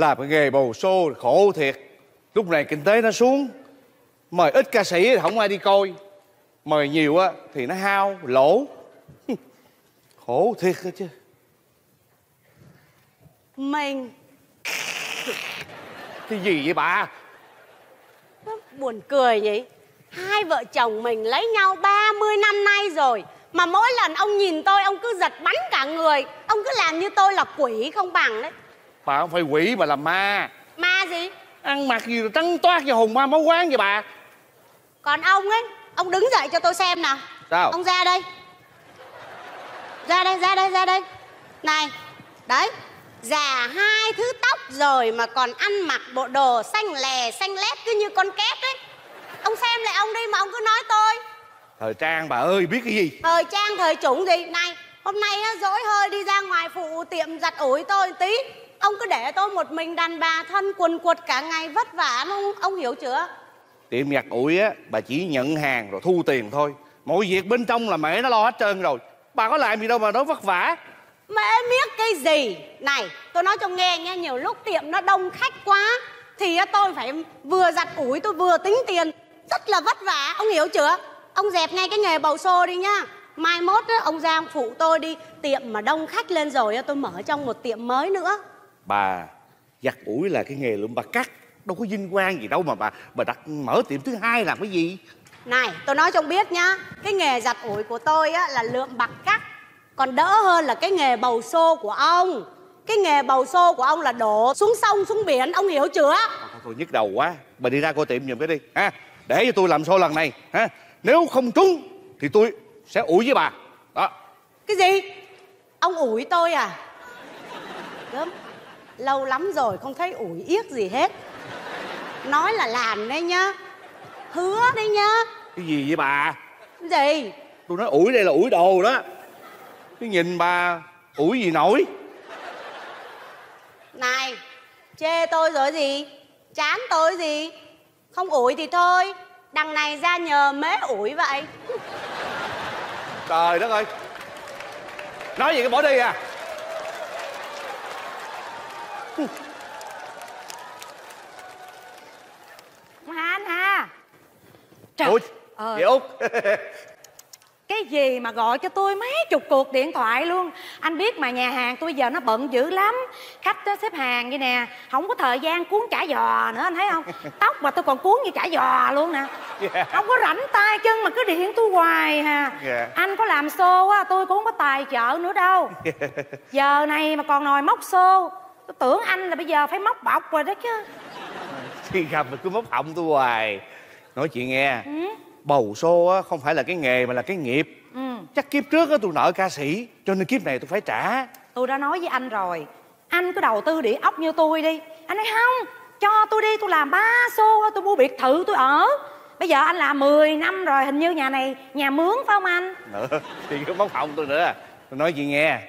làm cái nghề bầu xô khổ thiệt. Lúc này kinh tế nó xuống. Mời ít ca sĩ thì không ai đi coi. Mời nhiều á thì nó hao lỗ. Khổ thiệt đó chứ. Mình. Cái gì vậy bà? Buồn cười nhỉ? Hai vợ chồng mình lấy nhau 30 năm nay rồi Mà mỗi lần ông nhìn tôi ông cứ giật bắn cả người. Ông cứ làm như tôi là quỷ không bằng đấy bà không phải quỷ mà là ma. Ma gì? Ăn mặc gì rồi trắng toát như hồn ma máu quán vậy bà? Còn ông ấy Ông đứng dậy cho tôi xem nào. Sao? Ông ra đây. Ra đây ra đây ra đây. Này Đấy Già hai thứ tóc rồi mà còn ăn mặc bộ đồ xanh lè xanh lét cứ như con két ấy. Ông xem lại ông đi mà ông cứ nói tôi. Thời trang bà ơi biết cái gì? Thời trang thời chủng gì? Này hôm nay á dỗi hơi đi ra ngoài phụ tiệm giặt ủi tôi tí Ông cứ để tôi một mình đàn bà thân quần quật cả ngày vất vả ông, ông hiểu chưa? Tiệm giặt ủi á bà chỉ nhận hàng rồi thu tiền thôi. Mọi việc bên trong là mẹ nó lo hết trơn rồi. Bà có làm gì đâu mà nó vất vả. Mẹ miết cái gì? Này tôi nói cho nghe nha Nhiều lúc tiệm nó đông khách quá Thì tôi phải vừa giặt ủi tôi vừa tính tiền. Rất là vất vả Ông hiểu chưa? Ông dẹp ngay cái nghề bầu xô đi nhá Mai mốt ông Giang phụ tôi đi. Tiệm mà đông khách lên rồi tôi mở trong một tiệm mới nữa bà giặt ủi là cái nghề lượm bà cắt. Đâu có vinh quang gì đâu mà bà bà đặt mở tiệm thứ hai làm cái gì? Này tôi nói cho ông biết nhá Cái nghề giặt ủi của tôi á, là lượm bạc cắt Còn đỡ hơn là cái nghề bầu xô của ông. Cái nghề bầu xô của ông là đổ xuống sông xuống biển Ông hiểu chưa? Thôi, thôi nhức đầu quá bà đi ra coi tiệm giùm cái đi ha. Để cho tôi làm xô lần này ha. Nếu không trúng thì tôi sẽ ủi với bà. Đó. Cái gì? Ông ủi tôi à? Gớm Lâu lắm rồi không thấy ủi yếc gì hết. Nói là làm đấy nhá Hứa đấy nhá. Cái gì vậy bà? Cái gì? tôi nói ủi đây là ủi đồ đó. Cái nhìn bà ủi gì nổi? Này Chê tôi rồi gì? Chán tôi gì? Không ủi thì thôi Đằng này ra nhờ mế ủi vậy. Trời đất ơi. Nói gì cái bỏ đi à Anh Hà Trời ủa ơi, chị út? Cái gì mà gọi cho tôi mấy chục cuộc điện thoại luôn? Anh biết mà nhà hàng tôi giờ nó bận dữ lắm. Khách đó xếp hàng vậy nè. Không có thời gian cuốn chả giò nữa anh thấy không? Tóc mà tôi còn cuốn như chả giò luôn nè. Dạ. Không có rảnh tay chân mà cứ điện tôi hoài hà. Dạ. Anh có làm xô á tôi cũng không có tài trợ nữa đâu. Giờ này mà còn nồi móc xô Tôi tưởng anh là bây giờ phải móc bọc rồi đó chứ khi gặp mà cứ móc họng tôi hoài. Nói chị nghe ừ. bầu xô á không phải là cái nghề mà là cái nghiệp. Ừ. chắc kiếp trước á tôi nợ ca sĩ cho nên kiếp này tôi phải trả. Tôi đã nói với anh rồi Anh cứ đầu tư đĩa ốc như tôi đi. Anh nói không Cho tôi đi tôi làm ba xô Tôi mua biệt thự tôi ở. Bây giờ anh làm 10 năm rồi Hình như nhà này nhà mướn phải không anh? Nữa thì cứ móc họng tôi nữa. Tôi nói chị nghe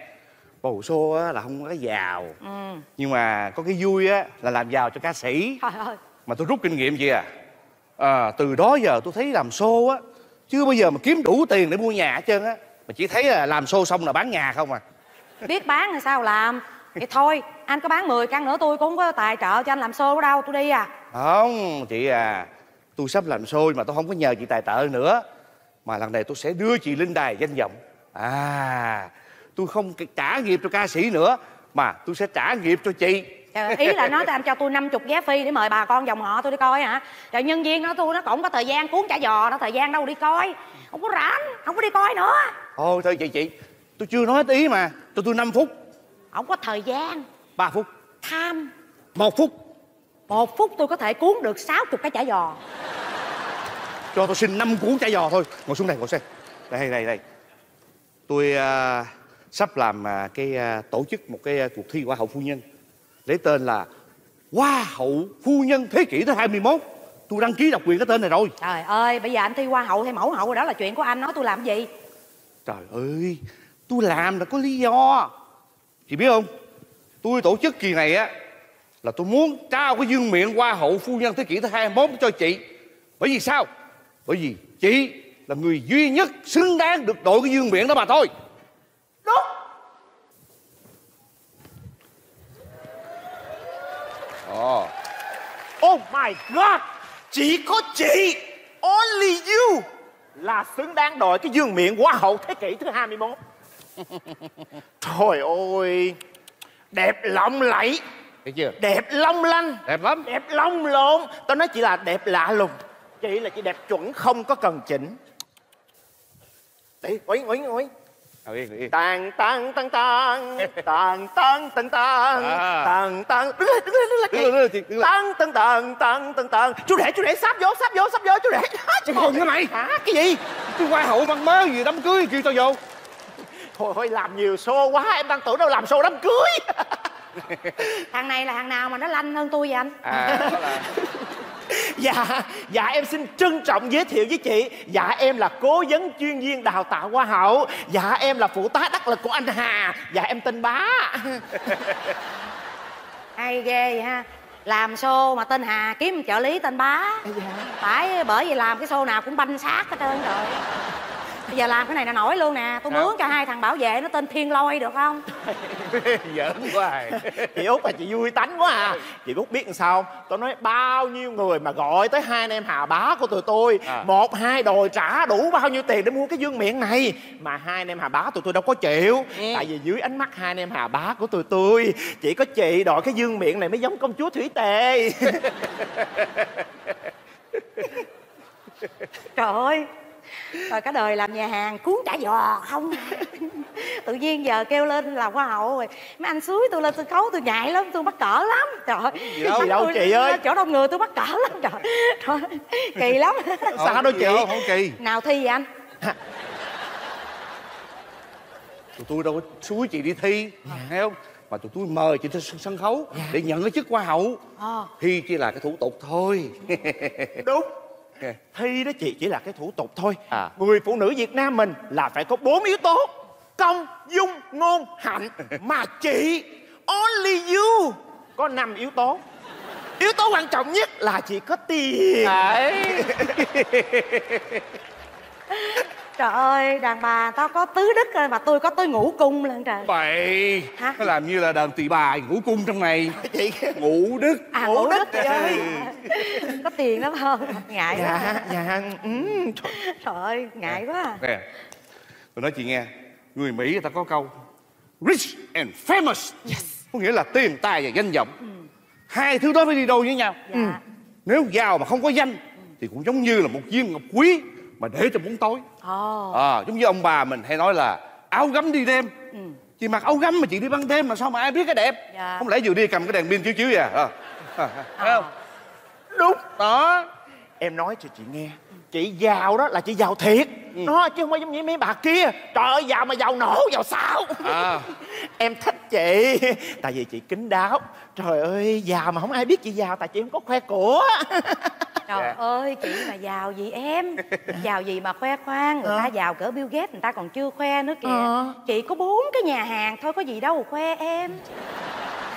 bầu xô á là không có giàu. Ừ. nhưng mà có cái vui á là làm giàu cho ca sĩ. Trời ơi mà tôi rút kinh nghiệm chị à, à từ đó giờ tôi thấy làm xô á chưa bao giờ mà kiếm đủ tiền để mua nhà hết trơn á mà chỉ thấy là làm xô xong là bán nhà không à. Biết bán thì sao làm? Vậy thôi anh có bán 10 căn nữa tôi cũng không có tài trợ cho anh làm xô ở đâu Tôi đi à. Không chị à tôi sắp làm xôi mà tôi không có nhờ chị tài trợ nữa. Mà lần này tôi sẽ đưa chị lên đài danh vọng. À tôi không trả nghiệp cho ca sĩ nữa mà tôi sẽ trả nghiệp cho chị Trời ý là nói anh cho tôi 50 vé phi để mời bà con dòng họ tôi đi coi hả? Trời nhân viên đó tôi nó cũng có thời gian cuốn chả giò nó thời gian đâu đi coi. Không có rảnh, không có đi coi nữa. Thôi thôi chị chị tôi chưa nói hết ý mà cho tôi 5 phút. Không có thời gian. 3 phút. Tham. Một phút. Một phút tôi có thể cuốn được 60 cái chả giò. Cho tôi xin năm cuốn chả giò thôi. Ngồi xuống đây ngồi xem. Đây đây đây. Tôi à, sắp làm à, cái à, tổ chức một cái à, cuộc thi hoa hậu phu nhân lấy tên là hoa hậu phu nhân thế kỷ thứ 21 tôi đăng ký độc quyền cái tên này rồi. Trời ơi bây giờ anh thi hoa hậu hay mẫu hậu rồi đó là chuyện của anh. Nói tôi làm gì? Trời ơi tôi làm là có lý do. Chị biết không? Tôi tổ chức kỳ này á là tôi muốn trao cái dương miệng hoa hậu phu nhân thế kỷ thứ 21 cho chị. Bởi vì sao? Bởi vì chị là người duy nhất xứng đáng được đội cái dương miệng đó mà thôi. Đúng Ồ Oh my god. Chỉ có chị Only you Là xứng đáng đòi cái dương miệng hoa hậu thế kỷ thứ 21 Trời ơi Đẹp lộng lẫy Thấy chưa? Đẹp long lanh Đẹp lắm. Đẹp long lộn. Tao nói chị là đẹp lạ lùng Chị là chị đẹp chuẩn không có cần chỉnh. Đi, Nguyễn, Nguyễn, Nguyễn Ngồi yên ngồi yên. Tàn tàn tàn tàn Tàn tàn tàn tàn À. Tàn tàn Đứng lên, đứng lên, đứng lên Đứng lên, đứng lên, chị, đứng lên. Tàn tàn tàn tàn tàn tàn Chú rể, chú rể, sắp vô, sắp vô, sắp vô, chú rể. Chị khùng hả mày? Hả, cái gì? Tôi qua hậu bằng mớ gì đám cưới kêu tao vô. Thôi, thôi, làm nhiều show quá Em đang tưởng đâu làm show đám cưới. Thằng này là thằng nào mà nó lanh hơn tôi vậy anh? À là Dạ, dạ em xin trân trọng giới thiệu với chị. Dạ em là cố vấn chuyên viên đào tạo hoa hậu. Dạ em là phụ tá đắc lực của anh Hà. Dạ em tên Bá. Hay ghê vậy ha. Làm show mà tên hà kiếm trợ lý tên bá. Phải bởi vì làm cái show nào cũng banh xác hết trơn rồi bây giờ làm cái này là nổi luôn nè. Tôi Sao? mướn cho hai thằng bảo vệ nó tên thiên lôi được không? Giỡn quá à. Chị Út là chị vui tánh quá à. Chị Út biết làm sao Tôi nói bao nhiêu người mà gọi tới hai anh em Hà Bá của tụi tôi À. Một hai đòi trả đủ bao nhiêu tiền để mua cái dương miệng này? Mà hai anh em Hà Bá tụi tôi đâu có chịu. Tại vì dưới ánh mắt hai anh em Hà Bá của tụi tôi Chỉ có chị đòi cái dương miệng này mới giống công chúa Thủy Tề. Trời ơi rồi cả đời làm nhà hàng cuốn chả giò không. À. tự nhiên giờ kêu lên làm hoa hậu rồi. Mấy anh suối tôi lên sân khấu tôi ngại lắm tôi mắc cỡ lắm. Trời ơi gì đâu, gì đâu, chị ơi. chỗ đông người tôi mắc cỡ lắm trời trời ơi, kỳ lắm. Sao đâu chị Không không kỳ. Nào thi vậy anh? Tụi tôi đâu có xúi chị đi thi Thấy không? Mà tụi tôi mời chị lên sân- khấu Để nhận cái chức hoa hậu. Ờ. Thi chỉ là cái thủ tục thôi. Đúng Ok. Thi đó chị chỉ là cái thủ tục thôi. À. Người phụ nữ Việt Nam mình là phải có bốn yếu tố. Công, dung, ngôn, hạnh. Mà chị Only you Có năm yếu tố. Yếu tố quan trọng nhất là chị có tiền. Đấy Trời ơi, đàn bà tao có tứ đức rồi mà tôi có tới ngũ cung lên trời. Bậy Hả? Nó làm như là đàn tỳ bà ngủ cung trong này Chị Ngủ đức À, ngũ ngũ đức chị ơi. có tiền lắm không? Ngại quá. Dạ, dạ ừ, trời. Trời ơi, ngại quá. à. Nè Tôi nói chị nghe Người Mỹ người ta có câu Rich and famous Có nghĩa là tiền tài và danh vọng Hai thứ đó phải đi đôi với nhau Dạ. Nếu giàu mà không có danh Thì cũng giống như là một viên ngọc quý Mà để trong bóng tối Ồ, à, Giống như ông bà mình hay nói là Áo gấm đi đêm. Chị mặc áo gấm mà chị đi ban đêm mà sao mà ai biết cái đẹp? Dạ. Không lẽ vừa đi cầm cái đèn pin chiếu chiếu vậy à, à, à, thấy không? Đúng Đó. Em nói cho chị nghe Chị giàu đó là chị giàu thiệt Nó chứ không phải giống như mấy bà kia Trời ơi giàu mà giàu nổ giàu sao À. Em thích chị Tại vì chị kín đáo Trời ơi giàu mà không ai biết chị giàu Tại chị không có khoe của trời Dạ. ơi, chị mà giàu gì em? Giàu gì mà khoe khoang, người ta giàu cỡ Bill Gates người ta còn chưa khoe nữa kìa. Ờ. Chị có bốn cái nhà hàng thôi có gì đâu khoe em.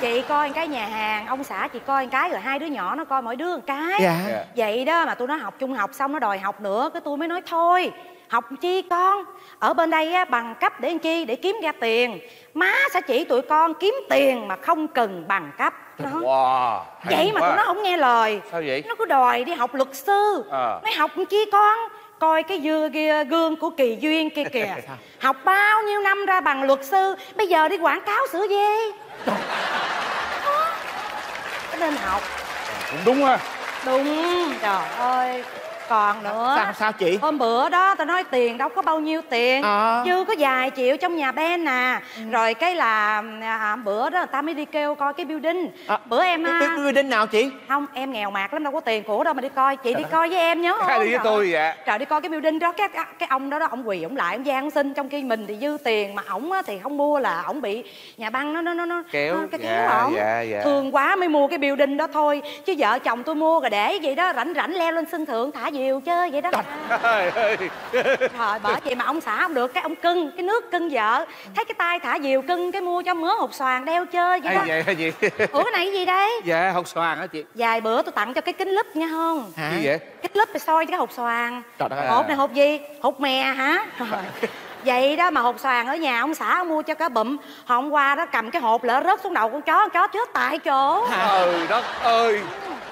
Chị coi cái nhà hàng, ông xã chị coi cái rồi hai đứa nhỏ nó coi mỗi đứa một cái. Dạ. Dạ. Vậy đó mà tôi nói học trung học xong nó đòi học nữa Cái tôi mới nói thôi Học chi con Ở bên đây á, bằng cấp để làm chi Để kiếm ra tiền Má sẽ chỉ tụi con kiếm tiền mà không cần bằng cấp đó. Wow Vậy mà quá. tụi nó không nghe lời Sao vậy? Nó cứ đòi đi học luật sư À. Nói học chi con Coi cái dưa kia, gương của Kỳ Duyên kia kìa Học bao nhiêu năm ra bằng luật sư Bây giờ đi quảng cáo sữa dê Cho nên học? Cũng đúng ha. Đúng, trời ơi Còn nữa. Sao sao chị? Hôm bữa đó tao nói tiền đâu có bao nhiêu tiền. À. Chứ có vài triệu trong nhà Ben à. Rồi cái là à, bữa đó người ta mới đi kêu coi cái building. À, Bữa em Cái à, quy định nào chị? không em nghèo mạt lắm đâu có tiền của đâu mà đi coi. Chị đi coi với em nhớ không đi với tôi dạ? trời đi coi cái building đó cái cái ông đó đó ông quỳ ông lại ông gian ông xin. Trong khi mình thì dư tiền mà ổng á thì không mua là ổng bị nhà băng nó nó nó nó Kéo, cái dạ, kéo ổng. dạ, dạ. thương quá mới mua cái building đó thôi. Chứ vợ chồng tôi mua rồi để vậy đó rảnh rảnh leo lên sân thượng thả diều chơi vậy đó. Trời ơi. Trời bởi vậy mà ông xã không được cái ông cưng cái nước cưng vợ. Thấy cái tay thả diều cưng cái mua cho mớ hột xoàn đeo chơi vậy Ai đó. vậy hả chị ủa cái này cái gì đây? Dạ hột xoàn hả chị? Vài bữa tôi tặng cho cái kính lúp nha không Gì vậy? Cái lúp phải soi cho cái hột xoàn. Trời đất ơi. hột này hột gì? Hột mè hả? Trời. vậy đó mà hột xoàn ở nhà ông xã ông mua cho cả bụm. Hôm qua đó cầm cái hộp lỡ rớt xuống đầu con chó con chó chết tại chỗ. Trời đất ơi.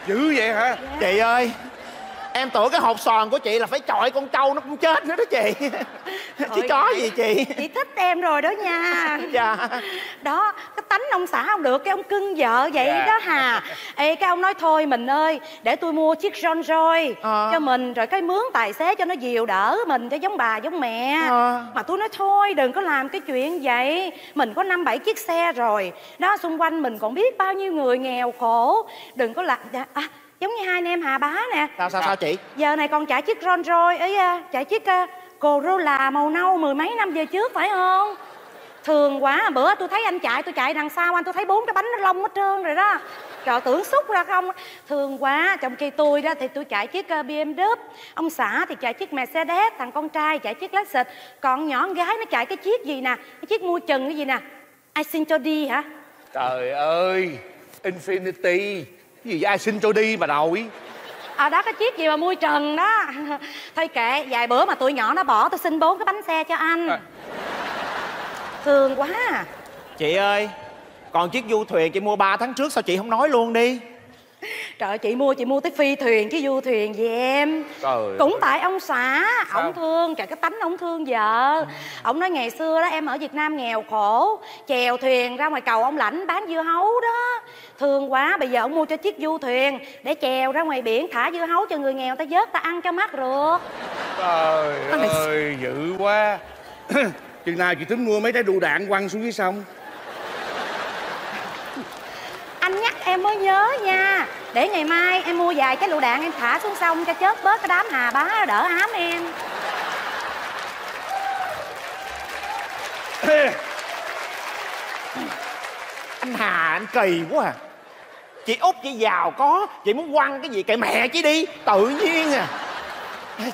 Dữ vậy hả? Chị ơi em tưởng cái hộp sòn của chị là phải chọi con trâu nó cũng chết nữa đó chị. Chứ Trời chó gì chị. Chị thích em rồi đó nha. Dạ. Đó cái tánh ông xã không được cái ông cưng vợ vậy Dạ. đó hà. Ê cái ông nói thôi mình ơi để tôi mua chiếc Rolls Royce Ờ. cho mình rồi cái mướn tài xế cho nó dìu đỡ mình cho giống bà giống mẹ. Ờ. mà tôi nói thôi đừng có làm cái chuyện vậy. Mình có năm bảy chiếc xe rồi. Đó xung quanh mình còn biết bao nhiêu người nghèo khổ. Đừng có làm à, giống như hai anh em hà bá nè. Sao sao sao chị? Giờ này còn chạy chiếc Rolls Royce ấy à, chạy chiếc uh, Corolla màu nâu mười mấy năm về trước phải không? Thường quá bữa tôi thấy anh chạy tôi chạy đằng sau anh tôi thấy bốn cái bánh nó lông hết trơn rồi đó. Trời tưởng xúc ra không? Thường quá trong khi tôi đó thì tôi chạy chiếc uh, BMW ông xã thì chạy chiếc Mercedes thằng con trai chạy chiếc Lexus. Còn nhỏ con gái nó chạy cái chiếc gì nè? Cái chiếc mua chừng cái gì nè? Ai xin cho đi hả? Trời ơi infinity cái gì ai xin cho đi mà đổi à đó cái chiếc gì mà mui trần đó. Thôi kệ vài bữa mà tụi nhỏ nó bỏ tôi xin bốn cái bánh xe cho anh. À. thương quá à. chị ơi còn chiếc du thuyền chị mua 3 tháng trước sao chị không nói luôn đi trời ơi, chị mua chị mua tới phi thuyền chứ du thuyền gì em? Trời cũng ơi. tại ông xã Sao? ông thương. Trời cái tánh ông thương vợ ông nói ngày xưa đó em ở việt nam nghèo khổ chèo thuyền ra ngoài cầu ông lãnh bán dưa hấu đó. Thương quá bây giờ ông mua cho chiếc du thuyền để chèo ra ngoài biển thả dưa hấu cho người nghèo ta vớt ta ăn cho mát rượt trời ơi dữ quá. Chừng nào chị tính mua mấy trái đu đạn quăng xuống dưới sông anh nhắc em mới nhớ nha. Để ngày mai em mua vài cái lựu đạn em thả xuống sông cho chết bớt cái đám hà bá đỡ ám em. Anh hà, anh kỳ quá à. Chị út, chị giàu có, chị muốn quăng cái gì kệ mẹ chứ đi. Tự nhiên à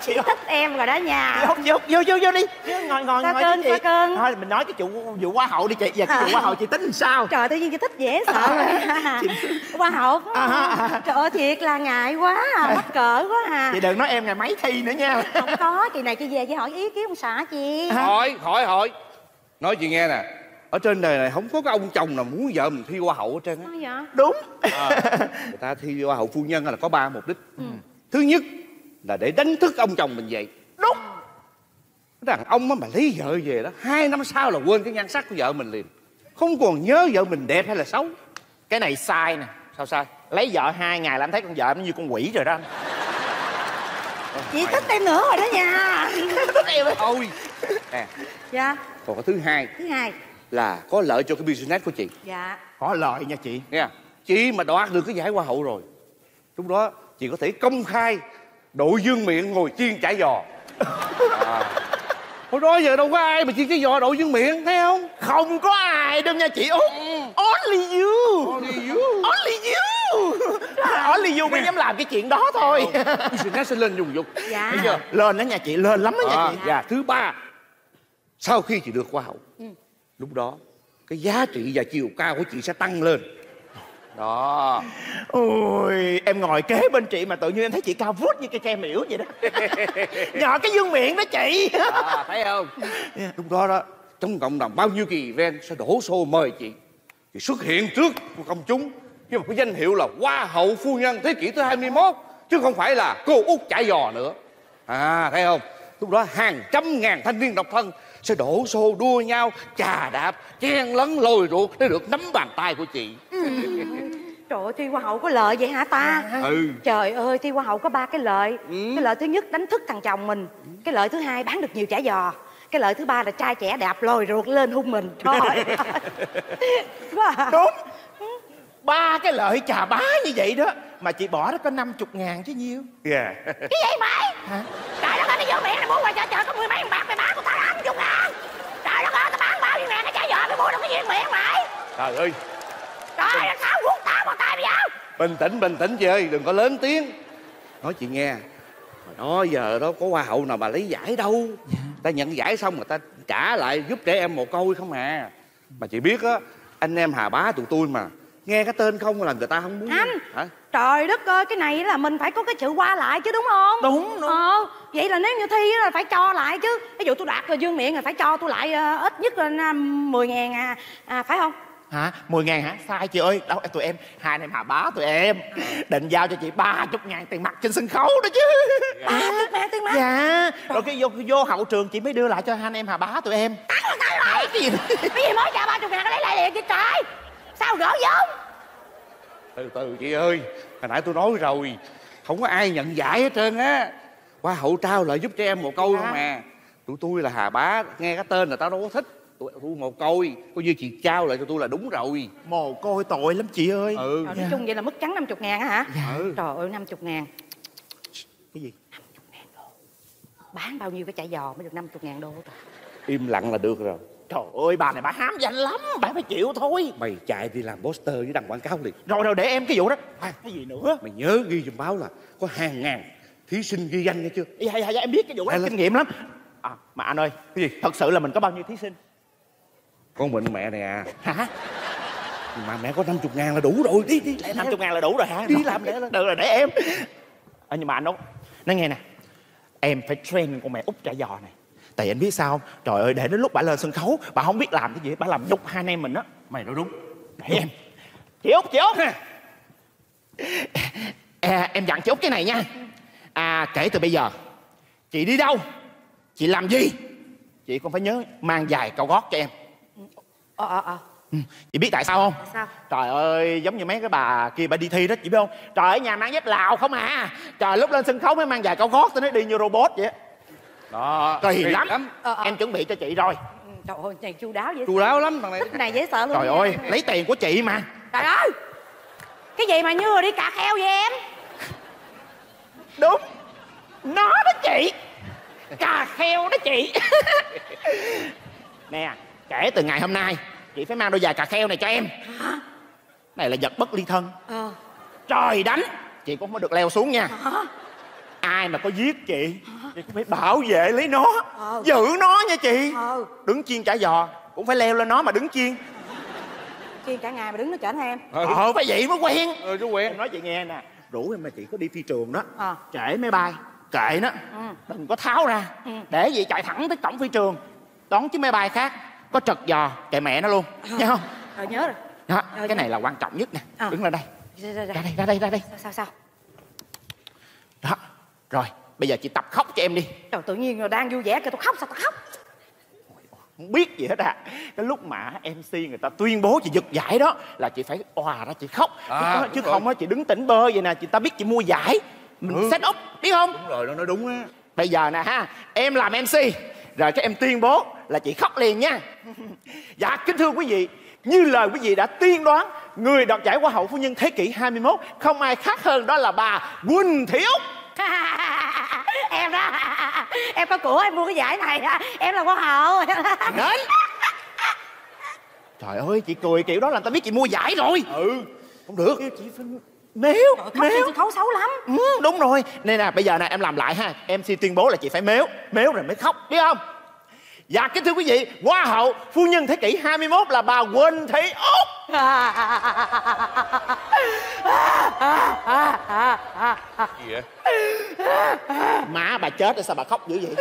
chị thích em rồi đó chị nha vô vô vô vô đi. Ngồi ngồi Sao ngồi với chị. Cưng? thôi mình nói cái vụ vụ hoa hậu đi chị. Giờ cái vụ hoa hậu chị tính làm sao? Trời tự nhiên chị thích dễ sợ. Rồi hoa hậu À, à, à. trời ơi thiệt là ngại quá à, mắc cỡ quá à. Chị đừng nói em ngày mấy thi nữa nha. Không có kỳ này chị về chị hỏi ý kiến ông xã chị. Hỏi hỏi hỏi. Nói chị nghe nè. Ở trên đời này không có cái ông chồng nào muốn vợ mình thi hoa hậu hết trơn á. Vậy? Đúng. À, người ta thi hoa hậu phu nhân là có ba mục đích. Thứ nhất là để đánh thức ông chồng mình dậy đúng. Đàn ông á mà lấy vợ về đó hai năm sau là quên cái nhan sắc của vợ mình liền. Không còn nhớ vợ mình đẹp hay là xấu. Cái này sai nè. Sao sai? Lấy vợ hai ngày là em thấy con vợ nó như con quỷ rồi đó anh. Chị thích em nữa rồi đó nha. Thôi nè dạ. Còn cái thứ hai. Thứ hai. Là có lợi cho cái business của chị. Dạ. Có lợi nha chị. Nha chị mà đoạt được cái giải hoa hậu rồi. Lúc đó chị có thể công khai đội dương miệng ngồi chiên chả giò. À. hồi đó giờ đâu có ai mà chiên chả giò đội dương miệng thấy không? Không có ai đâu nha chị. Út only you Only you. only you only you mới dám làm cái chuyện đó thôi. Business sẽ lên dùng dục. Dạ. Thấy chưa? lên đó nha chị lên lắm đó nha À, chị. và thứ ba. Sau khi chị được hoa hậu lúc đó cái giá trị và chiều cao của chị sẽ tăng lên đó. Ôi em ngồi kế bên chị mà tự nhiên em thấy chị cao vút như cây tre miễu vậy đó. Nhỏ cái dương miệng đó chị. À, thấy không? Lúc đó đó trong cộng đồng bao nhiêu kỳ event sẽ đổ xô mời chị. Chị xuất hiện trước của công chúng. Với một cái danh hiệu là hoa hậu phu nhân thế kỷ thứ 21 chứ không phải là cô út chả giò nữa. À thấy không? Lúc đó hàng trăm ngàn thanh niên độc thân sẽ đổ xô đua nhau chà đạp chen lấn lôi ruột để được nắm bàn tay của chị Trời ơi, thi hoa hậu có lợi vậy hả ta? Ừ. Trời ơi, thi hoa hậu có ba cái lợi. Ừ. Cái lợi thứ nhất đánh thức thằng chồng mình. Cái lợi thứ hai bán được nhiều chả giò. Cái lợi thứ ba là trai trẻ đạp lồi ruột lên hung mình. À. đúng ba cái lợi trà bá như vậy đó mà chị bỏ đó có 50 ngàn chứ nhiêu yeah. Cái gì mày? Trời đất ơi, nó vô miệng này mua ngoài chợ chợ có mười mấy bạc mày bán của tao ăn chục ngàn. Trời đất ơi, tao bán bao nhiêu ngàn cái chả giò mày mua được cái gì miệng mày? trời ơi Trời ơi, sao vuốt tao vào tay mày vậy? bình tĩnh bình tĩnh chị ơi đừng có lớn tiếng nói chị nghe hồi đó giờ đó có hoa hậu nào mà lấy giải đâu ta nhận giải xong người ta trả lại giúp trẻ em mồ côi không à mà chị biết á anh em hà bá tụi tôi mà nghe cái tên không là người ta không muốn Anh. hả Trời đất ơi, cái này là mình phải có cái sự qua lại chứ đúng không? Đúng, đúng. Ờ, vậy là nếu như thi là phải cho lại chứ. Ví dụ tôi đạt là dương miệng là phải cho tôi lại ờ, ít nhất là 10 ngàn à, à, phải không? hả mười ngàn hả sai chị ơi đâu tụi em hai anh em hà bá tụi em định giao cho chị ba chục ngàn tiền mặt trên sân khấu đó chứ Ba chục ngàn tiền mặt. dạ rồi cái vô, vô hậu trường chị mới đưa lại cho hai anh em hà bá tụi em Hả, cái gì Cái gì mới trả ba chục ngàn lấy lại liền chứ trời. Sao gỡ vốn? từ từ chị ơi hồi nãy tôi nói rồi. Không có ai nhận giải hết trơn á. Hoa hậu trao lại giúp cho em một câu không mà. Tụi tôi là hà bá nghe cái tên là tao đâu có thích. Tụi tôi một côi coi như chị trao lại cho tôi là đúng rồi. Mồ côi tội lắm chị ơi. Ừ. Rồi nói chung vậy là mức trắng 50 ngàn á hả? Ừ. Trời ơi 50 ngàn. cái gì? Bán bao nhiêu cái chả giò mới được 50 ngàn đô trời. im lặng là được rồi trời ơi bà này bà hám danh lắm bà phải chịu thôi. Mày chạy đi làm poster với đăng quảng cáo liền. Rồi rồi để em cái vụ đó. À, cái gì nữa? Mày nhớ ghi trong báo là có hàng ngàn thí sinh ghi danh nghe chưa? Dạ, dạ, dạ, em biết cái vụ đó em kinh nghiệm lắm. À, mà anh ơi cái gì? thật sự là mình có bao nhiêu thí sinh? Con bệnh mẹ này à. Hả? Mà mẹ có 50 ngàn là đủ rồi đi đi. Lẽ 50 ngàn là đủ rồi hả? Đi làm lên. Được rồi, để em. À, Nhưng mà anh nói Nói nghe nè. Em phải train con mẹ út trả giò này Tại anh biết sao không? Trời ơi, để đến lúc bà lên sân khấu Bà không biết làm cái gì Bà làm nhục hai anh em mình á mày nói đúng Để em Chị Út, chị Út à, Em dặn chị Út cái này nha À, kể từ bây giờ Chị đi đâu Chị làm gì Chị cũng phải nhớ mang dài cao gót cho em Ờ ờ ờ. Ừ, Chị biết tại sao không? Sao? Trời ơi, giống như mấy cái bà kia bà đi thi đó, chị biết không? Trời ơi, nhà mang dép Lào không à. Trời lúc lên sân khấu mới mang giày cao gót, tôi nói đi như robot vậy. Đó Kỳ lắm. Ờ, ờ. Em chuẩn bị cho chị rồi. Ừ, Trời ơi, này chu đáo vậy. chu đáo lắm thằng này Cái này dễ sợ luôn. Trời ơi, lấy tiền của chị mà. Trời ơi. Cái gì mà như là đi cà kheo vậy em? Đúng. Nó đó chị. Cà kheo đó chị. nè, kể từ ngày hôm nay, chị phải mang đôi giày cà kheo này cho em. Này là vật bất ly thân. Ờ. Trời đánh, chị cũng không có được leo xuống nha. Ai mà có giết chị Chị cũng phải bảo vệ lấy nó Ờ. Giữ nó nha chị Ờ. Đứng chiên chả giò Cũng phải leo lên nó mà đứng chiên Chiên cả ngày mà đứng nó chở em. Ờ phải vậy mới quen ừ chú quen Em nói chị nghe nè Rủ em mà chị có đi phi trường đó Ờ. Trễ máy bay Kệ nó Ừ. Đừng có tháo ra Ừ. Để vậy chạy thẳng tới cổng phi trường Đón chiếc máy bay khác Có trật giò kệ mẹ nó luôn Nghe không Rồi nhớ rồi. đó, Ờ, Cái này là quan trọng nhất nè Ờ. Đứng lên đây Ra, ra, ra. Ra đây ra đây ra đây Sao sao sao? Đó Rồi bây giờ chị tập khóc cho em đi. Trời tự nhiên rồi đang vui vẻ kêu tôi khóc sao tôi khóc? không biết gì hết à. Cái lúc mà mc người ta tuyên bố chị giật giải đó là chị phải òa ra chị khóc. À, chứ, không á chị đứng tỉnh bơ vậy nè chị ta biết chị mua giải. Mình Ừ. set up biết không? Đúng rồi nó nói đúng á. Bây giờ nè ha em làm mc rồi cái em tuyên bố là chị khóc liền nha. Dạ kính thưa quý vị như lời quý vị đã tiên đoán người đoạt giải hoa hậu phu nhân thế kỷ 21 không ai khác hơn đó là bà Quỳnh Thị Úc em đó em có của em mua cái giải này em là hoa hậu. Đến. Trời ơi chị cười kiểu đó là người ta biết chị mua giải rồi. Ừ. Không được. Chị phải mếu khóc mếu. sân khấu xấu lắm. Ừ, đúng rồi. Nên là bây giờ nè em làm lại ha. Em xin tuyên bố là chị phải mếu. Mếu rồi mới khóc biết không? Dạ kính thưa quý vị hoa hậu phu nhân thế kỷ 21 là bà Quỳnh Thị Úc gì vậy? Má bà chết rồi sao bà khóc dữ vậy?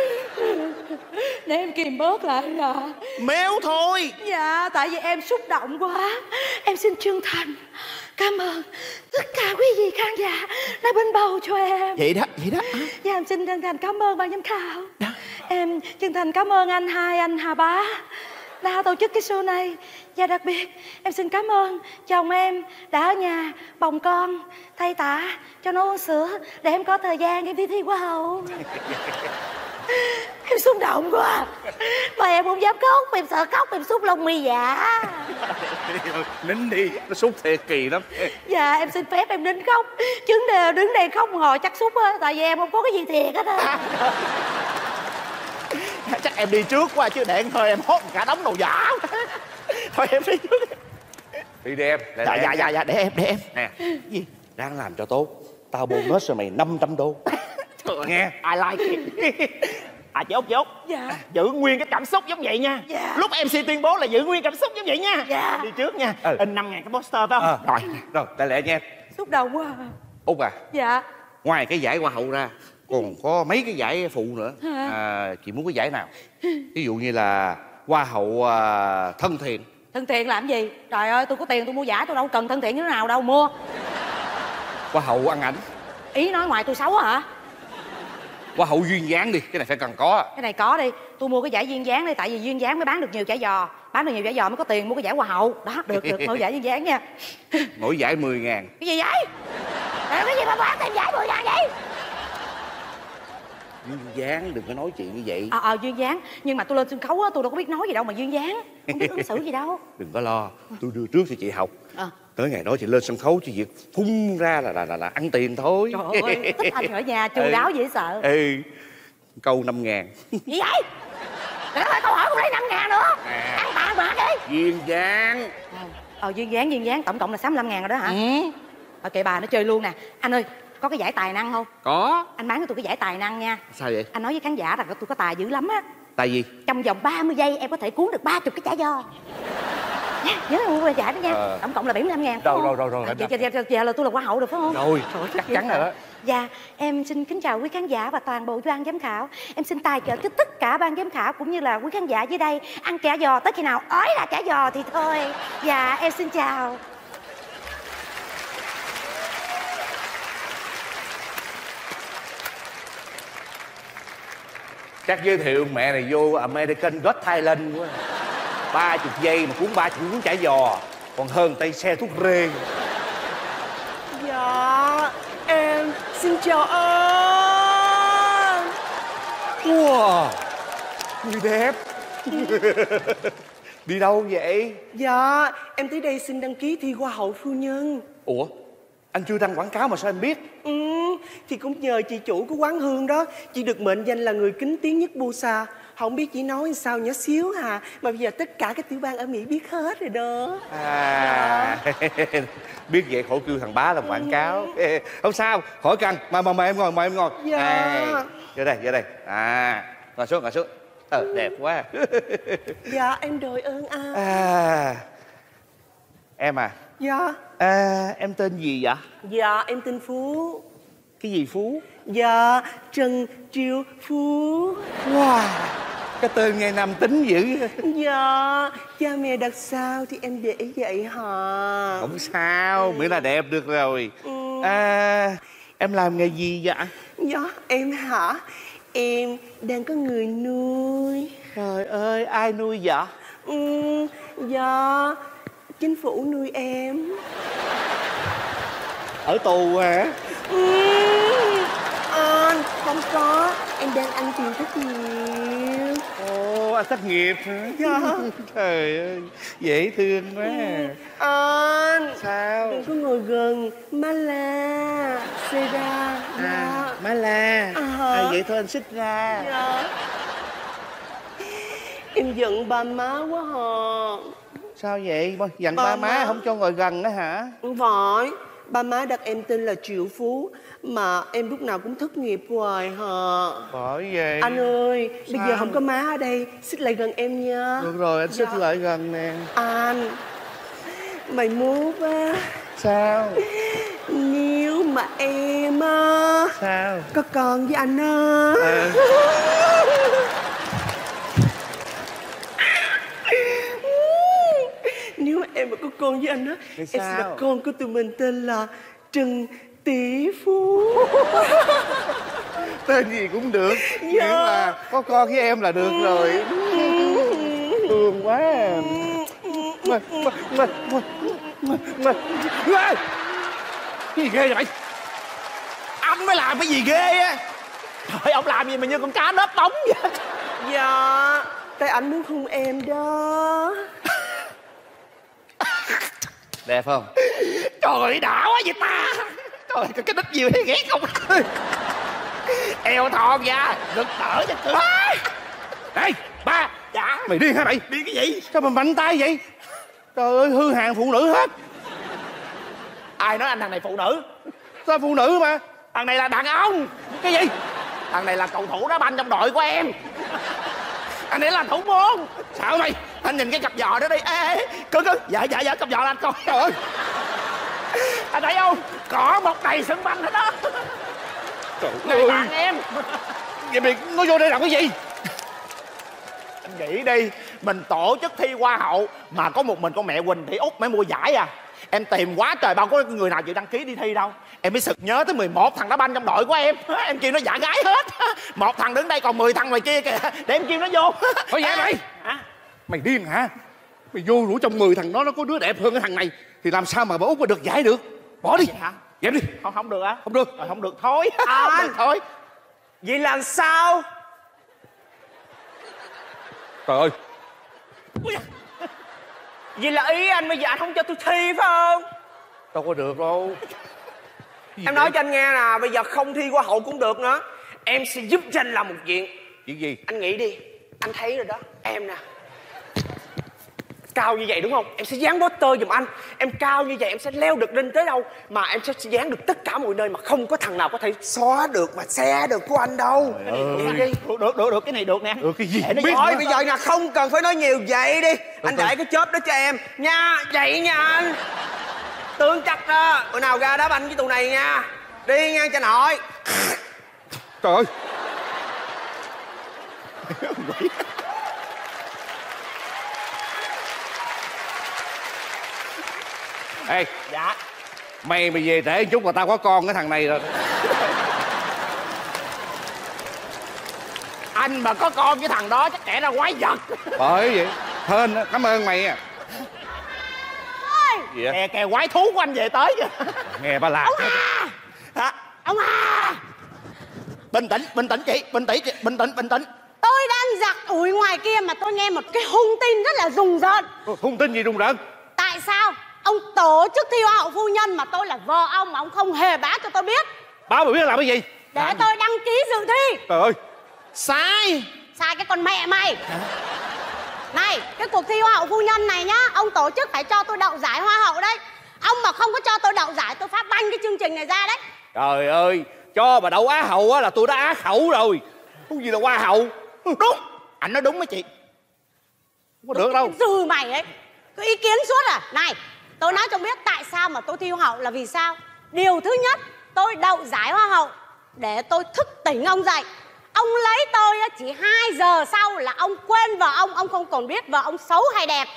Để em kìm bớt lại dạ mếu thôi. Dạ tại vì em xúc động quá. Em xin chân thành. Cảm ơn tất cả quý vị khán giả đã bên bầu cho em. Vậy đó vậy đó. Dạ em xin chân thành cảm ơn ban giám khảo. Đó. Em chân thành cảm ơn anh hai anh Hà Bá Đã tổ chức cái show này Và đặc biệt. Em xin cảm ơn. Chồng em đã ở nhà bồng con Thay tả cho nó uống sữa Để em có thời gian em đi thi hoa hậu. Em xúc động quá. Mà em không dám khóc Em sợ khóc em xúc lông mi dạ. Nín đi nó sút thiệt kỳ lắm. Dạ em xin phép em nín khóc. Chứ đứng đây khóc hồi chắc xúc á Tại vì em không có cái gì thiệt hết á. Chắc em đi trước quá chứ để thôi em hốt cả đống đồ giả thôi em đi. Trước đi đi em dạ dạ dạ dạ để em để em. Nè. Gì? Ráng làm cho tốt. Tao bonus cho mày 500 đô. Nghe. I like it. À chị Út chị Út Dạ. Giữ nguyên cái cảm xúc giống vậy nha. Dạ. Lúc MC tuyên bố là giữ nguyên cảm xúc giống vậy nha. Dạ. Đi trước nha. Ừ. In 5 ngàn cái poster phải không? Ờ, Rồi. Rồi đại lẹ nha. Em xúc động quá. À. út à. Dạ. Ngoài cái giải hoa hậu ra còn có mấy cái giải phụ nữa. À, chị muốn cái giải nào? Ví dụ như là hoa hậu à, thân thiện thân thiện làm gì? Trời ơi tôi có tiền tôi mua giả tôi đâu cần thân thiện như thế nào đâu mua. Hoa hậu ăn ảnh. Ý nói ngoài tôi xấu hả? Hoa hậu duyên dáng đi cái này phải cần có. Cái này có đi tôi mua cái giải duyên dáng đi tại vì duyên dáng mới bán được nhiều giải giò. Bán được nhiều giải giò mới có tiền mua cái giải hoa hậu. Đó được được mua giải duyên dáng nha. Mỗi giải 10 ngàn. Cái gì vậy? Cái gì mà bán thêm giải mười ngàn vậy duyên dáng đừng có nói chuyện như vậy. Ờ ờ duyên dáng nhưng mà tôi lên sân khấu á tôi đâu có biết nói gì đâu mà duyên dáng không biết ứng xử gì đâu. Đừng có lo tôi đưa trước cho chị học. Ờ. Tới ngày đó chị lên sân khấu chị việc phun ra là là là, là ăn tiền thôi. Trời ơi thích anh ở nhà chu Ừ. đáo dễ sợ. ừ câu 5 ngàn. Gì vậy? Trời ơi, câu hỏi cũng lấy năm ngàn nữa. Ăn tàn mà đi. Duyên dáng ờ duyên dáng duyên dáng tổng cộng là 65 ngàn rồi đó hả? Ừ. ờ kệ bà nó chơi luôn nè. Anh ơi có cái giải tài năng không? Có. Anh bán cho tôi cái giải tài năng nha. Sao vậy? Anh nói với khán giả rằng tôi có tài dữ lắm á. Tại vì trong vòng 30 giây em có thể cuốn được 30 cái chả giò nha nhớ mua cái giải đó nha. Ờ. tổng cộng là 75 ngàn Rồi, rồi, rồi, rồi, giờ, em giờ, giờ, giờ là tôi là hoa hậu được phải không? Rồi, Trời chắc chắn rồi đó. dạ em xin kính chào quý khán giả và toàn bộ ban giám khảo. Em xin tài trợ cho tất cả ban giám khảo cũng như là quý khán giả dưới đây ăn chả giò tới khi nào ói là chả giò thì thôi. Dạ em xin chào chắc giới thiệu mẹ này vô American Got Thailand quá. Ba chục giây mà cuốn ba chục cuốn chả giò. Còn hơn tay xe thuốc rê. Dạ, em xin chào anh. wow người đẹp. Đi đâu vậy? Dạ, em tới đây xin đăng ký thi Hoa hậu phu nhân. ủa anh chưa đăng quảng cáo mà sao anh biết? Ừ, thì cũng nhờ chị chủ của quán hương đó, chị được mệnh danh là người kính tiếng nhất Busa. Không biết chị nói sao nhỏ xíu hà, mà bây giờ tất cả các tiểu bang ở Mỹ biết hết rồi đó. à biết vậy khổ kêu thằng bá làm quảng cáo. Ê, không sao khỏi cần. Mà mà mời em ngồi mời em ngồi. Dạ. à, vô đây vô đây. À ngồi xuống ngồi xuống. Ờ đẹp quá. Dạ, em đòi ơn anh. à em à? Dạ, à em tên gì vậy dạ em tên Phú. cái gì phú Dạ, Trần Triều Phú. wow cái tên nghe nam tính dữ Dạ, cha mẹ đặt sao thì em để vậy hả? không sao miễn là đẹp được rồi Ừ. à em làm nghề gì vậy Dạ, em hả? Em đang có người nuôi. trời ơi ai nuôi vậy Ừ, dạ, chính phủ nuôi em. ở tù hả? Ừ, anh, không có, em đang ăn tiền rất nhiều. ồ anh thất nghiệp hả? Dạ. trời ơi dễ thương quá Anh, sao? Đừng có ngồi gần, má la, xê ra, à dạ. má la. À à, vậy thôi anh xích ra. Dạ. Em giận bà má quá hả? Sao vậy? Dặn Ba ba má má. không cho ngồi gần đó hả? Không phải, ba má đặt em tên là Triệu Phú Mà em lúc nào cũng thất nghiệp hoài hả? Bởi vậy. Anh ơi, bây giờ Sao? không có má ở đây Xích lại gần em nha. Được rồi anh xích Dạ. lại gần nè. Anh Mày mốt á sao? Nếu mà em á sao? Có con với anh á. Ờ. Nếu mà em mà có con với anh á Em sẽ đặt con của tụi mình tên là Trần Tỷ Phú. Tên gì cũng được Dạ. miễn là có con với em là được rồi. Thương quá mà mà mà mà mà mà. Cái gì ghê vậy? Anh mới làm cái gì ghê á? Trời ông làm gì mà như con cá nết bóng vậy? Dạ Tại anh muốn hôn em đó đẹp không? Trời ơi đã quá vậy ta. Trời ơi cái đít nhiều thấy ghét không? Eo thon ra Ngực đỡ cho cửa ê ba. Dạ. Mày điên hả mày? Đi cái gì? Sao mà mạnh tay vậy? Trời ơi hư hàng phụ nữ hết. Ai nói anh thằng này phụ nữ? Sao phụ nữ mà? Thằng này là đàn ông. Cái gì? Thằng này là cầu thủ đá banh trong đội của em. Thằng này là thủ môn. Sao mày anh nhìn cái cặp giò đó đi. Ê ê cưng cưng. Dạ dạ dạ cặp giò là anh coi. Trời ơi. Anh thấy không? Cỏ một đầy sân banh hết đó trời này ơi. bạn em. Vậy mày nó vô đây làm cái gì? Anh nghĩ đi. Mình tổ chức thi hoa hậu mà có một mình con mẹ quỳnh thị út mới mua giải à. Em tìm quá trời bao có người nào chịu đăng ký đi thi đâu. Em mới sực nhớ tới 11 thằng đá banh trong đội của em. Em kêu nó giả gái hết. Một thằng đứng đây còn 10 thằng ngoài kia kìa. Để em kêu nó vô. Thôi vậy mày. Hả mày điên hả? Mày vô rủ trong 10 thằng đó nó có đứa đẹp hơn cái thằng này thì làm sao mà bà út mà được giải được? Bỏ đi. Hả? Dẹp đi. Không không được á. Không được. Rồi, không được thôi. Không Anh. được thôi. Vậy làm sao? Trời ơi. Vậy là ý anh bây giờ anh không cho tôi thi phải không? Đâu có được đâu. Gì Em vậy? nói cho anh nghe nè Bây giờ không thi qua hậu cũng được nữa. Em sẽ giúp cho anh làm một chuyện. Chuyện gì? Anh nghĩ đi. Anh thấy rồi đó. Em nè Cao như vậy đúng không? Em sẽ dán poster giùm anh. Em cao như vậy em sẽ leo được lên tới đâu Mà em sẽ dán được tất cả mọi nơi Mà không có thằng nào có thể xóa được Mà xe được của anh đâu. Vậy đi được được được, được cái này được nè. Được cái gì? Để nó biết Thôi bây giờ là không cần phải nói nhiều vậy đi. Anh từ. để cái chớp đó cho em. Nha Vậy nha anh. Tương chắc đó Bữa nào ra đá banh với tụi này nha. Đi nha cho nội. Trời ơi ê dạ. mày mày về trễ chút mà tao có con cái thằng này rồi. Anh mà có con với thằng đó chắc kẻ ra quái vật. Bởi vậy hên á, cảm ơn mày à gì vậy kè kè quái thú của anh về tới kìa. Nghe ba lạc hả? Ông à! Bình tĩnh bình tĩnh chị bình tĩnh chị bình tĩnh bình tĩnh. Tôi đang giặt ủi ngoài kia mà tôi nghe một cái hung tin rất là rùng rợn. Thông tin gì rùng rợn? Tại sao ông tổ chức thi hoa hậu phu nhân mà tôi là vợ ông mà ông không hề báo cho tôi biết. Báo mày biết làm cái gì? Để tôi đăng ký dự thi. Trời ơi. Sai. Sai cái con mẹ mày. Này cái cuộc thi hoa hậu phu nhân này nhá ông tổ chức phải cho tôi đậu giải hoa hậu đấy. Ông mà không có cho tôi đậu giải tôi phát banh cái chương trình này ra đấy. Trời ơi cho bà đậu á hậu á là tôi đã á khẩu rồi. Không gì là hoa hậu. Đúng. Anh nói đúng với chị. Không có được đâu. Dừ mày ấy. Cứ ý kiến suốt à? Này tôi nói cho biết tại sao mà tôi thi hoa hậu là vì sao? Điều thứ nhất tôi đậu giải hoa hậu để tôi thức tỉnh ông dậy. Ông lấy tôi chỉ 2 giờ sau là ông quên vợ ông ông không còn biết vợ ông xấu hay đẹp.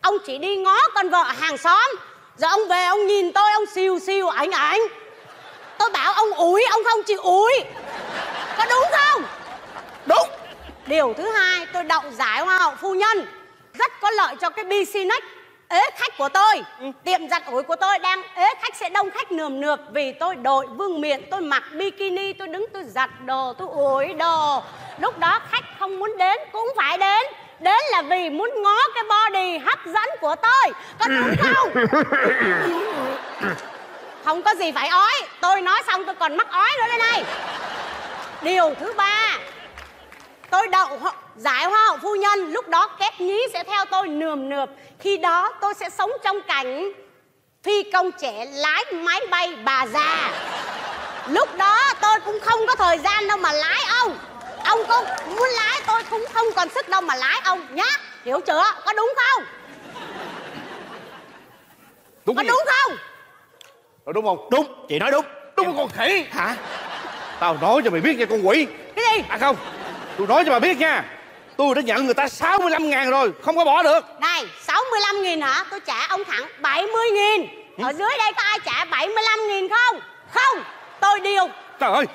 Ông chỉ đi ngó con vợ hàng xóm rồi ông về ông nhìn tôi ông siêu siêu ảnh ảnh. Tôi bảo ông ủi ông không chịu ủi. Có đúng không? Đúng. Điều thứ hai, tôi đậu giải hoa hậu phu nhân. Rất có lợi cho cái business ế khách của tôi. Tiệm giặt ủi của tôi đang ế khách sẽ đông khách nườm nượp Vì tôi đội vương miện, tôi mặc bikini Tôi đứng tôi giặt đồ, tôi ủi đồ. Lúc đó khách không muốn đến cũng phải đến. Đến là vì muốn ngó cái body hấp dẫn của tôi. Có đúng không? Không có gì phải ói. Tôi nói xong tôi còn mắc ói nữa đây này. Điều thứ ba Tôi đậu giải hoa hậu phu nhân Lúc đó kép nhí sẽ theo tôi nườm nượp. Khi đó tôi sẽ sống trong cảnh Phi công trẻ lái máy bay bà già. Lúc đó tôi cũng không có thời gian đâu mà lái ông. Ông có muốn lái tôi cũng không còn sức đâu mà lái ông nhá. Hiểu chưa? Có đúng không? đúng Có gì? đúng không? Rồi đúng không? Đúng. Chị nói đúng. Đúng con khỉ? Hả? Tao nói cho mày biết nha con quỷ. Cái gì? à không. Tôi nói cho mày biết nha tôi đã nhận người ta 65 ngàn rồi không có bỏ được. Này 65 nghìn hả? Tôi trả ông thẳng 70 nghìn. Ở dưới đây có ai trả 75 nghìn không? Không Tôi điều. Trời ơi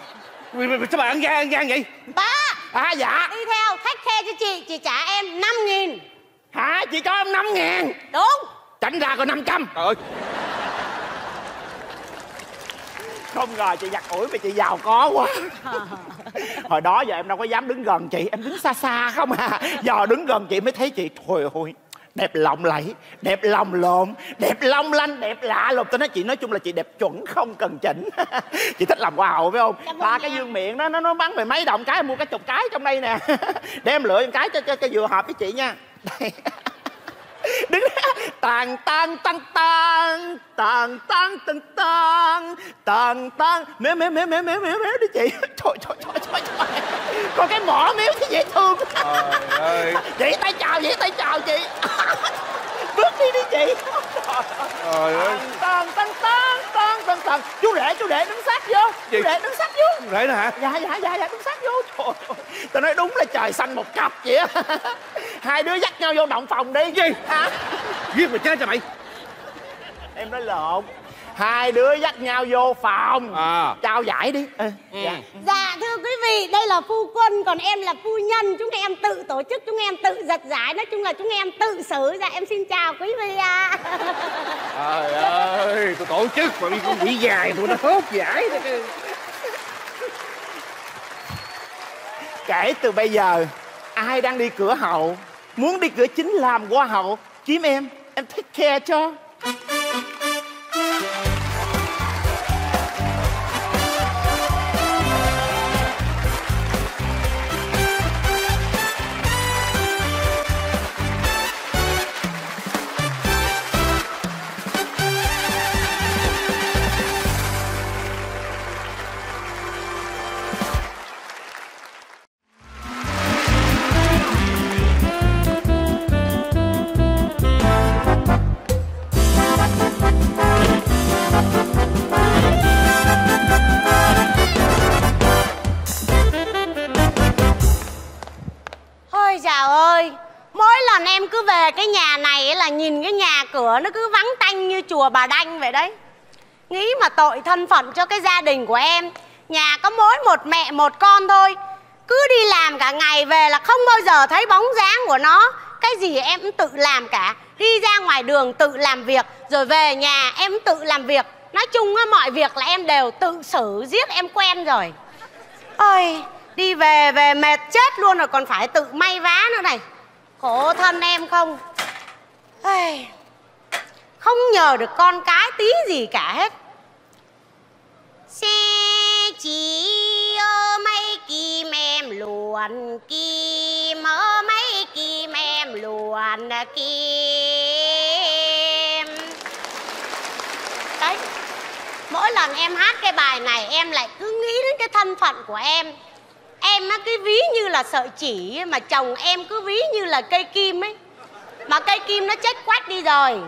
mày, mày, mày sao mà ăn gian ăn gian vậy? Ba. À dạ. Đi theo khách khe cho chị Chị trả em 5 nghìn. Hả? Chị cho em năm ngàn? Đúng. Tránh ra còn 500 trời ơi không ngờ chị giặt ủi mà chị giàu có quá. Hồi đó giờ em đâu có dám đứng gần chị em đứng xa xa không à. Giờ đứng gần chị mới thấy chị thôi ôi đẹp lộng lẫy đẹp lòng lộn đẹp long lanh đẹp lạ lùng. Tôi nói chị nói chung là chị đẹp chuẩn không cần chỉnh. Chị thích làm hoa hậu phải không? Ba cái dương miệng đó nó nó bắn mười mấy đồng cái em mua cái chục cái trong đây nè. Để em lựa một cái cho cho, cho vừa hợp với chị nha. Đây đứng tàn tan tan tan tàn tan tan tan tàn tan méo méo méo méo méo méo méo đi chị. Trời trời trời trời trời. Có cái mỏ méo thì dễ thương. Trời ơi. Vậy tay chào vậy tay chào chị bước đi đi chị. Trời ơi. Tàn tàn tàn tàn tàn tàn chú rể chú rể đứng sát vô chú rể đứng sát vô. rể nè hả? Dạ dạ dạ dạ đứng sát vô. Trời ơi. Tao nói đúng là trời xanh một cặp vậy á. Hai đứa dắt nhau vô động phòng đi. Gì? hả? Giết mày chết cho mày. Em nói lộn hai đứa dắt nhau vô phòng. À. trao giải đi. Ừ. dạ. Dạ thưa quý vị, đây là phu quân, còn em là phu nhân. Chúng em tự tổ chức, chúng em tự giật giải. Nói chung là chúng em tự xử. Dạ em xin chào quý vị ạ. Trời ơi tôi tổ chức mà đi con bị dài tụi nó hốt giải kể từ bây giờ ai đang đi cửa hậu muốn đi cửa chính làm hoa hậu kiếm em em take care cho về cái nhà này là nhìn cái nhà cửa nó cứ vắng tanh như chùa bà Đanh vậy đấy. Nghĩ mà tội thân phận cho cái gia đình của em. Nhà có mỗi một mẹ một con thôi. Cứ đi làm cả ngày về là không bao giờ thấy bóng dáng của nó. Cái gì em cũng tự làm cả. Đi ra ngoài đường tự làm việc Rồi về nhà em cũng tự làm việc. Nói chung á, mọi việc là em đều tự xử Giết em quen rồi. Ôi, đi về về mệt chết luôn rồi còn phải tự may vá nữa này. Khổ thân em không. Không nhờ được con cái tí gì cả hết. Xe chỉ ơ mấy kim em luồn kim ơ mấy kim em luồn kim. Đấy, mỗi lần em hát cái bài này em lại cứ nghĩ đến cái thân phận của em em á, cái ví như là sợi chỉ mà chồng em cứ ví như là cây kim ấy. Mà cây kim nó chết quách đi rồi.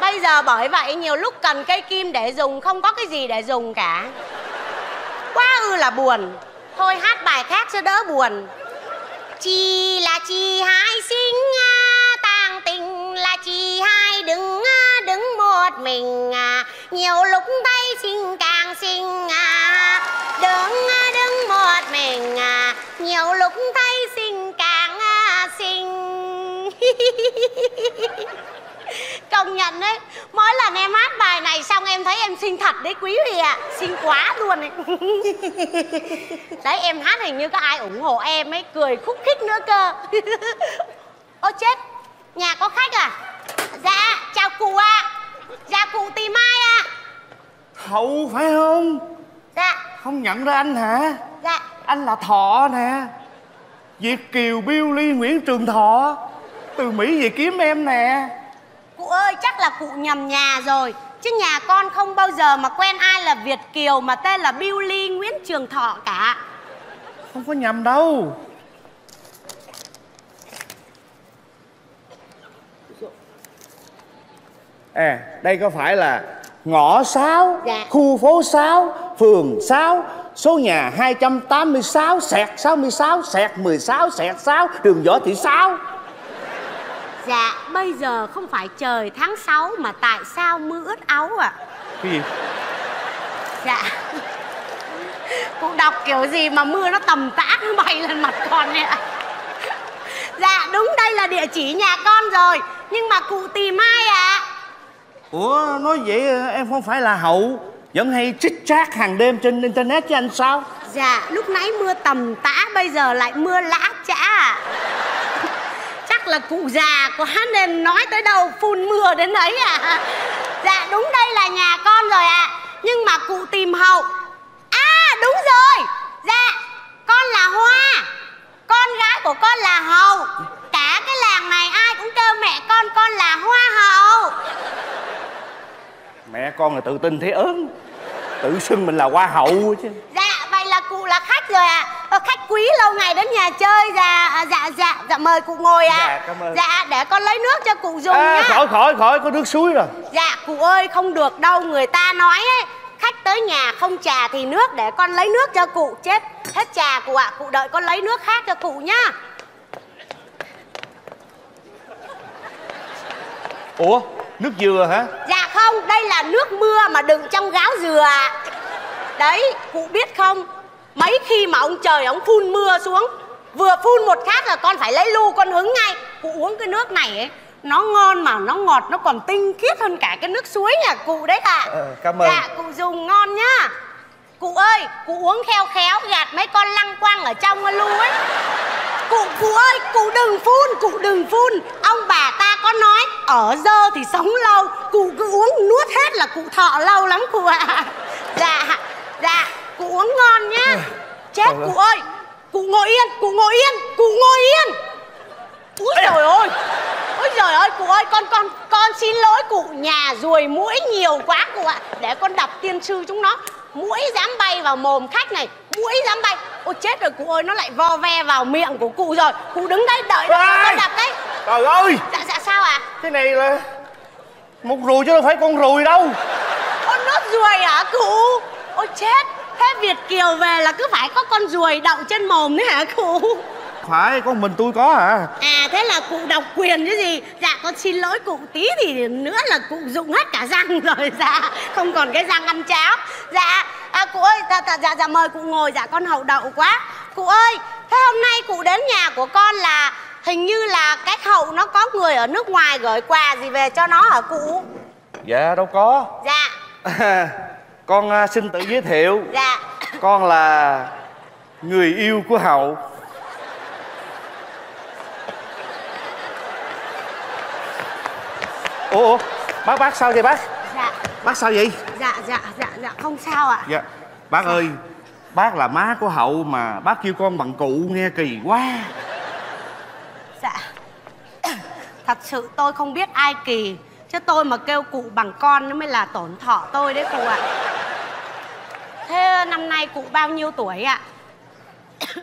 Bây giờ bởi vậy nhiều lúc cần cây kim để dùng, không có cái gì để dùng cả. Quá ư là buồn. Thôi hát bài khác cho đỡ buồn. Chị là chị hai sinh à, tàng tình là chị hai đứng à, đứng một mình à. nhiều lúc thấy sinh càng sinh đứng mình à, nhiều lúc thấy xinh càng à, xinh. Công nhận đấy mỗi lần em hát bài này xong em thấy em xinh thật đấy quý vị ạ xinh quá luôn ấy. Đấy em hát hình như có ai ủng hộ em ấy cười khúc khích nữa cơ. Ô chết nhà có khách à? Dạ chào cụ ạ. Dạ cụ tìm ai ạ. Hậu phải không? Dạ. Không nhận ra anh hả? Dạ anh là thọ nè. Việt kiều biêu ly nguyễn trường thọ. Từ mỹ về kiếm em nè. Cụ ơi chắc là cụ nhầm nhà rồi. Chứ nhà con không bao giờ mà quen ai là việt kiều mà tên là bill ly nguyễn trường thọ cả. Không có nhầm đâu. À đây có phải là ngõ 6 Dạ. khu phố 6 phường 6 số nhà 286 sẹt 66 sẹt 16 sẹt 6 đường võ thị 6 dạ bây giờ không phải trời tháng 6 mà tại sao mưa ướt áo ạ? Cái gì? Dạ. Cụ đọc kiểu gì mà mưa nó tầm tã nó bay lên mặt con ạ? Dạ đúng đây là địa chỉ nhà con rồi nhưng mà cụ tìm ai ạ? Ủa nói vậy em không phải là hậu vẫn hay trích trác hàng đêm trên internet chứ anh sao Dạ, lúc nãy mưa tầm tã, bây giờ lại mưa lã chã. Chắc là cụ già quá nên nói tới đâu phun mưa đến đấy à. Dạ, đúng đây là nhà con rồi ạ. À. Nhưng mà cụ tìm hậu. À, đúng rồi. Dạ, con là Hoa. Con gái của con là Hậu. Cả cái làng này ai cũng kêu mẹ con con là Hoa Hầu con là tự tin thế ớn. Tự xưng mình là hoa hậu chứ. Dạ vậy là cụ là khách rồi à Ờ, Khách quý lâu ngày đến nhà chơi Dạ à, dạ dạ dạ mời cụ ngồi à Dạ, cảm ơn. Dạ để con lấy nước cho cụ dùng à, nhá. khỏi khỏi khỏi có nước suối rồi. Dạ cụ ơi không được đâu Người ta nói ấy Khách tới nhà không trà thì nước Để con lấy nước cho cụ. Chết hết trà cụ ạ Cụ đợi con lấy nước khác cho cụ nhá. Ủa nước dừa hả? Dạ không đây là nước mưa mà đựng trong gáo dừa. Ạ Đấy cụ biết không? Mấy khi mà ông trời ông phun mưa xuống Vừa phun một phát là con phải lấy lu con hứng ngay. Cụ uống cái nước này ấy Nó ngon mà nó ngọt Nó còn tinh khiết hơn cả cái nước suối nhà cụ đấy ạ Ờ, cảm ơn. Dạ cụ dùng ngon nhá. Cụ ơi cụ uống khéo khéo Gạt mấy con lăng quăng ở trong lu ấy. Cụ cụ ơi cụ đừng phun Cụ đừng phun. Ông bà có nói Ở dơ thì sống lâu Cụ cứ uống nuốt hết là cụ thọ lâu lắm cụ ạ. Dạ Dạ cụ uống ngon nhá. Chết cụ ơi Cụ ngồi yên Cụ ngồi yên Cụ ngồi yên. Úi trời ơi Ôi trời ơi cụ ơi con con con xin lỗi cụ nhà ruồi mũi nhiều quá cụ ạ. Để con đọc tiên sư chúng nó Mũi dám bay vào mồm khách này Mũi dám bay. Ôi chết rồi cụ ơi nó lại vo ve vào miệng của cụ rồi. Cụ đứng đấy đợi con đọc đấy. Trời ơi! Dạ dạ sao ạ? Cái này là một ruồi chứ đâu phải con ruồi đâu. Ôi nốt ruồi hả cụ? Ôi chết. Thế Việt Kiều về là cứ phải có con ruồi đậu trên mồm đấy hả cụ phải con mình tôi có à. À thế là cụ độc quyền chứ gì? Dạ con xin lỗi cụ tí thì nữa là cụ dụng hết cả răng rồi Dạ. Không còn cái răng ăn cháo. Dạ à, cụ ơi dạ, dạ, dạ, dạ mời cụ ngồi Dạ con hậu đậu quá. Cụ ơi thế hôm nay cụ đến nhà của con là Hình như là cái hậu nó có người ở nước ngoài gửi quà gì về cho nó hả cụ? Dạ đâu có. Dạ. Con à, xin tự giới thiệu. Dạ. Con là người yêu của hậu ủa ủa bác bác sao vậy bác? Dạ. Bác sao vậy? Dạ dạ dạ dạ không sao ạ. Dạ. Bác ơi bác là má của hậu mà bác kêu con bằng cụ nghe kỳ quá. Dạ. Thật sự tôi không biết ai kỳ Chứ tôi mà kêu cụ bằng con nó mới là tổn thọ tôi đấy cụ ạ. Thế năm nay cụ bao nhiêu tuổi ạ?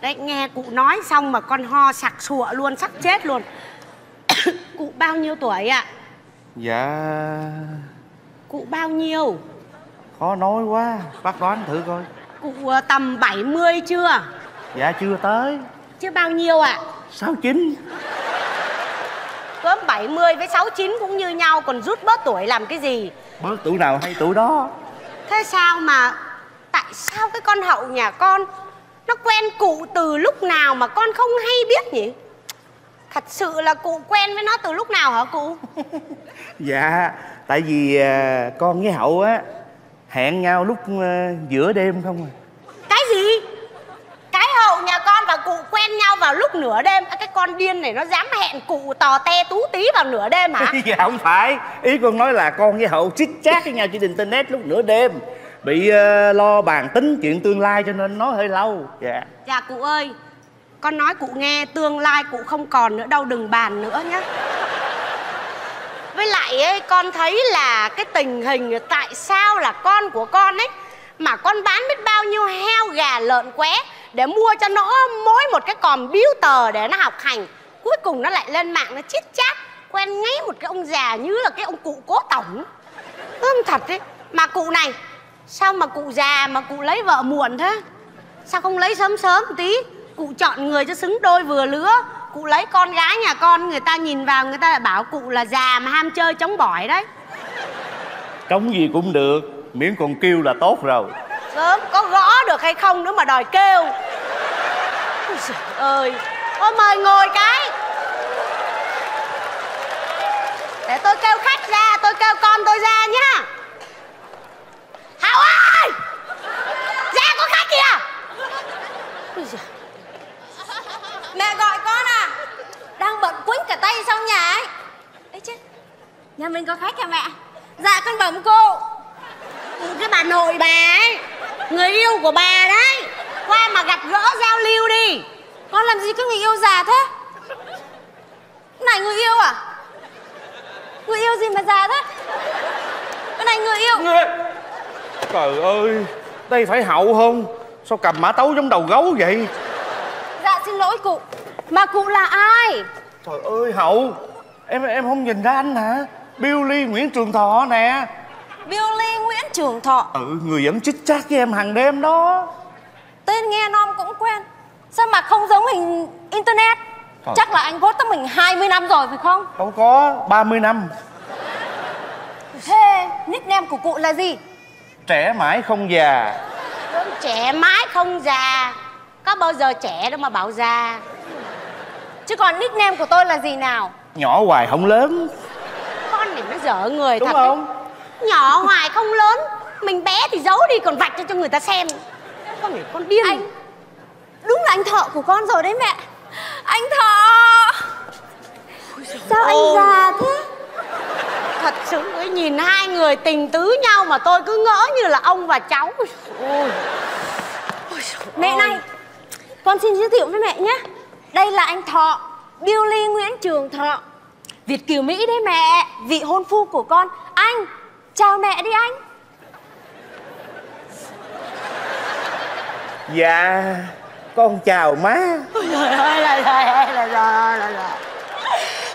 Đấy nghe cụ nói xong mà con ho sặc sụa luôn sắp chết luôn Cụ bao nhiêu tuổi ạ? dạ Cụ bao nhiêu? khó nói quá bác đoán thử coi Cụ ờ, tầm 70 chưa? dạ chưa tới Chứ bao nhiêu ạ? sáu chín Cớm 70 với 69 cũng như nhau Còn rút bớt tuổi làm cái gì? bớt tuổi nào hay tuổi đó Thế sao mà Tại sao cái con hậu nhà con Nó quen cụ từ lúc nào mà con không hay biết nhỉ Thật sự là cụ quen với nó từ lúc nào hả cụ? Dạ tại vì à, con với hậu á hẹn nhau lúc à, giữa đêm không à. Cái gì? Cái hậu nhà con và cụ quen nhau vào lúc nửa đêm. À, Cái con điên này nó dám hẹn cụ tò te tú tí vào nửa đêm hả? Dạ không phải. Ý con nói là con với hậu chích chát với nhau trên internet lúc nửa đêm. Bị ờ, lo bàn tính chuyện tương lai cho nên nói hơi lâu. Dạ. Dạ cụ ơi con nói cụ nghe tương lai cụ không còn nữa đâu đừng bàn nữa nhé Với lại ấy, con thấy là cái tình hình tại sao là con của con ấy Mà con bán biết bao nhiêu heo gà lợn qué Để mua cho nó mỗi một cái còm biếu tờ để nó học hành. Cuối cùng nó lại lên mạng nó chít chát Quen ngay một cái ông già như là cái ông cụ cố tổng. Ưm thật đấy Mà cụ này Sao mà cụ già mà cụ lấy vợ muộn thế? Sao không lấy sớm sớm một tí? Cụ chọn người cho xứng đôi vừa lứa. Cụ lấy con gái nhà con Người ta nhìn vào người ta lại bảo cụ là già mà ham chơi chống bỏi đấy. Trống gì cũng được miễn còn kêu là tốt rồi. Sớm có gõ được hay không nữa mà đòi kêu. Ôi giời ơi Thôi mời ngồi cái. Để tôi kêu khách ra Tôi kêu con tôi ra nhá. Hảo ơi Ra có khách kìa Ôi giời. Mẹ gọi con à? Đang bận quýnh cả tay trong nhà ấy. Đấy chứ Nhà mình có khách hả mẹ? Dạ con bẩm cô. Ừ, Cái bà nội bà ấy Người yêu của bà đấy. Qua mà gặp gỡ giao lưu đi. Con làm gì có người yêu già thế? Này người yêu à? Người yêu gì mà già thế? Cái này người yêu. Trời ơi Đây phải hậu không? Sao cầm mã tấu giống đầu gấu vậy Dạ xin lỗi cụ. Mà cụ là ai? Trời ơi hậu. Em em không nhìn ra anh hả? Billy Nguyễn Trường Thọ nè. Billy Nguyễn Trường Thọ. Ừ người vẫn chích chát với em hàng đêm đó. Tên nghe nom cũng quen. Sao mà không giống hình internet? Trời. Chắc là anh gốt tóc mình 20 năm rồi phải không? Đâu có 30 năm. Thế nickname của cụ là gì? Trẻ mãi không già. Trẻ mãi không già Có bao giờ trẻ đâu mà bảo già Chứ còn nickname của tôi là gì nào? Nhỏ hoài không lớn. Con này nó dở người Đúng thật không? Nhỏ hoài không lớn. Mình bé thì giấu đi còn vạch cho cho người ta xem. Con này con điên. Anh Đúng là anh Thọ của con rồi đấy mẹ. Anh Thọ Sao anh Ôi. già thế? Thật sự ấy, nhìn hai người tình tứ nhau mà tôi cứ ngỡ như là ông và cháu. Ôi. Mẹ này Con xin giới thiệu với mẹ nhé. Đây là anh Thọ Billy Nguyễn Trường Thọ. Việt Kiều Mỹ đấy mẹ Vị hôn phu của con. Anh Chào mẹ đi anh. Dạ Con chào má. Trời ơi là trời ơi là trời ơi là trời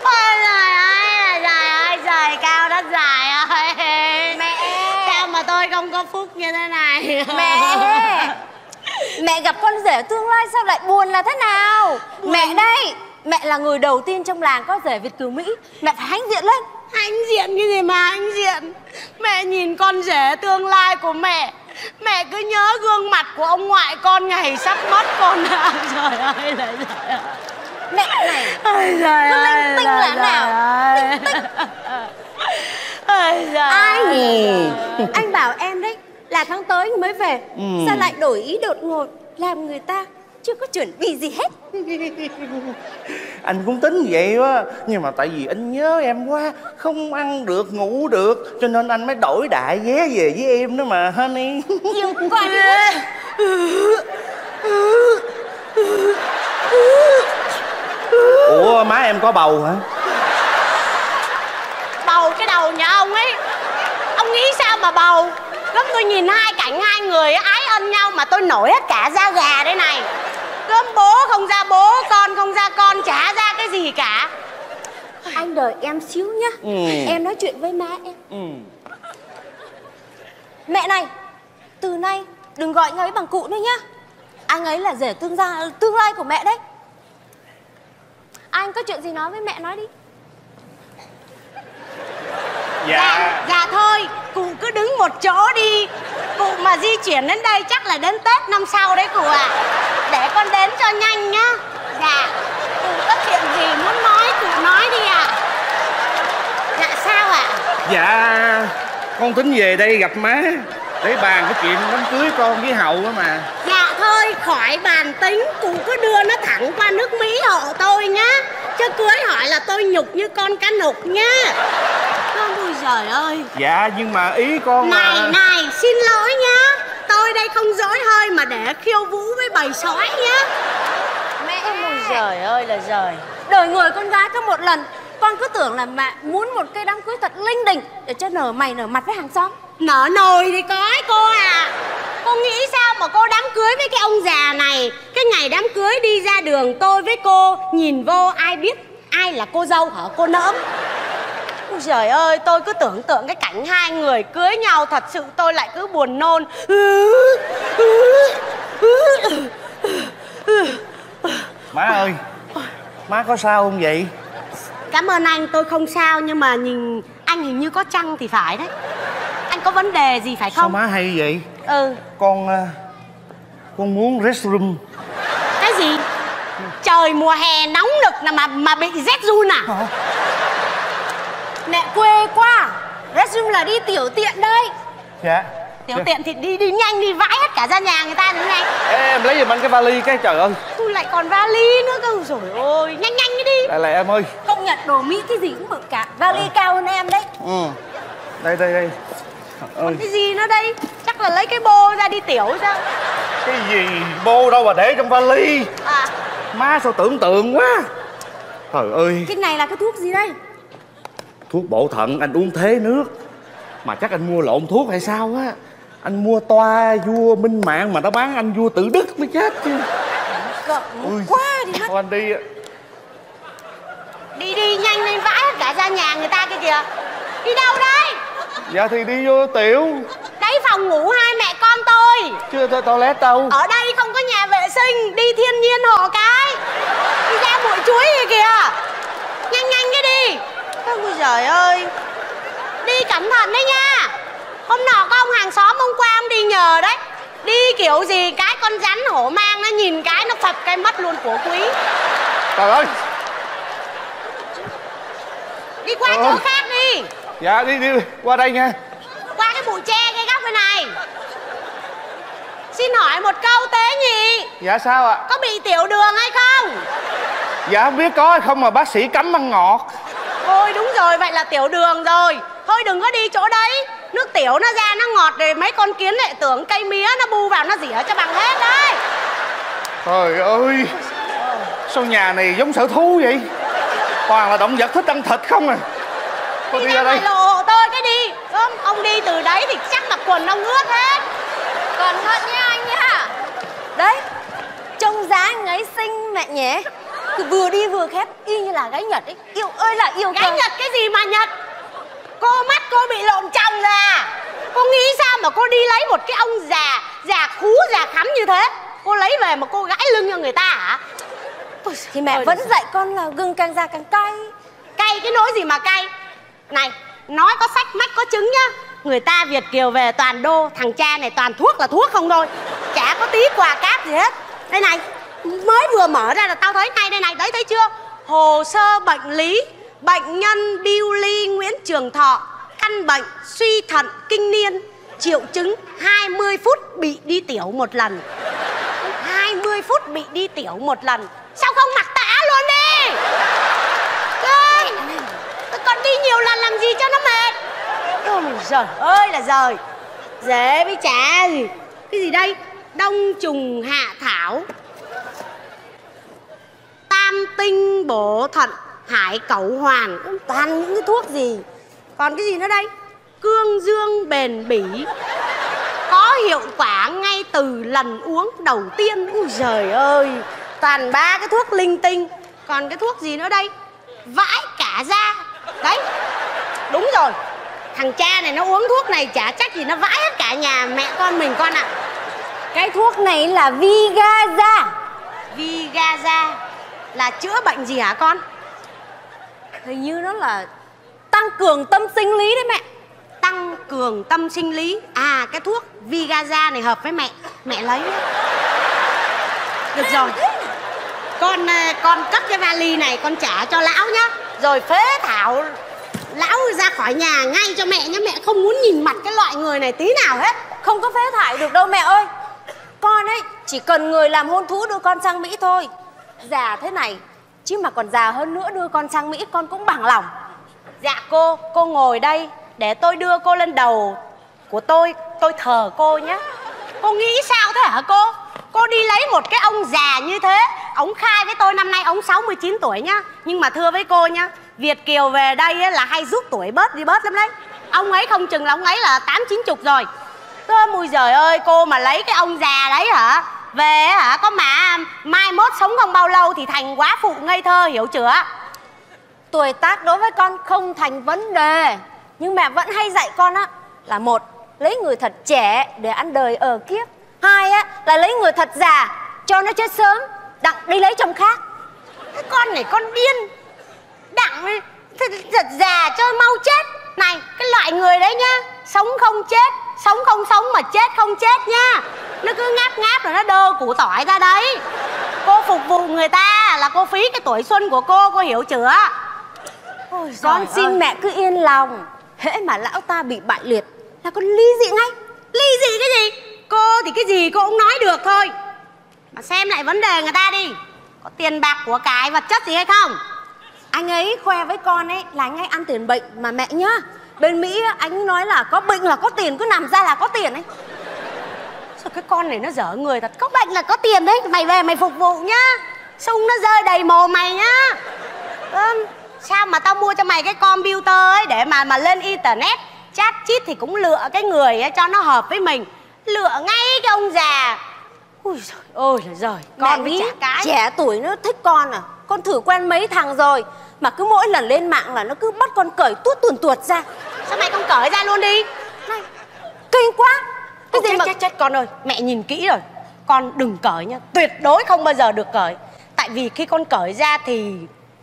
Ôi trời ơi là trời ơi trời cao đất dài ơi. Mẹ. Sao mà tôi không có phúc như thế này? Mẹ Mẹ gặp con rể tương lai sao lại buồn là thế nào? Mẹ đây Mẹ là người đầu tiên trong làng có rể Việt Kiều Mỹ. Mẹ phải hãnh diện lên. Hãnh diện cái gì mà hãnh diện? Mẹ nhìn con rể tương lai của mẹ. Mẹ cứ nhớ gương mặt của ông ngoại con ngày sắp mất con. À Trời ơi là trời ơi. Mẹ này. Ôi trời ơi linh tinh là nào? nào Ôi trời Ai nhỉ? Anh bảo em đấy Là tháng tới mới về. Ừ. Sao lại đổi ý đột ngột Làm người ta chưa có chuẩn bị gì hết? Anh cũng tính vậy á Nhưng mà tại vì anh nhớ em quá Không ăn được ngủ được Cho nên anh mới đổi đại vé về với em đó mà honey. Yêu nữa Ủa má em có bầu hả? Bầu cái đầu nhà ông ấy. Ông nghĩ sao mà bầu Gớm tôi nhìn hai cảnh hai người ái ân nhau Mà tôi nổi hết cả da gà đây này. Gớm bố không ra bố Con không ra con chả ra cái gì cả. Anh đợi em xíu nhá. Ừ. Em nói chuyện với má em. Ừ. Mẹ này Từ nay đừng gọi anh ấy bằng cụ nữa nhá. Anh ấy là rể tương gia tương lai của mẹ đấy. Anh có chuyện gì nói với mẹ nói đi Dạ. Dạ thôi Cụ cứ đứng một chỗ đi. Cụ mà di chuyển đến đây chắc là đến Tết năm sau đấy cụ ạ. Để con đến cho nhanh nhá. Dạ Cụ có chuyện gì muốn nói cụ nói đi ạ. Dạ sao ạ? Dạ Con tính về đây gặp má Để bàn cái chuyện đám cưới con với Hậu đó mà. Dạ thôi khỏi bàn tính. Cụ cứ đưa nó thẳng qua nước Mỹ hộ tôi nhá. Chứ cưới hỏi là tôi nhục như con cá nục nhá Con ôi trời ơi. Dạ nhưng mà ý con Này là này xin lỗi nhá. Tôi đây không dỗi hơi mà để khiêu vũ với bầy sói nhá. Mẹ Ôi trời ơi là trời Đời người con gái có một lần Con cứ tưởng là mẹ muốn một cái đám cưới thật linh đình Để cho nở mày nở mặt với hàng xóm. Nở nồi thì có ấy cô à. Cô nghĩ sao mà cô đám cưới với cái ông già này? Cái ngày đám cưới đi ra đường tôi với cô Nhìn vô ai biết ai là cô dâu hả? Cô nỡm trời ơi tôi cứ tưởng tượng cái cảnh hai người cưới nhau Thật sự tôi lại cứ buồn nôn. Má ơi Má có sao không vậy? Cảm ơn anh tôi không sao Nhưng mà nhìn anh hình như có trăng thì phải đấy. Anh có vấn đề gì phải Sao không má hay vậy? Ừ. Con à, Con muốn restroom. Cái gì? Trời mùa hè nóng nực là mà mà bị rét run à Mẹ quê quá. Restroom là đi tiểu tiện đây. Dạ. Tiểu tiện thì đi đi nhanh đi vãi hết cả ra nhà người ta nữa này. Ê, Em lấy giùm anh cái vali cái trời ơi. Tôi lại còn vali nữa cơ. Rồi ôi nhanh nhanh đi. Lại lại em ơi. Công nhận đồ Mỹ cái gì cũng bự cả. Vali cao hơn em đấy. Ừ. Đây đây đây. Ơi. Cái gì nữa đây? Chắc là lấy cái bô ra đi tiểu sao Cái gì? Bô đâu mà để trong vali. À. Má sao tưởng tượng quá. Trời ơi. Cái này là cái thuốc gì đây Thuốc bổ thận anh uống thế nước. Mà chắc anh mua lộn thuốc hay sao á? Anh mua toa vua minh mạng mà nó bán anh vua tự đức mới chết chứ. Ui. quá đi mất thôi anh đi. Đi đi nhanh lên vãi hết cả ra nhà người ta kia kìa. Đi đâu đây? Dạ thì đi vô tiểu. Đấy phòng ngủ hai mẹ con tôi. Chưa tới toilet đâu. Ở đây không có nhà vệ sinh Đi thiên nhiên hộ cái. Đi ra bụi chuối kìa. Kìa Nhanh nhanh Ôi trời ơi. Đi cẩn thận đấy nha. Hôm nọ có ông hàng xóm hôm qua ông đi nhờ đấy. Đi kiểu gì cái con rắn hổ mang nó nhìn cái nó phập cái mất luôn của quý. Trời ơi. Đi qua chỗ khác đi. Dạ đi đi qua đây nha. Qua cái bụi tre cái góc bên này. Xin hỏi một câu tế nhỉ dạ sao ạ? Có bị tiểu đường hay không? Dạ không biết có hay không mà bác sĩ cấm ăn ngọt Ôi đúng rồi vậy là tiểu đường rồi. Thôi đừng có đi chỗ đấy. Nước tiểu nó ra nó ngọt rồi mấy con kiến lại tưởng cây mía nó bu vào nó rỉa cho bằng hết đấy. Trời ơi sao nhà này giống sở thú vậy? Toàn là động vật thích ăn thịt không à? Thôi Đi đi ra đây. lộ hộ tôi cái đi. Không, ông đi từ đấy thì chắc mặc quần ông ướt hết. Cẩn thận nha anh nha Đấy Trông giá anh ấy xinh mẹ nhé Cứ vừa đi vừa khép y như là gái Nhật ấy. Yêu ơi là yêu Gái cơ. Nhật cái gì mà Nhật? Cô mắt cô bị lộn chồng ra Cô nghĩ sao mà cô đi lấy một cái ông già Già khú già khắm như thế? Cô lấy về mà cô gãi lưng cho người ta hả? Thì mẹ Ôi, vẫn dạy con là gừng càng già càng cay. Cay cái nỗi gì mà cay? Này nói có sách mách có chứng nhá. Người ta Việt Kiều về toàn đô Thằng cha này toàn thuốc là thuốc không thôi. Chả có tí quà cáp gì hết. Đây này Mới vừa mở ra là tao thấy ngay đây này, Đấy thấy chưa? Hồ sơ bệnh lý, Bệnh nhân Billy Nguyễn Trường Thọ, Căn bệnh suy thận kinh niên, Triệu chứng 20 phút bị đi tiểu một lần. 20 phút bị đi tiểu một lần. Sao không mặc tã luôn đi? Cưng còn đi nhiều lần làm gì cho nó mệt? Ôi giời ơi là giời. Dễ với chả. Gì Cái gì đây? Đông trùng hạ thảo. Tam tinh bổ thận Hải cẩu hoàng. Toàn những cái thuốc gì? Còn cái gì nữa đây? Cương dương bền bỉ. Có hiệu quả ngay từ lần uống đầu tiên. Úi giời ơi. Toàn ba cái thuốc linh tinh. Còn cái thuốc gì nữa đây? Vãi cả da. Đấy Đúng rồi. Thằng cha này nó uống thuốc này chả chắc gì nó vãi hết cả nhà mẹ con mình con ạ. Cái thuốc này là Vigaza. Vigaza Là chữa bệnh gì hả con? Hình như nó là tăng cường tâm sinh lý đấy mẹ. Tăng cường tâm sinh lý. À cái thuốc Vigaza này hợp với mẹ. Mẹ lấy nhé Được rồi. Con ờ, con cất cái vali này con trả cho lão nhá. Rồi phế thảo Lão ra khỏi nhà ngay cho mẹ nhé Mẹ không muốn nhìn mặt cái loại người này tí nào hết. Không có phế thải được đâu mẹ ơi. Con ấy chỉ cần người làm hôn thú đưa con sang Mỹ thôi Già thế này. Chứ mà còn già hơn nữa đưa con sang Mỹ con cũng bằng lòng. Dạ cô, cô ngồi đây Để tôi đưa cô lên đầu của tôi. Tôi thờ cô nhé. Cô nghĩ sao thế hả cô? Cô đi lấy một cái ông già như thế. Ông khai với tôi năm nay ông 69 tuổi nhá. Nhưng mà thưa với cô nhá Việt Kiều về đây ấy là hay rút tuổi bớt đi bớt lắm đấy. Ông ấy không chừng là ông ấy là 8 9 chục rồi. Tôi mùi giời ơi cô mà lấy cái ông già đấy hả? Về hả? Có mà mai mốt sống không bao lâu Thì thành quá phụ ngây thơ hiểu chưa? Tuổi tác đối với con không thành vấn đề Nhưng mẹ vẫn hay dạy con á Là một Lấy người thật trẻ để ăn đời ở kiếp. Hai á là lấy người thật già Cho nó chết sớm Đặng đi lấy chồng khác. Cái con này con điên. Đặng thật già cho mau chết. Này cái loại người đấy nhá Sống không chết Sống không sống mà chết không chết nha. Nó cứ ngáp ngáp rồi nó đơ củ tỏi ra đấy. Cô phục vụ người ta là cô phí cái tuổi xuân của cô Cô hiểu chưa? Ôi Con xin ơi. mẹ cứ yên lòng. Hễ mà lão ta bị bại liệt Là con ly dị ngay. Ly dị cái gì? Cô thì cái gì cô cũng nói được thôi. Mà xem lại vấn đề người ta đi. Có tiền bạc của cái vật chất gì hay không? Anh ấy khoe với con ấy là anh ấy ăn tiền bệnh Mà mẹ nhá Bên Mỹ á, anh nói là có bệnh là có tiền Cứ nằm ra là có tiền ấy. Sao cái con này nó dở người thật? Có bệnh là có tiền đấy Mày về mày phục vụ nhá. Sung nó rơi đầy mồm mày nhá. Ừm, Sao mà tao mua cho mày cái computer ấy Để mà mà lên internet? Chat chít thì cũng lựa cái người á, cho nó hợp với mình. Lựa ngay cái ông già. Ui giời ôi là giời con với chả cái. trẻ tuổi nó thích con à? Con thử quen mấy thằng rồi Mà cứ mỗi lần lên mạng là nó cứ bắt con cởi tuốt tuồn tuột ra. Sao mày không cởi ra luôn đi? Này, Kinh quá. Cái Cái gì chết, mà chết chết con ơi mẹ nhìn kỹ rồi. Con đừng cởi nhá tuyệt đối không bao giờ được cởi. Tại vì khi con cởi ra thì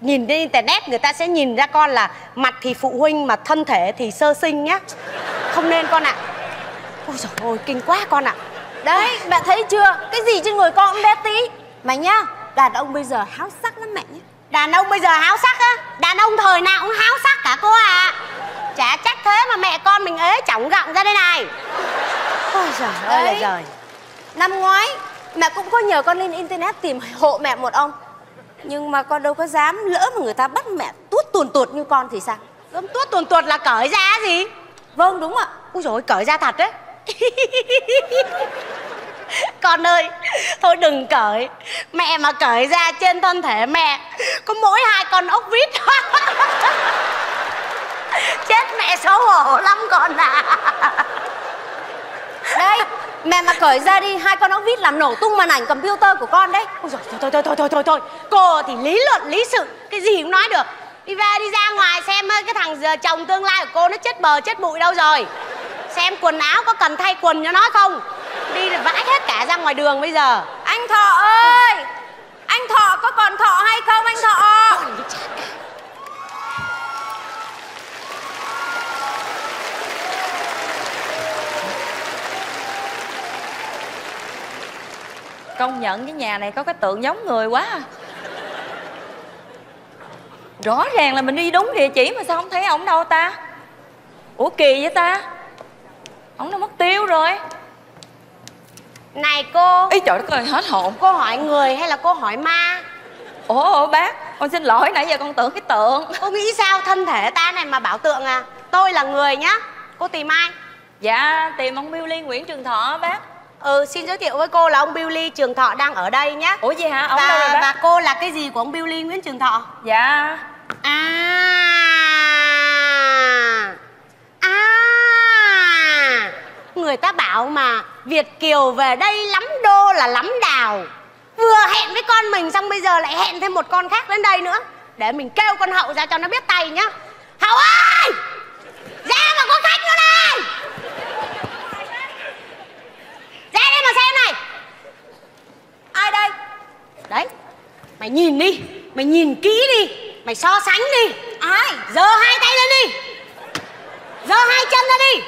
nhìn trên internet người ta sẽ nhìn ra con là mặt thì phụ huynh mà thân thể thì sơ sinh nhá. Không nên con ạ. Ôi trời ơi kinh quá con ạ. Đấy mẹ thấy chưa? Cái gì trên người con cũng bé tí. Mà nhá Đàn ông bây giờ háo sắc lắm mẹ nhé đàn ông bây giờ háo sắc á đàn ông thời nào cũng háo sắc cả cô ạ. Chả trách thế mà mẹ con mình ế chỏng gọng ra đây này. Ôi trời ơi là trời Năm ngoái Mẹ cũng có nhờ con lên internet tìm hộ mẹ một ông. Nhưng mà con đâu có dám Lỡ mà người ta bắt mẹ tuốt tuồn tuột như con thì sao? Gấm tuốt tuồn tuột là cởi ra gì? Vâng đúng ạ. Ui dồi cởi ra thật đấy Con ơi Thôi đừng cởi. Mẹ mà cởi ra trên thân thể mẹ Có mỗi hai con ốc vít. Chết mẹ xấu hổ lắm con à Đây Mẹ mà cởi ra đi Hai con ốc vít làm nổ tung màn ảnh computer của con đấy. Ôi giời, thôi thôi thôi thôi thôi thôi. Cô thì lý luận lý sự Cái gì cũng nói được. Đi về đi ra ngoài xem cái thằng chồng tương lai của cô nó chết bờ chết bụi đâu rồi. Xem quần áo có cần thay quần cho nó không? Đi rồi vãi hết cả ra ngoài đường bây giờ. Anh Thọ ơi! Anh Thọ có còn Thọ hay không anh Thọ? Công nhận cái nhà này có cái tượng giống người quá. À. Rõ ràng là mình đi đúng địa chỉ mà sao không thấy ổng đâu ta? Ủa kỳ vậy ta? Ổng đâu mất tiêu rồi Này cô. Ý trời đất ơi hết hồn. Cô hỏi người hay là cô hỏi ma? Ủa, bác Con xin lỗi nãy giờ con tưởng cái tượng. Cô nghĩ sao thân thể ta này mà bảo tượng à? Tôi là người nhá. Cô tìm ai? Dạ tìm ông Billy Nguyễn Trường Thọ bác. Ừ xin giới thiệu với cô là ông Billy Trường Thọ đang ở đây nhá. Ủa gì hả? Ông đâu rồi và, bác? và cô là cái gì của ông Billy Nguyễn Trường Thọ? Dạ. À Người ta bảo mà Việt Kiều về đây lắm đô là lắm đào. Vừa hẹn với con mình xong bây giờ lại hẹn thêm một con khác đến đây nữa. Để mình kêu con Hậu ra cho nó biết tay nhá. Hậu ơi! Ra mà có khách nữa này Ra đây mà xem này! Ai đây? Đấy Mày nhìn đi Mày nhìn kỹ đi Mày so sánh đi. Ai? Giơ hai tay lên đi. Giơ hai chân ra đi.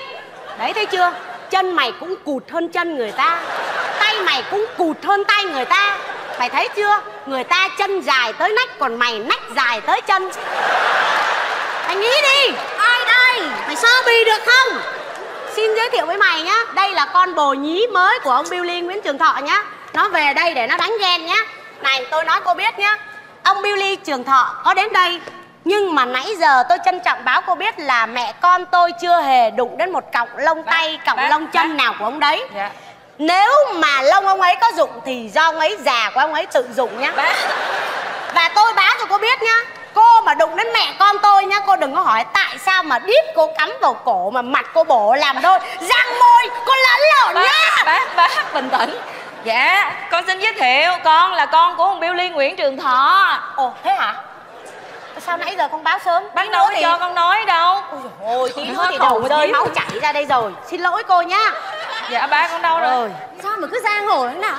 Đấy thấy chưa Chân mày cũng cụt hơn chân người ta Tay mày cũng cụt hơn tay người ta. Mày thấy chưa? Người ta chân dài tới nách Còn mày nách dài tới chân. Mày nghĩ đi. Ai đây? Mày so bì được không? Xin giới thiệu với mày nhá. Đây là con bồ nhí mới của ông Billy Nguyễn Trường Thọ nhá. Nó về đây để nó đánh ghen nhá. Này tôi nói cô biết nhá. Ông Billy Trường Thọ có đến đây Nhưng mà nãy giờ tôi trân trọng báo cô biết là mẹ con tôi chưa hề đụng đến một cọng lông Bác, tay, cọng bác, lông chân bác. nào của ông đấy. Dạ. Nếu mà lông ông ấy có dụng thì do ông ấy già của ông ấy tự dụng nhá. Bác. Và tôi báo cho cô biết nhá Cô mà đụng đến mẹ con tôi nhá Cô đừng có hỏi tại sao mà đít cô cắm vào cổ Mà mặt cô bổ làm đôi. Răng môi cô lẫn lộn nhá. bác, bác, bình tĩnh. Dạ, con xin giới thiệu Con là con của ông Billy Nguyễn Trường Thọ. Ồ thế hả Sao nãy giờ không báo sớm? Bác đâu thì- cho con nói đâu. Ôi dồi ôi, tí nữa Hết thì đầu rơi máu chảy ra đây rồi. Xin lỗi cô nhá Dạ bác con đâu rồi? Sao mà cứ giang hồ thế nào?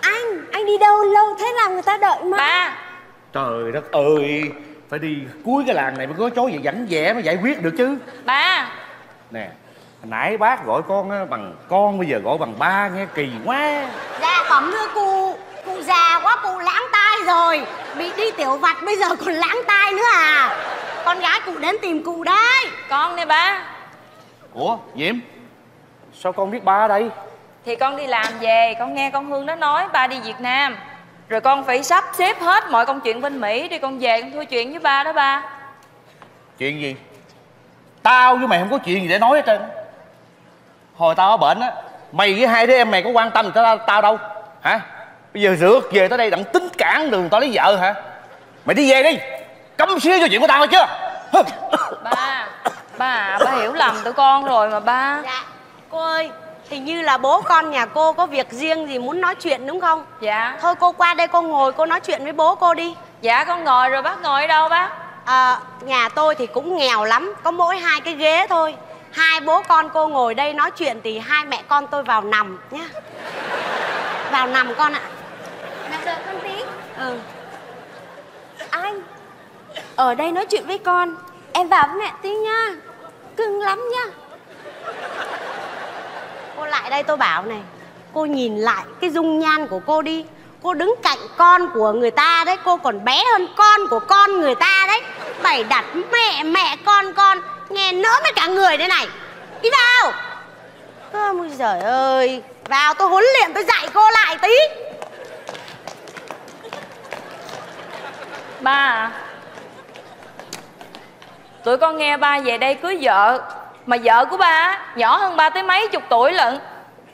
Anh, anh đi đâu lâu thế làm người ta đợi mà? Ba. Trời đất ơi Phải đi cuối cái làng này mới có chỗ gì rảnh vẽ mới giải quyết được chứ. Ba. Nè hồi Nãy bác gọi con á, bằng con Bây giờ gọi bằng ba nghe kỳ quá. Dạ bẩm thưa cụ Cụ già quá cụ lãng tai rồi. Bị đi tiểu vặt bây giờ còn lãng tai nữa à? Con gái cụ đến tìm cụ đấy. Con nè ba. Ủa Diễm? Sao con biết ba ở đây? Thì con đi làm về Con nghe con Hương nó nói ba đi Việt Nam. Rồi con phải sắp xếp hết mọi công chuyện bên Mỹ Đi con về con thua chuyện với ba đó ba. Chuyện gì? Tao với mày không có chuyện gì để nói hết trơn Hồi tao ở bệnh á Mày với hai đứa em mày có quan tâm tới tao, tao đâu? Hả Bây giờ rượt về tới đây đặng tính cản đường tao lấy vợ hả? Mày đi về đi. Cấm xía cho chuyện của tao nghe chưa? Hừ. Ba Ba à, ba hiểu lầm tụi con rồi mà ba. Dạ. Cô ơi Hình như là bố con nhà cô có việc riêng gì muốn nói chuyện đúng không? Dạ. Thôi cô qua đây cô ngồi cô nói chuyện với bố cô đi. Dạ con ngồi rồi bác ngồi ở đâu bác? À, Nhà tôi thì cũng nghèo lắm Có mỗi hai cái ghế thôi. Hai bố con cô ngồi đây nói chuyện Thì hai mẹ con tôi vào nằm nhá. Vào nằm con ạ Mẹ đợi con tí Ừ Anh, Ở đây nói chuyện với con, Em vào với mẹ tí nha. Cưng lắm nha. Cô lại đây tôi bảo này, Cô nhìn lại cái dung nhan của cô đi. Cô đứng cạnh con của người ta đấy, Cô còn bé hơn con của con người ta đấy. Bày đặt mẹ mẹ con con, Nghe nỡ với cả người đây này. Đi vào. Ôi trời ơi, Vào tôi huấn luyện tôi dạy cô lại tí. Ba à. Tụi con nghe ba về đây cưới vợ, Mà vợ của ba nhỏ hơn ba tới mấy chục tuổi lận.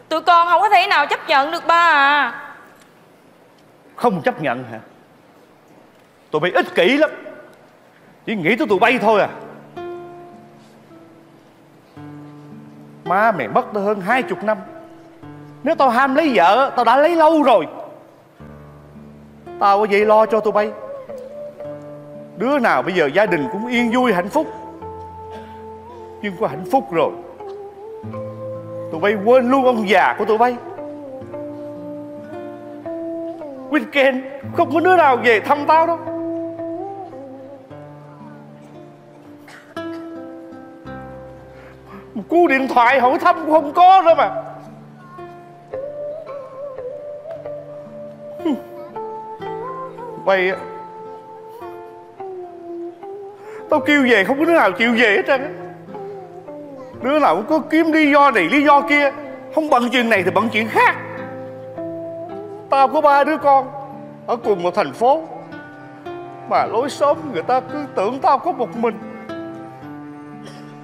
Tụi con không có thể nào chấp nhận được ba à. Không chấp nhận hả? Tụi bay ích kỷ lắm. Chỉ nghĩ tới tụi bay thôi à. Má mày mất tao hơn hai chục năm. Nếu tao ham lấy vợ, Tao đã lấy lâu rồi. Tao có vậy lo cho tụi bay. Đứa nào bây giờ gia đình cũng yên vui, hạnh phúc. Nhưng có hạnh phúc rồi. Tụi bay quên luôn ông già của tụi bay. Weekend, Không có đứa nào về thăm tao đâu. Một cú điện thoại hỏi thăm cũng không có nữa mà. Bay á. Tao kêu về không có đứa nào chịu về hết trơn á. Đứa nào cũng có kiếm lý do này lý do kia. Không bận chuyện này thì bận chuyện khác. Tao có ba đứa con Ở cùng một thành phố. Mà lối xóm người ta cứ tưởng tao có một mình.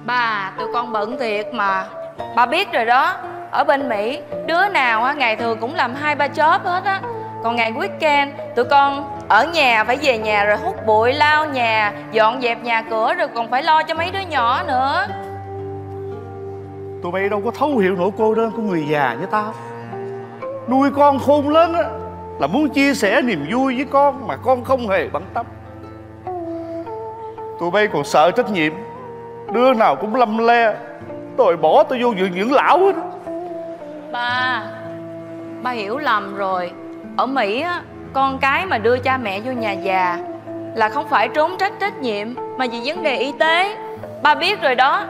Bà, tụi con bận thiệt mà. Bà biết rồi đó. Ở bên Mỹ Đứa nào á, ngày thường cũng làm hai ba chớp hết á. Còn ngày weekend. Tụi con ở nhà phải về nhà rồi hút bụi lau nhà Dọn dẹp nhà cửa rồi còn phải lo cho mấy đứa nhỏ nữa. Tụi bay đâu có thấu hiểu nỗi cô đơn của người già như tao. Nuôi con khôn lớn á Là muốn chia sẻ niềm vui với con Mà con không hề bận tâm. Tụi bay còn sợ trách nhiệm. Đứa nào cũng lâm le Rồi bỏ tôi vô viện dưỡng lão hết á. Ba Ba hiểu lầm rồi ở Mỹ á Con cái mà đưa cha mẹ vô nhà già Là không phải trốn trách trách nhiệm Mà vì vấn đề y tế. Ba biết rồi đó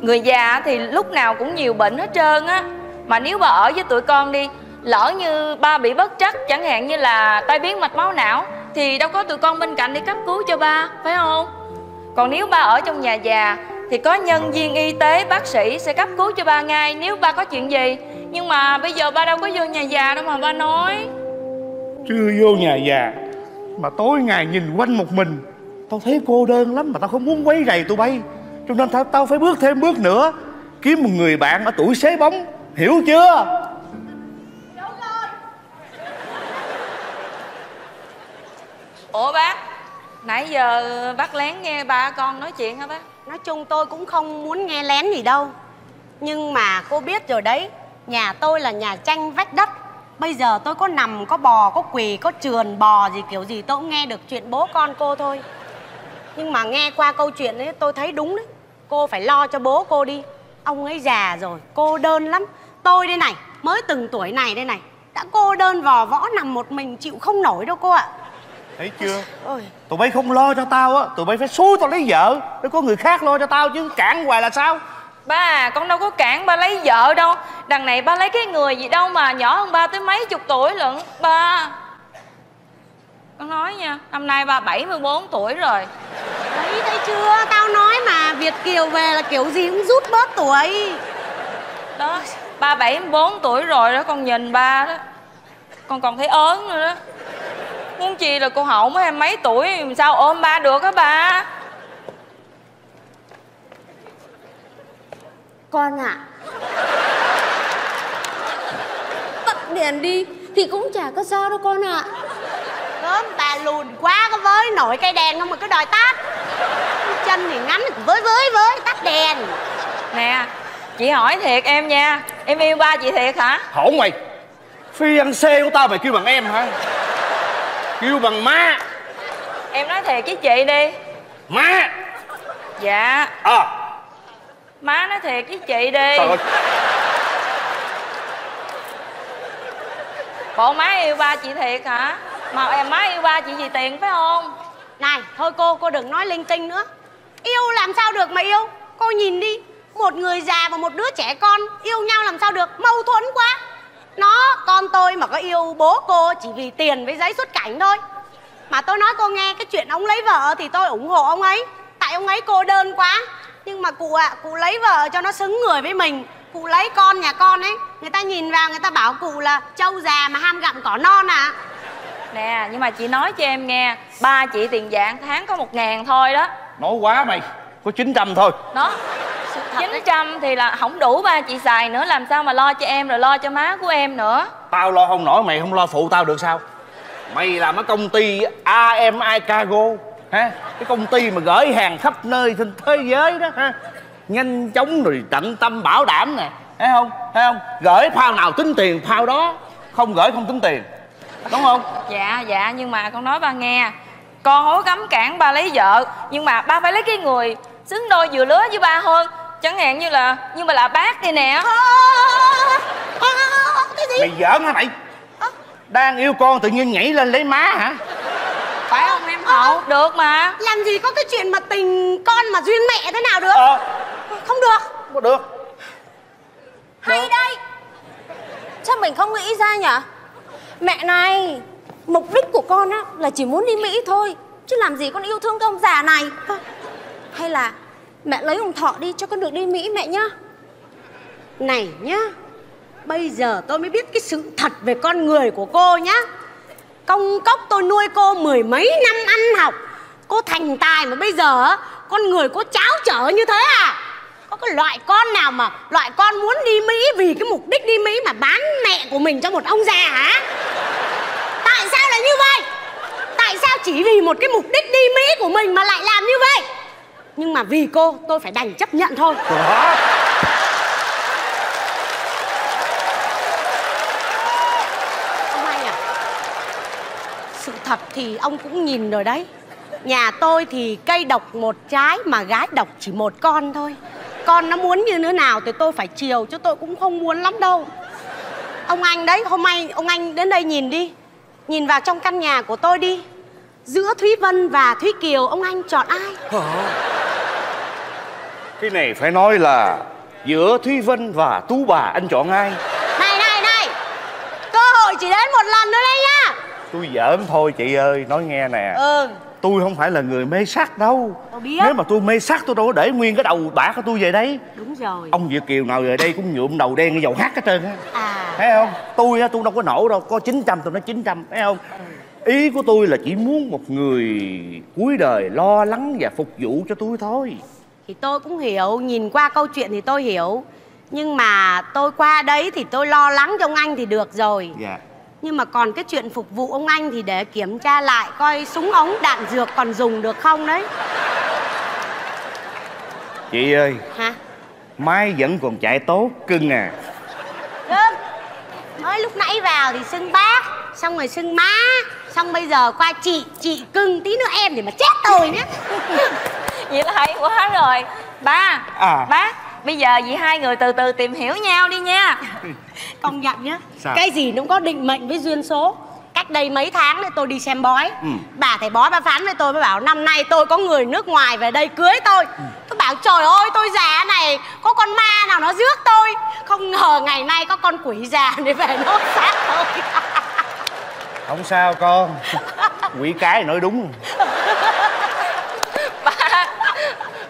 Người già thì lúc nào cũng nhiều bệnh hết trơn á. Mà nếu ba ở với tụi con đi Lỡ như ba bị bất trắc Chẳng hạn như là tai biến mạch máu não Thì đâu có tụi con bên cạnh để cấp cứu cho ba Phải không? Còn nếu ba ở trong nhà già Thì có nhân viên y tế, bác sĩ sẽ cấp cứu cho ba ngay Nếu ba có chuyện gì. Nhưng mà bây giờ ba đâu có vô nhà già đâu mà ba nói. Chưa vô nhà già. Mà tối ngày nhìn quanh một mình Tao thấy cô đơn lắm Mà tao không muốn quấy rầy tụi bay. Cho nên tao, tao phải bước thêm bước nữa Kiếm một người bạn ở tuổi xế bóng. Hiểu chưa? Ủa bác Nãy giờ bác lén nghe ba con nói chuyện hả bác? Nói chung tôi cũng không muốn nghe lén gì đâu. Nhưng mà cô biết rồi đấy Nhà tôi là nhà tranh vách đất Bây giờ tôi có nằm, có bò, có quỳ, có trườn, bò gì kiểu gì Tôi cũng nghe được chuyện bố con cô thôi. Nhưng mà nghe qua câu chuyện ấy tôi thấy đúng đấy. Cô phải lo cho bố cô đi. Ông ấy già rồi, cô đơn lắm. Tôi đây này, mới từng tuổi này đây này Đã cô đơn vò võ nằm một mình chịu không nổi đâu cô ạ. Thấy chưa? Ôi, Tụi bay không lo cho tao á Tụi bay phải xúi tao lấy vợ Để có người khác lo cho tao chứ cản hoài là sao Ba à, con đâu có cản ba lấy vợ đâu. Đằng này ba lấy cái người gì đâu mà nhỏ hơn ba tới mấy chục tuổi lận Ba. Con nói nha Năm nay ba 74 tuổi rồi. Đấy thấy chưa? Tao nói mà Việt Kiều về là kiểu gì cũng rút bớt tuổi. Đó Ba 74 tuổi rồi đó con nhìn ba đó. Con còn thấy ớn nữa đó. Muốn chi là cô hậu mới hai mấy tuổi sao ôm ba được á ba Con ạ. Tắt đèn đi Thì cũng chả có sao đâu con ạ. Gớm bà lùn quá có với nổi cây đèn không mà cứ đòi tát chân thì ngắn với với với tắt đèn. Nè Chị hỏi thiệt em nha Em yêu ba chị thiệt hả? Hổn mày? Phi ăn xê của tao mày kêu bằng em hả? Kêu bằng má. Em nói thiệt với chị đi. Má. Dạ. Ờ Má nói thiệt với chị đi. Trời ơi. Bộ má yêu ba chị thiệt hả? Mà em má yêu ba chị vì tiền phải không? Này thôi cô cô đừng nói linh tinh nữa. Yêu làm sao được mà yêu? Cô nhìn đi Một người già và một đứa trẻ con Yêu nhau làm sao được? Mâu thuẫn quá. Nó con tôi mà có yêu bố cô Chỉ vì tiền với giấy xuất cảnh thôi. Mà tôi nói cô nghe Cái chuyện ông lấy vợ thì tôi ủng hộ ông ấy. Tại ông ấy cô đơn quá Nhưng mà cụ ạ Cụ lấy vợ cho nó xứng người với mình. Cụ lấy con nhà con ấy Người ta nhìn vào người ta bảo cụ là Trâu già mà ham gặm cỏ non à Nè nhưng mà chị nói cho em nghe Ba chị tiền dạng tháng có một ngàn thôi đó. Nói quá mày có 900 thôi. Đó Sự thật đấy. 900 thì là không đủ ba chị xài nữa Làm sao mà lo cho em rồi lo cho má của em nữa? Tao lo không nổi mày không lo phụ tao được sao? Mày làm ở công ty AMI Cargo ha cái công ty mà gửi hàng khắp nơi trên thế giới đó ha nhanh chóng rồi tận tâm bảo đảm nè. Thấy không? Thấy không? Gửi phao nào tính tiền phao đó. Không gửi không tính tiền. Đúng không? Dạ dạ nhưng mà con nói ba nghe. Con có cấm cản ba lấy vợ Nhưng mà ba phải lấy cái người Xứng đôi vừa lứa với ba hơn. Chẳng hạn như là như mà là bác đây nè. À, à, cái gì? Mày giỡn hả mày? Đang yêu con tự nhiên nhảy lên lấy má hả Phải không em Hậu? Được mà. Làm gì có cái chuyện mà tình con mà duyên mẹ thế nào được? Ờ. Không được. Không có được. Hay đây. Sao mình không nghĩ ra nhỉ Mẹ này Mục đích của con á là chỉ muốn đi Mỹ thôi Chứ làm gì con yêu thương cái ông già này. Hay là Mẹ lấy ông Thọ đi cho con được đi Mỹ mẹ nhá. Này nhá Bây giờ tôi mới biết cái sự thật về con người của cô nhá Công cốc tôi nuôi cô mười mấy năm ăn học. Cô thành tài mà bây giờ, Con người cô cháo trở như thế à? Có cái loại con nào mà Loại con muốn đi Mỹ vì cái mục đích đi Mỹ Mà bán mẹ của mình cho một ông già hả? Tại sao lại như vậy? Tại sao chỉ vì một cái mục đích đi Mỹ của mình Mà lại làm như vậy? Nhưng mà vì cô, tôi phải đành chấp nhận thôi. Đó Ông Hai à Sự thật thì ông cũng nhìn rồi đấy. Nhà tôi thì cây độc một trái Mà gái độc chỉ một con thôi. Con nó muốn như thế nào thì tôi phải chiều Chứ tôi cũng không muốn lắm đâu. Ông anh đấy Hôm nay ông anh đến đây nhìn đi. Nhìn vào trong căn nhà của tôi đi. Giữa Thúy Vân và Thúy Kiều Ông anh chọn ai? Cái này phải nói là giữa thúy vân và tú bà anh chọn ai? Này này này! Cơ hội chỉ đến một lần nữa đấy nhá tôi giỡn thôi chị ơi nói nghe nè. Ừ. Tôi không phải là người mê sắc đâu. Tôi biết. nếu mà tôi mê sắc tôi đâu có để nguyên cái đầu bạc của tôi về đây. Đúng rồi. Ông việt kiều nào về đây cũng nhuộm đầu đen cái dầu hát hết trơn á. À. Thấy không? Tôi á tôi đâu có nổ đâu có 900 tôi nói 900 thấy không? Ý của tôi là chỉ muốn một người cuối đời lo lắng và phục vụ cho tôi thôi. Thì tôi cũng hiểu, nhìn qua câu chuyện thì tôi hiểu. Nhưng mà tôi qua đấy thì tôi lo lắng cho ông anh thì được rồi. Dạ Nhưng mà còn cái chuyện phục vụ ông anh thì để kiểm tra lại coi súng ống đạn dược còn dùng được không đấy. Chị ơi Hả? máy vẫn còn chạy tốt cưng à. Vâng Mới lúc nãy vào thì xưng bác Xong rồi xưng má Xong bây giờ qua chị, chị cưng tí nữa em để mà chết tôi nhé Vậy là hay quá rồi. Ba À. Bác Bây giờ vậy hai người từ từ tìm hiểu nhau đi nha. Công nhận nhá. Sao? Cái gì nó cũng có định mệnh với duyên số. Cách đây mấy tháng đấy tôi đi xem bói. Ừ. Bà thầy bói bà phán với tôi mới bảo Năm nay tôi có người nước ngoài về đây cưới tôi. Ừ. Tôi bảo trời ơi tôi già này Có con ma nào nó rước tôi? Không ngờ ngày nay có con quỷ già để về nốt xác tôi. Không sao con. Quỷ cái nói đúng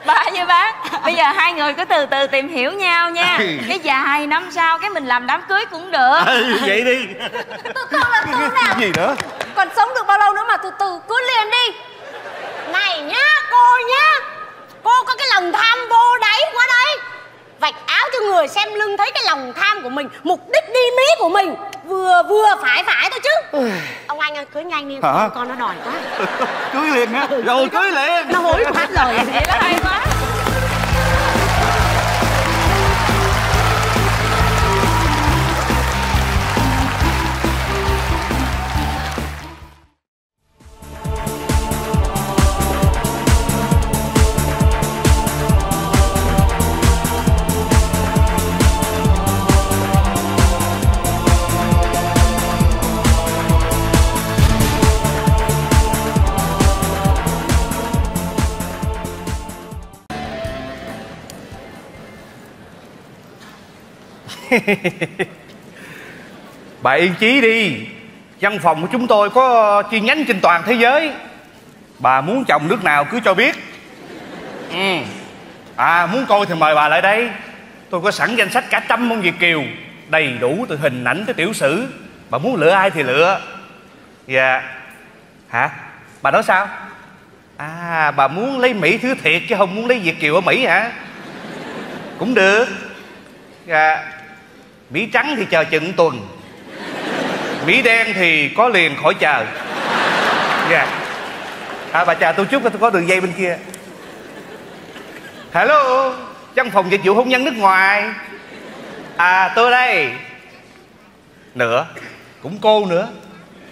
Ba với bác. Bây giờ hai người cứ từ từ tìm hiểu nhau nha. Cái vài năm sau cái mình làm đám cưới cũng được. Ừ, vậy đi. Từ từ là từ nào? Gì nữa? Còn sống được bao lâu nữa mà từ từ cứ liền đi. Này nhá cô nhá. Cô có cái lòng tham vô đáy quá đấy Vạch áo cho người xem lưng thấy cái lòng tham của mình mục đích đi mỹ của mình vừa vừa phải phải thôi chứ. Ông anh ơi cưới nhanh đi Hả? con nó đòi quá. Cưới liền hả? Rồi cưới liền. Nó hối quá rồi. Vậy đó hay quá bà yên chí đi. Văn phòng của chúng tôi có chi nhánh trên toàn thế giới. Bà muốn chồng nước nào cứ cho biết. Ừ. à muốn coi thì mời bà lại đây. Tôi có sẵn danh sách cả trăm môn việt kiều, đầy đủ từ hình ảnh tới tiểu sử. Bà muốn lựa ai thì lựa. Dạ. Hả? Bà nói sao? À bà muốn lấy mỹ thứ thiệt chứ không muốn lấy việt kiều ở mỹ hả? Cũng được. Dạ mỹ trắng thì chờ chừng tuần. Mỹ đen thì có liền, khỏi chờ. Dạ. À bà chờ tôi chút, tôi có đường dây bên kia. Hello, văn phòng dịch vụ hôn nhân nước ngoài. À tôi đây. Nữa, cũng cô nữa.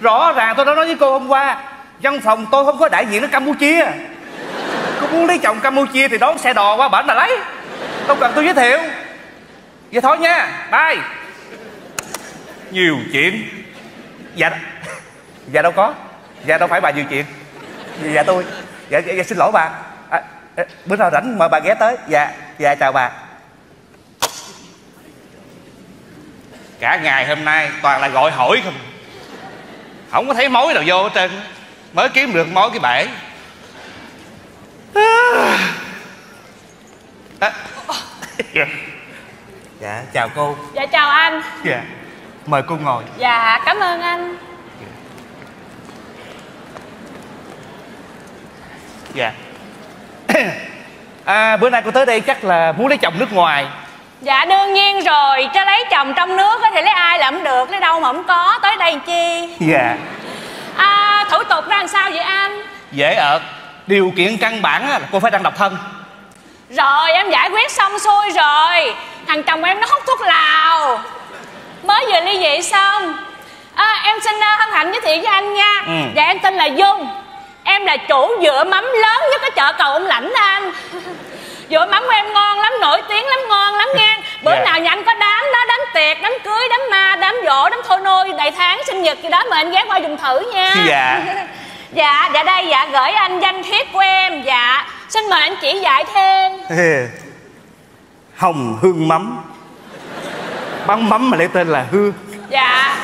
Rõ ràng tôi đã nói với cô hôm qua, văn phòng tôi không có đại diện ở campuchia. Cô muốn lấy chồng campuchia thì đón xe đò qua bển mà lấy. Không cần tôi giới thiệu vậy thôi nha bye. Nhiều chuyện. Dạ dạ đâu có. Dạ đâu phải bà nhiều chuyện. Dạ tôi dạ, dạ, dạ xin lỗi bà. À, à, bữa nào rảnh mời bà ghé tới. Dạ dạ chào bà. Cả ngày hôm nay toàn là gọi hỏi không. Không có thấy mối nào vô hết trơn. Mới kiếm được mối cái bể. À. dạ. Dạ chào cô. Dạ chào anh. Dạ mời cô ngồi. Dạ cảm ơn anh. Dạ. À, bữa nay cô tới đây chắc là muốn lấy chồng nước ngoài. Dạ đương nhiên rồi. Cho lấy chồng trong nước á thì lấy ai làm được? Lấy đâu mà không có? Tới đây chi? Dạ. À thủ tục ra làm sao vậy anh? Dễ ợt. Điều kiện căn bản á là cô phải đang độc thân. Rồi em giải quyết xong xuôi rồi thằng chồng em nó hút thuốc lào. Mới vừa ly dị xong. À, em xin uh, hân hạnh giới thiệu với anh nha. Ừ. dạ em tên là dung. Em là chủ dựa mắm lớn nhất cái chợ cầu ông lãnh đó anh. Dựa mắm của em ngon lắm nổi tiếng lắm ngon lắm nha. Bữa Dạ. nào nhà anh có đám đó đám tiệc đám cưới đám ma đám dỗ đám thôi nôi đại tháng sinh nhật gì đó mà anh ghé qua dùng thử nha. Dạ. dạ dạ đây dạ gửi anh danh thiếp của em. Dạ xin mời anh chỉ dạy thêm hồng hương mắm. Bán mắm mà lấy tên là hương dạ.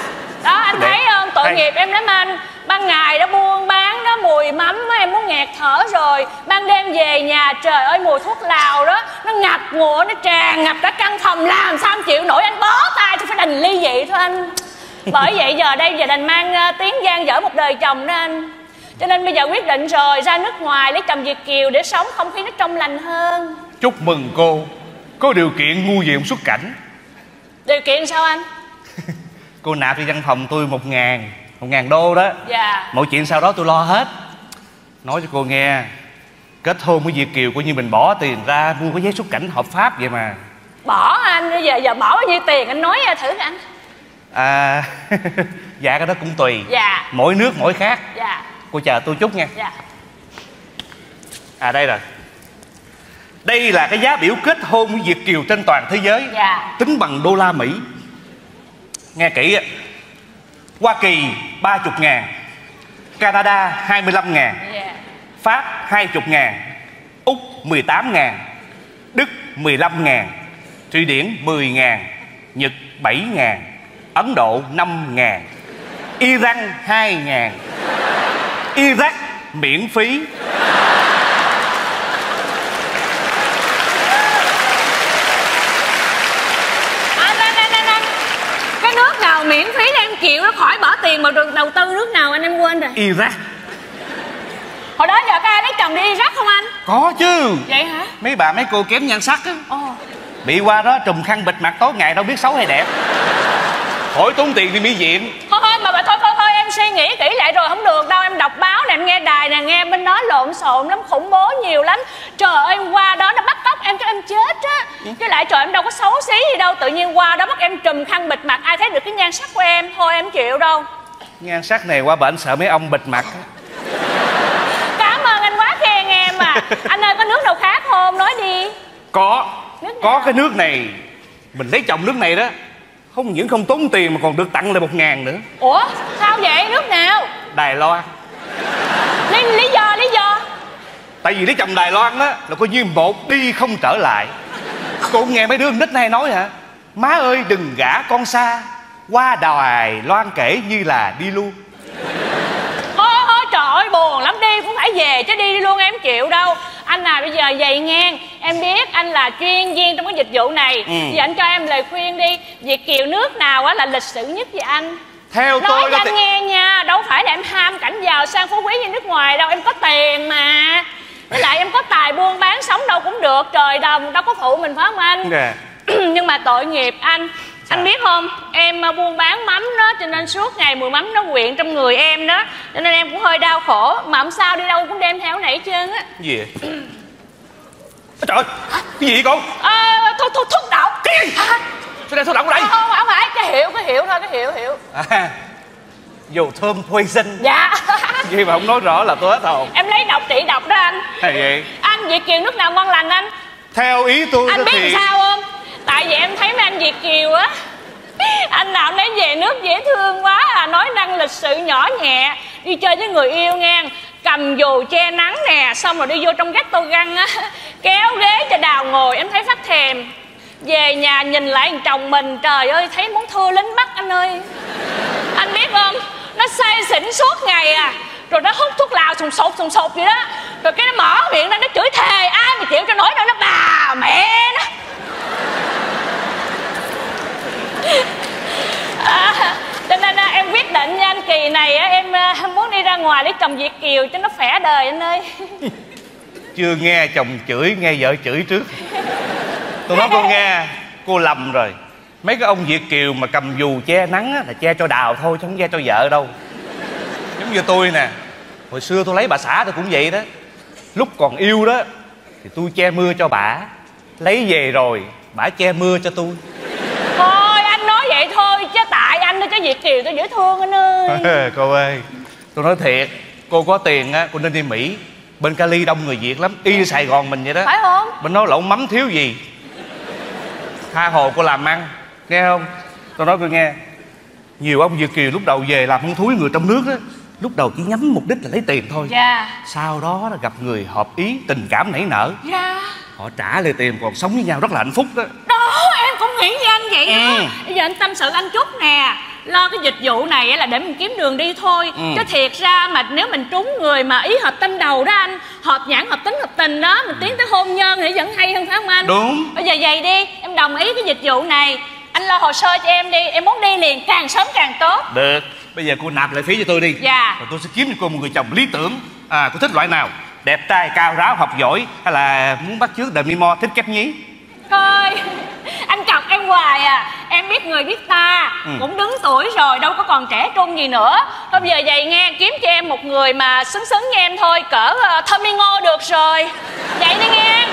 Đó anh Để- thấy không? Tội đây. nghiệp em lắm anh. Ban ngày đó buôn bán đó mùi mắm á, em muốn nghẹt thở rồi. Ban đêm về nhà trời ơi mùi thuốc lào đó. Nó ngập ngụa nó tràn ngập cả căn phòng. Làm sao em chịu nổi? Anh bó tay tôi phải đành ly dị thôi anh. Bởi vậy giờ đây giờ đành mang ờ, tiếng gian dở một đời chồng đó anh. Cho nên bây giờ quyết định rồi ra nước ngoài lấy chồng Việt kiều để sống không khí nó trong lành hơn. Chúc mừng cô có điều kiện ngu diện xuất cảnh. Điều kiện sao anh? Cô nạp cho văn phòng tôi một ngàn một ngàn đô đó. Dạ. Mọi chuyện sau đó tôi lo hết. Nói cho cô nghe kết hôn với việt kiều coi như mình bỏ tiền ra mua cái giấy xuất cảnh hợp pháp vậy mà. Bỏ anh bây giờ giờ bỏ bao nhiêu tiền anh nói thử coi anh. À dạ cái đó cũng tùy. Dạ. Mỗi nước mỗi khác. Dạ. Cô chờ tôi chút nha. Dạ. À đây rồi đây là cái giá biểu kết hôn với việt kiều trên toàn thế giới. Dạ. Tính bằng đô la mỹ. Nghe kỹ hoa kỳ 30 ngàn. Canada 25 ngàn. Dạ. Pháp 20 ngàn. Úc 18 ngàn. Đức 15 ngàn. Thụy điển 10 ngàn. Nhật 7 ngàn. Ấn độ 5 ngàn. Iran 2 ngàn. Iraq miễn phí anh anh anh anh anh cái nước nào miễn phí là em chịu nó khỏi bỏ tiền mà được đầu tư nước nào anh em quên rồi. Iraq. Hồi đó giờ có ai lấy chồng đi Iraq không anh? Có chứ. Vậy hả? Mấy bà mấy cô kém nhan sắc á. Ồ. Bị qua đó trùm khăn bịt mặt tối ngày đâu biết xấu hay đẹp. Khỏi tốn tiền đi mỹ viện thôi thôi mà bà thôi thôi suy nghĩ kỹ lại rồi không được đâu. Em đọc báo nè em nghe đài nè nghe bên đó lộn xộn lắm khủng bố nhiều lắm. Trời ơi qua đó nó bắt cóc em cho em chết á. Chứ lại trời em đâu có xấu xí gì đâu. Tự nhiên qua đó bắt em trùm khăn bịt mặt ai thấy được cái nhan sắc của em? Thôi em chịu đâu. Nhan sắc này qua bệnh sợ mấy ông bịt mặt cảm ơn anh quá khen em à. Anh ơi có nước nào khác không? Nói đi. Có. Nước nào? Có cái nước này. Mình lấy chồng nước này đó Không những không tốn tiền mà còn được tặng lại một ngàn nữa. Ủa sao vậy? Nước nào? Đài Loan. Lý, lý do lý do? Tại vì lấy chồng Đài Loan á Là coi như một đi không trở lại. Cô nghe mấy đứa nít này nói hả? Má ơi đừng gả con xa. Qua Đài Loan kể như là đi luôn. Thôi thôi trời ơi buồn lắm. Đi cũng phải về chứ đi luôn em chịu đâu anh à bây giờ vậy nghe em biết anh là chuyên viên trong cái dịch vụ này. Ừ. giờ anh cho em lời khuyên đi. Việc kiều nước nào á là lịch sự nhất với anh? Theo nói tôi cho anh thì... nghe nha. Đâu phải là em ham cảnh giàu sang phú quý như nước ngoài đâu. Em có tiền mà. Với lại em có tài buôn bán sống đâu cũng được. Trời đồng đâu có phụ mình phải không anh? Nè nhưng mà tội nghiệp anh? Anh biết không? Em à, buôn bán mắm đó cho nên suốt ngày mùi mắm nó quyện trong người em đó. Cho nên em cũng hơi đau khổ. Mà không sao đi đâu cũng đem theo này hết trơn á. Gì vậy? Trời ơi Cái gì vậy con? À, thuốc thuốc thuốc độc Cái gì? Hả? Sao đây thuốc độc ở đây? Không không phải cái hiệu cái hiệu thôi cái hiệu hiệu à, Dầu thơm poison. Dạ. Gì mà không nói rõ là tôi hết hồn. Em lấy độc trị độc đó anh. Hay vậy? Anh việt kiều nước nào ngon lành anh? Theo ý tôi anh biết thì sao tại vì em thấy mấy anh việt kiều á, anh nào lấy về nước dễ thương quá à nói năng lịch sự nhỏ nhẹ, đi chơi với người yêu nghe, cầm dù che nắng nè, xong rồi đi vô trong gác tô găng á, kéo ghế cho đào ngồi, em thấy phát thèm. Về nhà nhìn lại chồng mình, trời ơi, thấy muốn thưa lính bắt anh ơi. Anh biết không? Nó say xỉn suốt ngày à rồi nó hút thuốc lào sùng sột sùng sột vậy đó. Rồi cái nó mở miệng ra, nó chửi thề, ai mà chịu cho nổi đâu, nó bà mẹ nó à, cho nên à, em quyết định nha anh kỳ này á, em à, muốn đi ra ngoài để chồng việt kiều cho nó khỏe đời anh ơi. Chưa nghe chồng chửi Nghe vợ chửi trước. Tôi nói cô nghe Cô lầm rồi. Mấy cái ông Việt Kiều mà cầm dù che nắng á, Là che cho đào thôi chứ không che cho vợ đâu. Giống như tôi nè Hồi xưa tôi lấy bà xã tôi cũng vậy đó. Lúc còn yêu đó Thì tôi che mưa cho bà. Lấy về rồi Bà che mưa cho tôi. Nói vậy thôi chứ tại anh đó chứ việt kiều tôi dễ thương anh ơi. Cô ơi tôi nói thiệt cô có tiền á cô nên đi mỹ. Bên cali đông người việt lắm y sài gòn mình vậy đó. Phải không? Bên đó lẩu mắm thiếu gì? Tha hồ cô làm ăn nghe không? Tôi nói cô nghe nhiều ông việt kiều lúc đầu về làm con thúi người trong nước đó lúc đầu chỉ nhắm mục đích là lấy tiền thôi. Dạ. Sau đó là gặp người hợp ý tình cảm nảy nở. Dạ. Họ trả lại tiền còn sống với nhau rất là hạnh phúc đó đó cũng nghĩ như anh vậy đó. Ừ. bây giờ anh tâm sự anh chút nè. Lo cái dịch vụ này á là để mình kiếm đường đi thôi. Ừ. chứ thiệt ra mà nếu mình trúng người mà ý hợp tâm đầu đó anh hợp nhãn hợp tính hợp tình đó mình tiến tới hôn nhân thì vẫn hay hơn phải không anh? Đúng. Bây giờ vậy đi em đồng ý cái dịch vụ này. Anh lo hồ sơ cho em đi em muốn đi liền càng sớm càng tốt. Được. Bây giờ cô nạp lại phí cho tôi đi. Dạ. rồi tôi sẽ kiếm cho cô một người chồng lý tưởng. À cô thích loại nào? Đẹp trai cao ráo học giỏi hay là muốn bắt chước Demi Moore thích kép nhí thôi anh chọc em hoài à. Em biết người biết ta. Ừ. cũng đứng tuổi rồi đâu có còn trẻ trung gì nữa. Thôi giờ vậy nghe kiếm cho em một người mà xứng xứng với em thôi. Cỡ uh, Thơm Ngô được rồi. Vậy đi nghe.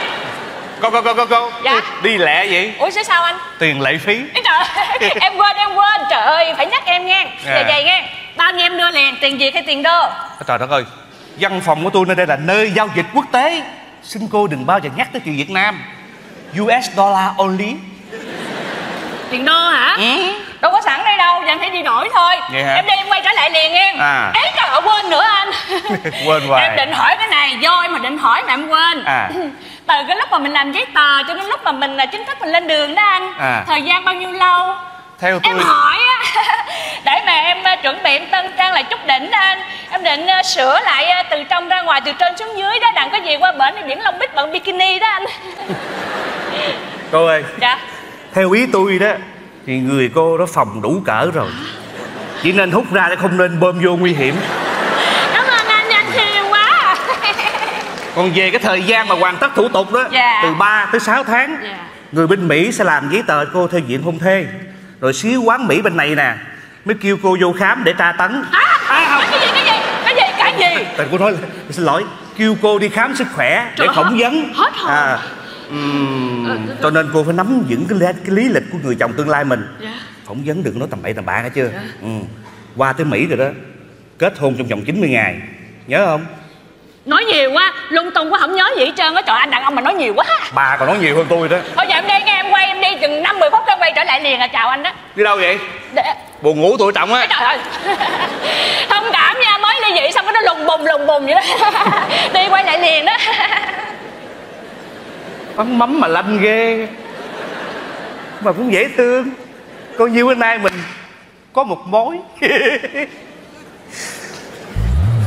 Cô cô cô cô cô Dạ. đi lẹ vậy. Ủa sẽ sao anh? Tiền lệ phí. Ê trời em quên em quên. Trời ơi phải nhắc em nghe. Dạ. vậy vậy nghe. Bao nhiêu em đưa liền tiền việt hay tiền đô? Trời đất ơi. Văn phòng của tôi nơi đây là nơi giao dịch quốc tế. Xin cô đừng bao giờ nhắc tới chuyện Việt Nam US dollar only tiền đô hả ừ. đâu có sẵn đây đâu giờ anh phải đi đổi thôi Vậy hả? em đi em quay trở lại liền nghe À. ấy trời ơi quên nữa anh Quên hoài. em định hỏi cái này vô em mà định hỏi mà em quên À. từ cái lúc mà mình làm giấy tờ cho đến lúc mà mình là chính thức mình lên đường đó anh À. thời gian bao nhiêu lâu theo tôi em hỏi á. Để mà em ờ, chuẩn bị em tân trang lại chút đỉnh đó anh. Em định ờ, sửa lại ờ, từ trong ra ngoài từ trên xuống dưới đó. Đặng có gì qua bển đi biển long bích bận bikini đó anh. Cô ơi. Dạ. Theo ý tôi đó thì người cô đó phòng đủ cỡ rồi. Chỉ nên hút ra chứ không nên bơm vô nguy hiểm. Cảm ơn anh anh thiêu quá. Còn về cái thời gian mà hoàn tất thủ tục đó Dạ. từ 3 tới 6 tháng Dạ. người bên mỹ sẽ làm giấy tờ cô theo diện hôn thê rồi sứ quán mỹ bên này nè mới kêu cô vô khám để tra tấn. À, không. Cái gì cái gì? Cái gì? Cái gì? Tại cô nói xin lỗi kêu cô đi khám sức khỏe để Trời phỏng hết- vấn. Hết hồn. à, ừm, cho nên cô phải nắm vững cái, lý- cái lý lịch của người chồng tương lai mình. Dạ. phỏng vấn đừng nói tầm bậy tầm bạ nghe chưa ừ. qua tới mỹ rồi đó kết hôn trong vòng 90 ngày. Nhớ không nói nhiều quá lung tung quá không nhớ gì hết trơn á. Trời anh đàn ông mà nói nhiều quá. Bà còn nói nhiều hơn tôi đó. Thôi giờ em đi nghe em quay em đi chừng năm mười phút em quay trở lại liền à. Chào anh đó. Đi đâu vậy? Để... buồn ngủ tuổi trọng á. Trời ơi. Thông cảm nha mới ly dị xong cái nó lùng bùng lùng bùng vậy đó. Đi quay lại liền đó. Bắn mắm mà lanh ghê. Mà cũng dễ thương. Coi như bữa nay mình có một mối.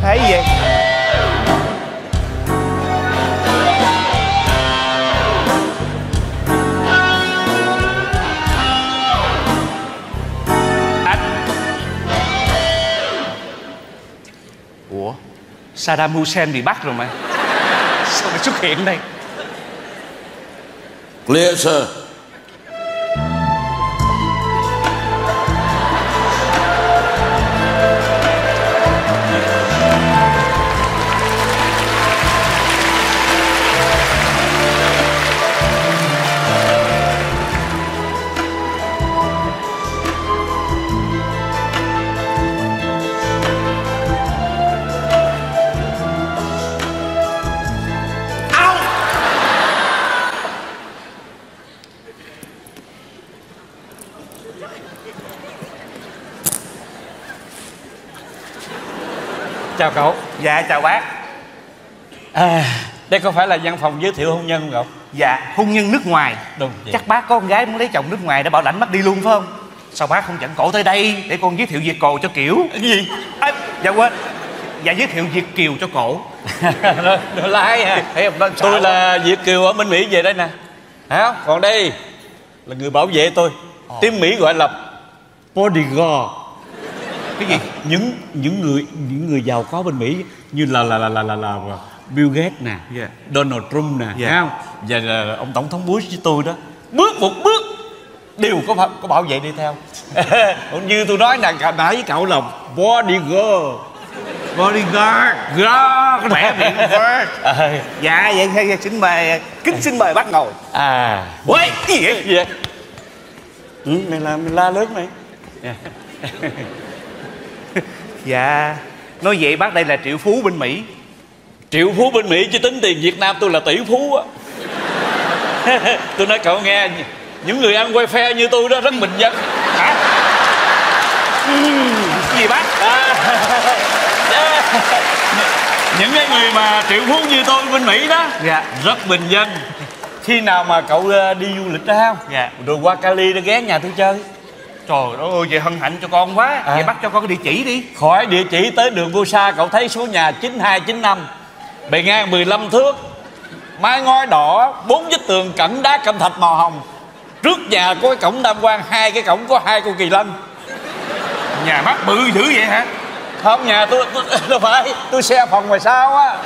Thấy vậy Saddam Hussein bị bắt rồi mà sao lại xuất hiện đây Clear, sir. Chào cậu dạ chào bác à, Đây có phải là văn phòng giới thiệu hôn nhân không cậu? Dạ, hôn nhân nước ngoài Đúng vậy. Chắc bác có con gái muốn lấy chồng nước ngoài để bảo lãnh bắt đi luôn phải không? Sao bác không dẫn cổ tới đây để con giới thiệu Việt Cồ cho kiểu Cái gì? à, Dạ quên Dạ giới thiệu Việt Kiều cho cổ Nó, lái Thấy không? Sợ Tôi là Việt Kiều ở bên Mỹ về đây nè Hả? Còn đây là người bảo vệ tôi Tiếng Mỹ gọi là bodyguard Cái gì? những những người những người giàu có bên Mỹ như là là là là là, là Bill Gates nè, Dạ. Donald Trump nè, Dạ. thấy không? Và là ông tổng thống Bush với tôi đó, bước một bước đều có có bảo vệ đi theo. Như tôi nói là nãy với cậu là bodyguard, Bodyguard guard, Khỏe miệng à, Dạ, vậy, vậy xin mời Kính xin mời bác ngồi à, Ui, cái gì vậy? gì vậy? Ừ, mày làm mày la lớn mày. Dạ. Nói vậy bác đây là triệu phú bên Mỹ. Triệu phú bên Mỹ chứ tính tiền Việt Nam tôi là tỷ phú á. Tôi nói cậu nghe những người ăn quay phe như tôi đó rất bình dân. Hả? Gì bác? à, những cái người mà triệu phú như tôi bên Mỹ đó Dạ. rất bình dân. Khi nào mà cậu ờ, đi du lịch đó không Dạ. rồi qua Cali nó ghé nhà tôi chơi Trời ơi, vậy hân hạnh cho con quá À. Vậy bác cho con cái địa chỉ đi khỏi địa chỉ tới đường Cô Sa cậu thấy số nhà 9295 bề ngang 15 thước mái ngói đỏ bốn vách tường cẩm đá cẩm thạch màu hồng trước nhà có cái cổng tam quan hai cái cổng có hai con kỳ lân Nhà bác bự dữ vậy hả? không nhà tôi tôi phải tôi xe phòng ngoài sau á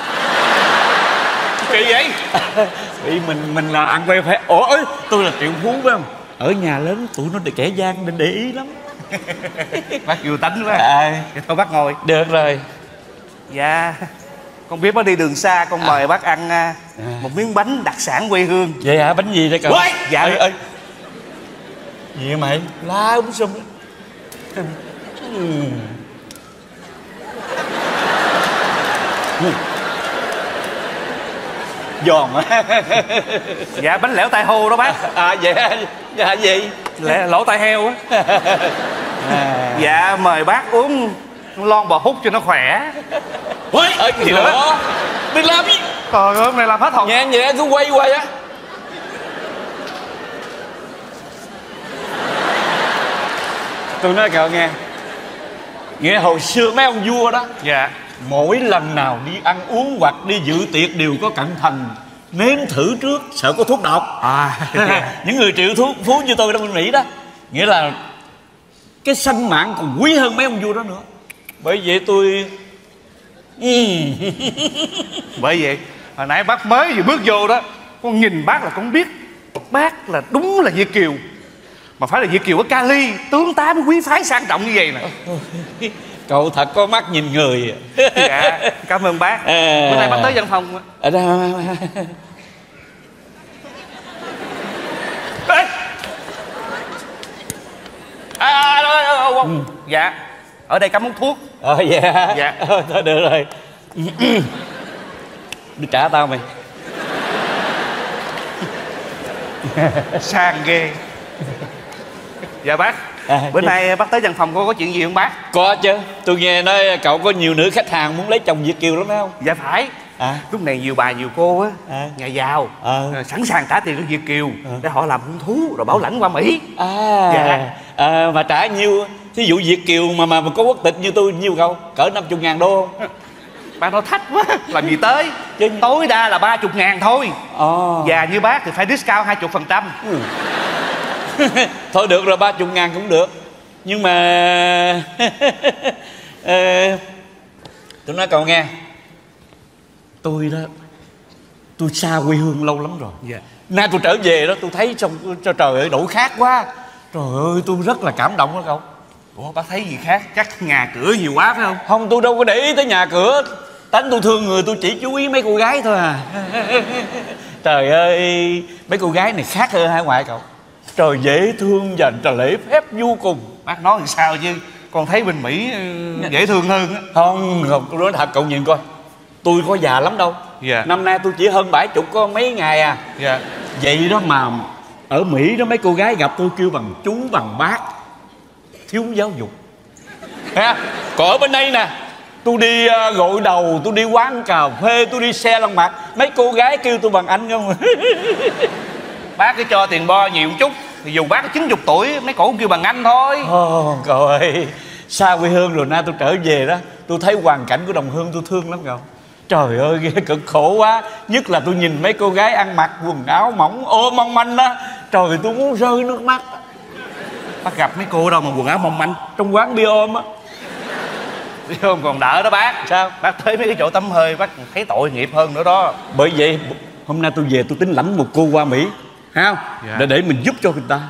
Kỳ vậy? vì mình mình là ăn quay phải ủa ơi, tôi là triệu phú phải không ở nhà lớn tụi nó để kẻ gian nên để ý lắm. Bác yêu tánh quá. À, Vậy thôi bác ngồi. Được rồi. Dạ. Con biết bác đi đường xa Con mời bác ăn à, Một miếng bánh đặc sản quê hương. Vậy hả? Bánh gì đây cậu? Ôi, dạ. ơi, ơi. gì vậy mày? La úng sum giòn á Dạ bánh lẻo tai hô đó bác. À vậy hả? Dạ gì? Lẻ, Lỗ tai heo á. À. Dạ mời bác uống lon bò hút cho nó khỏe. Ôi, ơi, gì nữa. đừng làm gì? Trời ơi hôm nay làm hết hồn. Nhẹ nhẹ cứ quay quay á. Tôi nói cậu nghe. Nghĩa hồi xưa mấy ông vua đó Dạ. mỗi lần nào đi ăn uống hoặc đi dự tiệc đều có cẩn thận nếm thử trước sợ có thuốc độc. À. Những người triệu thuốc phú như tôi bên mỹ đó. Nghĩa là cái sanh mạng còn quý hơn mấy ông vua đó nữa. Bởi vậy tôi Bởi vậy Hồi nãy bác mới vừa bước vô đó Con nhìn bác là con biết bác là đúng là Việt Kiều. Mà phải là Việt Kiều ở Cali Tướng tá mới quý phái sang trọng như vậy nè cậu thật có mắt nhìn người. Dạ cảm ơn bác. À. Bữa nay bác tới văn phòng Ê! À, à, à, à, à, à. Dạ. Ở đây cắm uống thuốc. Ờ dạ. Dạ. Ờ, thôi được rồi. Đi trả tao mày. Sang ghê. Dạ bác À, Bữa nay bác tới văn phòng có có chuyện gì không bác? Có chứ. Tôi nghe nói cậu có nhiều nữ khách hàng muốn lấy chồng việt kiều lắm phải không? Dạ phải. À. Lúc này nhiều bà nhiều cô á À. Nhà giàu Ờ. ờ, Sẵn sàng trả tiền cho Việt Kiều Để họ làm hung thú Rồi bảo lãnh qua Mỹ. À, Dạ. à mà trả nhiêu thí dụ việt kiều mà mà, mà có quốc tịch như tôi nhiêu cậu? Cỡ 50 ngàn đô. Không Bác nói thách quá Làm gì tới? Chứ- Tối đa là 30 ngàn thôi. Ồ. Già như bác thì phải discount 20 phần trăm thôi được rồi ba chục ngàn cũng được. Nhưng mà ờ, tôi nói cậu nghe. Tôi đó tôi xa quê hương lâu lắm rồi. Dạ. nay tôi trở về đó tôi thấy trong cho trời ơi đổi khác quá. Trời ơi tôi rất là cảm động đó cậu. Ủa bác thấy gì khác? Chắc nhà cửa nhiều quá phải không? Không tôi đâu có để ý tới nhà cửa. Tánh tôi thương người tôi chỉ chú ý mấy cô gái thôi à. Trời ơi mấy cô gái này khác hơn hai ngoại cậu trời dễ thương và trời lễ phép vô cùng. Bác nói thì sao chứ? Con thấy bên Mỹ ừ, dễ thương hơn á. Không không nói thật cậu nhìn coi. Tôi có già lắm đâu. Dạ. năm nay tôi chỉ hơn bảy chục có mấy ngày à. Dạ. Vậy đó mà ở mỹ đó mấy cô gái gặp tôi kêu bằng chú bằng bác. Thiếu giáo dục. Ha còn ở bên đây nè. Tôi đi ờ, gội đầu tôi đi quán cà phê tôi đi xe lăn mặt. Mấy cô gái kêu tôi bằng anh không Bác cứ cho tiền bo nhiều chút Thì dù bác có 90 tuổi Mấy cổ kêu bằng anh thôi. Ồ, cậu ơi xa quê hương rồi nay tôi trở về đó tôi thấy hoàn cảnh của đồng hương tôi thương lắm cậu. Trời ơi ghê cực khổ quá. Nhất là tôi nhìn mấy cô gái ăn mặc quần áo mỏng ô mong manh đó. Trời tôi muốn rơi nước mắt. Bác gặp mấy cô đâu mà quần áo mong manh. Trong quán bia ôm á. Biết không còn đỡ đó bác. Sao? Bác tới mấy cái chỗ tắm hơi Bác thấy tội nghiệp hơn nữa đó. Bởi vậy hôm nay tôi về tôi tính lãnh một cô qua mỹ không? Dạ. để để mình giúp cho người ta.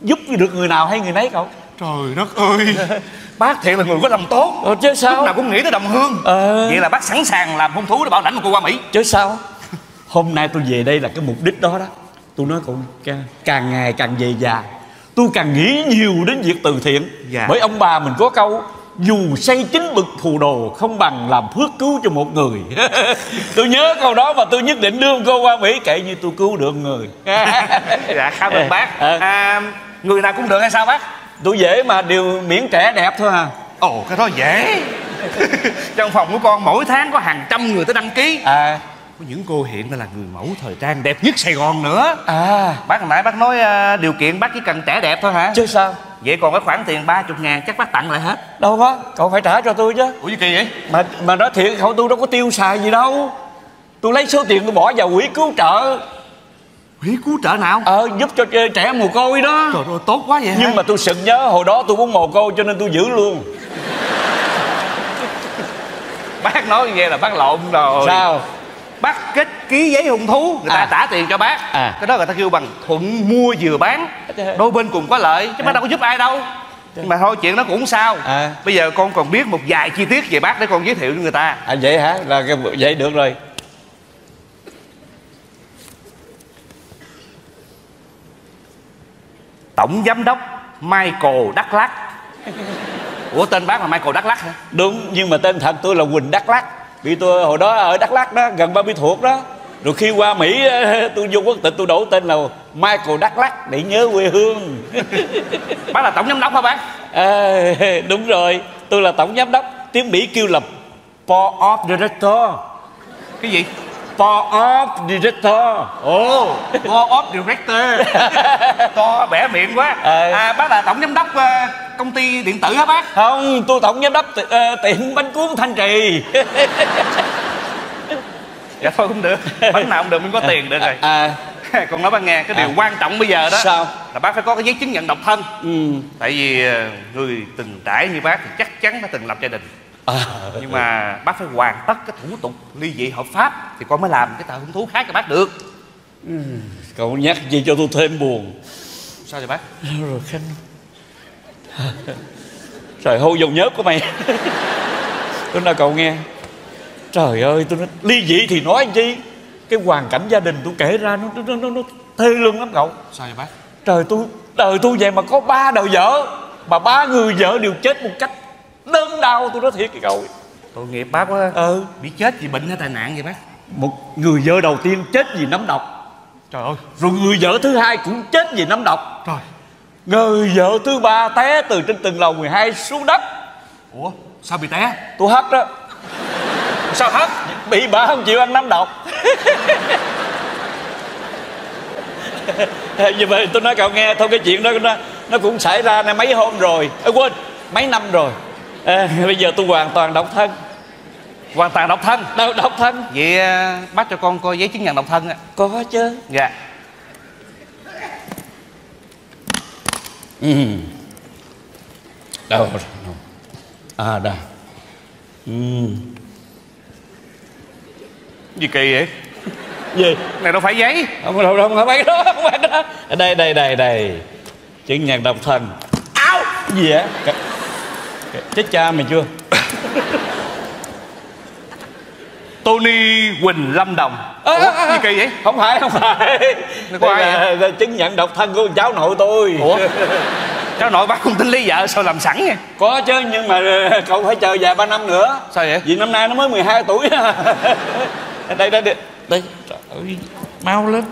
Giúp được người nào hay người nấy cậu. Trời đất ơi. Bác thiệt là người có lòng tốt. Ờ, chứ Lúc sao nào cũng nghĩ tới đồng hương. Ờ. Vậy là bác sẵn sàng làm hung thú để bảo lãnh một cô qua Mỹ. Chứ sao? Hôm nay tôi về đây là cái mục đích đó đó. Tôi nói cậu càng, càng ngày càng về già tôi càng nghĩ nhiều đến việc từ thiện. Dạ. bởi ông bà mình có câu dù xây chính bực phù đồ không bằng làm phước cứu cho một người. Tôi nhớ câu đó và tôi nhất định đưa cô qua mỹ kể như tôi cứu được người. Dạ cảm ơn bác. Ờ. à, Người nào cũng được hay sao bác? Tôi dễ mà điều miễn trẻ đẹp thôi à. Ồ cái đó dễ. Trong phòng của con mỗi tháng có hàng trăm người tới đăng ký. À. Có những cô hiện là người mẫu thời trang đẹp nhất Sài Gòn nữa. À. Bác hồi nãy bác nói à, điều kiện bác chỉ cần trẻ đẹp thôi hả? Chứ sao Vậy còn cái khoản tiền 30 ngàn chắc bác tặng lại hết. Đâu có cậu phải trả cho tôi chứ. Ủa gì kỳ vậy? Mà mà nói thiệt không tôi đâu có tiêu xài gì đâu. Tôi lấy số tiền tôi bỏ vào quỹ cứu trợ. Quỹ cứu trợ nào? Ờ giúp cho trẻ- mồ côi đó. Trời ơi tốt quá vậy hả? Nhưng mà tôi sực nhớ hồi đó tôi cũng mồ côi cho nên tôi giữ luôn. Bác nói như vậy là bác lộn rồi. Sao Bác kết ký giấy hung thú Người ta À. trả tiền cho bác. À. Cái đó người ta kêu bằng thuận mua vừa bán. Đôi bên cùng có lợi Chứ bác đâu có giúp ai đâu. Nhưng mà thôi chuyện đó cũng sao. À. Bây giờ con còn biết một vài chi tiết về bác Để con giới thiệu cho người ta. À vậy hả? Là cái- vậy được rồi. Tổng giám đốc Michael Đắk Lắc Ủa tên bác là Michael Đắk Lắc hả? Đúng nhưng mà tên thật tôi là quỳnh đắk lắc vì tôi hồi đó ở đắk lắc đó gần ba mươi thuộc đó. Rồi khi qua mỹ tôi vô quốc tịch tôi đổi tên là michael đắk lắc để nhớ quê hương. Bác là tổng giám đốc hả bác? À, đúng rồi. Tôi là tổng giám đốc tiếng mỹ kêu là board of director. Cái gì board of director. Ồ Board of Director. To bẻ miệng quá. Ờ. à, Bác là tổng giám đốc ờ, công ty điện tử hả bác? Không tôi tổng giám đốc ờ, tiệm bánh cuốn thanh trì. Dạ thôi cũng được. Bánh nào cũng được mình có tiền được rồi. À. Còn nói bác nghe Cái điều À. quan trọng bây giờ đó Sao? Là bác phải có cái giấy chứng nhận độc thân. Ừ. Tại vì ờ, người từng trải như bác Thì chắc chắn đã từng lập gia đình à, Nhưng mà bác phải hoàn tất cái thủ tục ly dị hợp pháp Thì con mới làm cái tờ hung thú khác cho bác được. Cậu nhắc gì cho tôi thêm buồn? Sao vậy bác? Rồi khanh. Trời hô dầu nhớt của mày. Tôi nói cậu nghe? Trời ơi tôi nói ly dị thì nói chi? Cái hoàn cảnh gia đình tôi kể ra nó nó nó, nó thê lương lắm cậu. Sao vậy bác? Trời tôi đời tôi vậy mà có ba đời vợ. Mà ba người vợ đều chết một cách đơn đau tôi nói thiệt cái cậu. Tội nghiệp bác quá ừ. Bị chết vì bệnh hay tai nạn vậy bác? Một người vợ đầu tiên chết vì nấm độc. Trời ơi. Rồi người vợ thứ hai cũng chết vì nấm độc. Trời. Người vợ thứ ba té từ trên tầng lầu 12 xuống đất. Ủa sao bị té? Tôi hất đó. Sao hết bị bà không chịu ăn nấm độc. Như vậy tôi nói cậu nghe thôi cái chuyện đó nó nó cũng xảy ra này mấy hôm rồi. À, quên mấy năm rồi à, bây giờ tôi hoàn toàn độc thân. Hoàn toàn độc thân? Đâu độc thân. Vậy à, bác cho con coi giấy chứng nhận độc thân á có chứ. Dạ. Ừ. đâu rồi? à đây ừ. gì kỳ vậy? Gì? Này đâu phải giấy. Không đâu không phải đó không phải đó. Đây đây đây đây. Chứng nhận độc thân. Áo! Gì vậy chết cha mày chưa? Tony Quỳnh Lâm Đồng. À, Ủa, à, à. gì kỳ vậy? Không phải không phải. Nó có Đây ai là, là chứng nhận độc thân của cháu nội tôi. Ủa? Cháu nội bác không tính lấy vợ sao làm sẵn nha có chứ nhưng mà ờ, cậu phải chờ vài ba năm nữa. Sao vậy? Vì năm nay nó mới 12 tuổi. Đây đây đây. Đây. Trời ơi mau lên.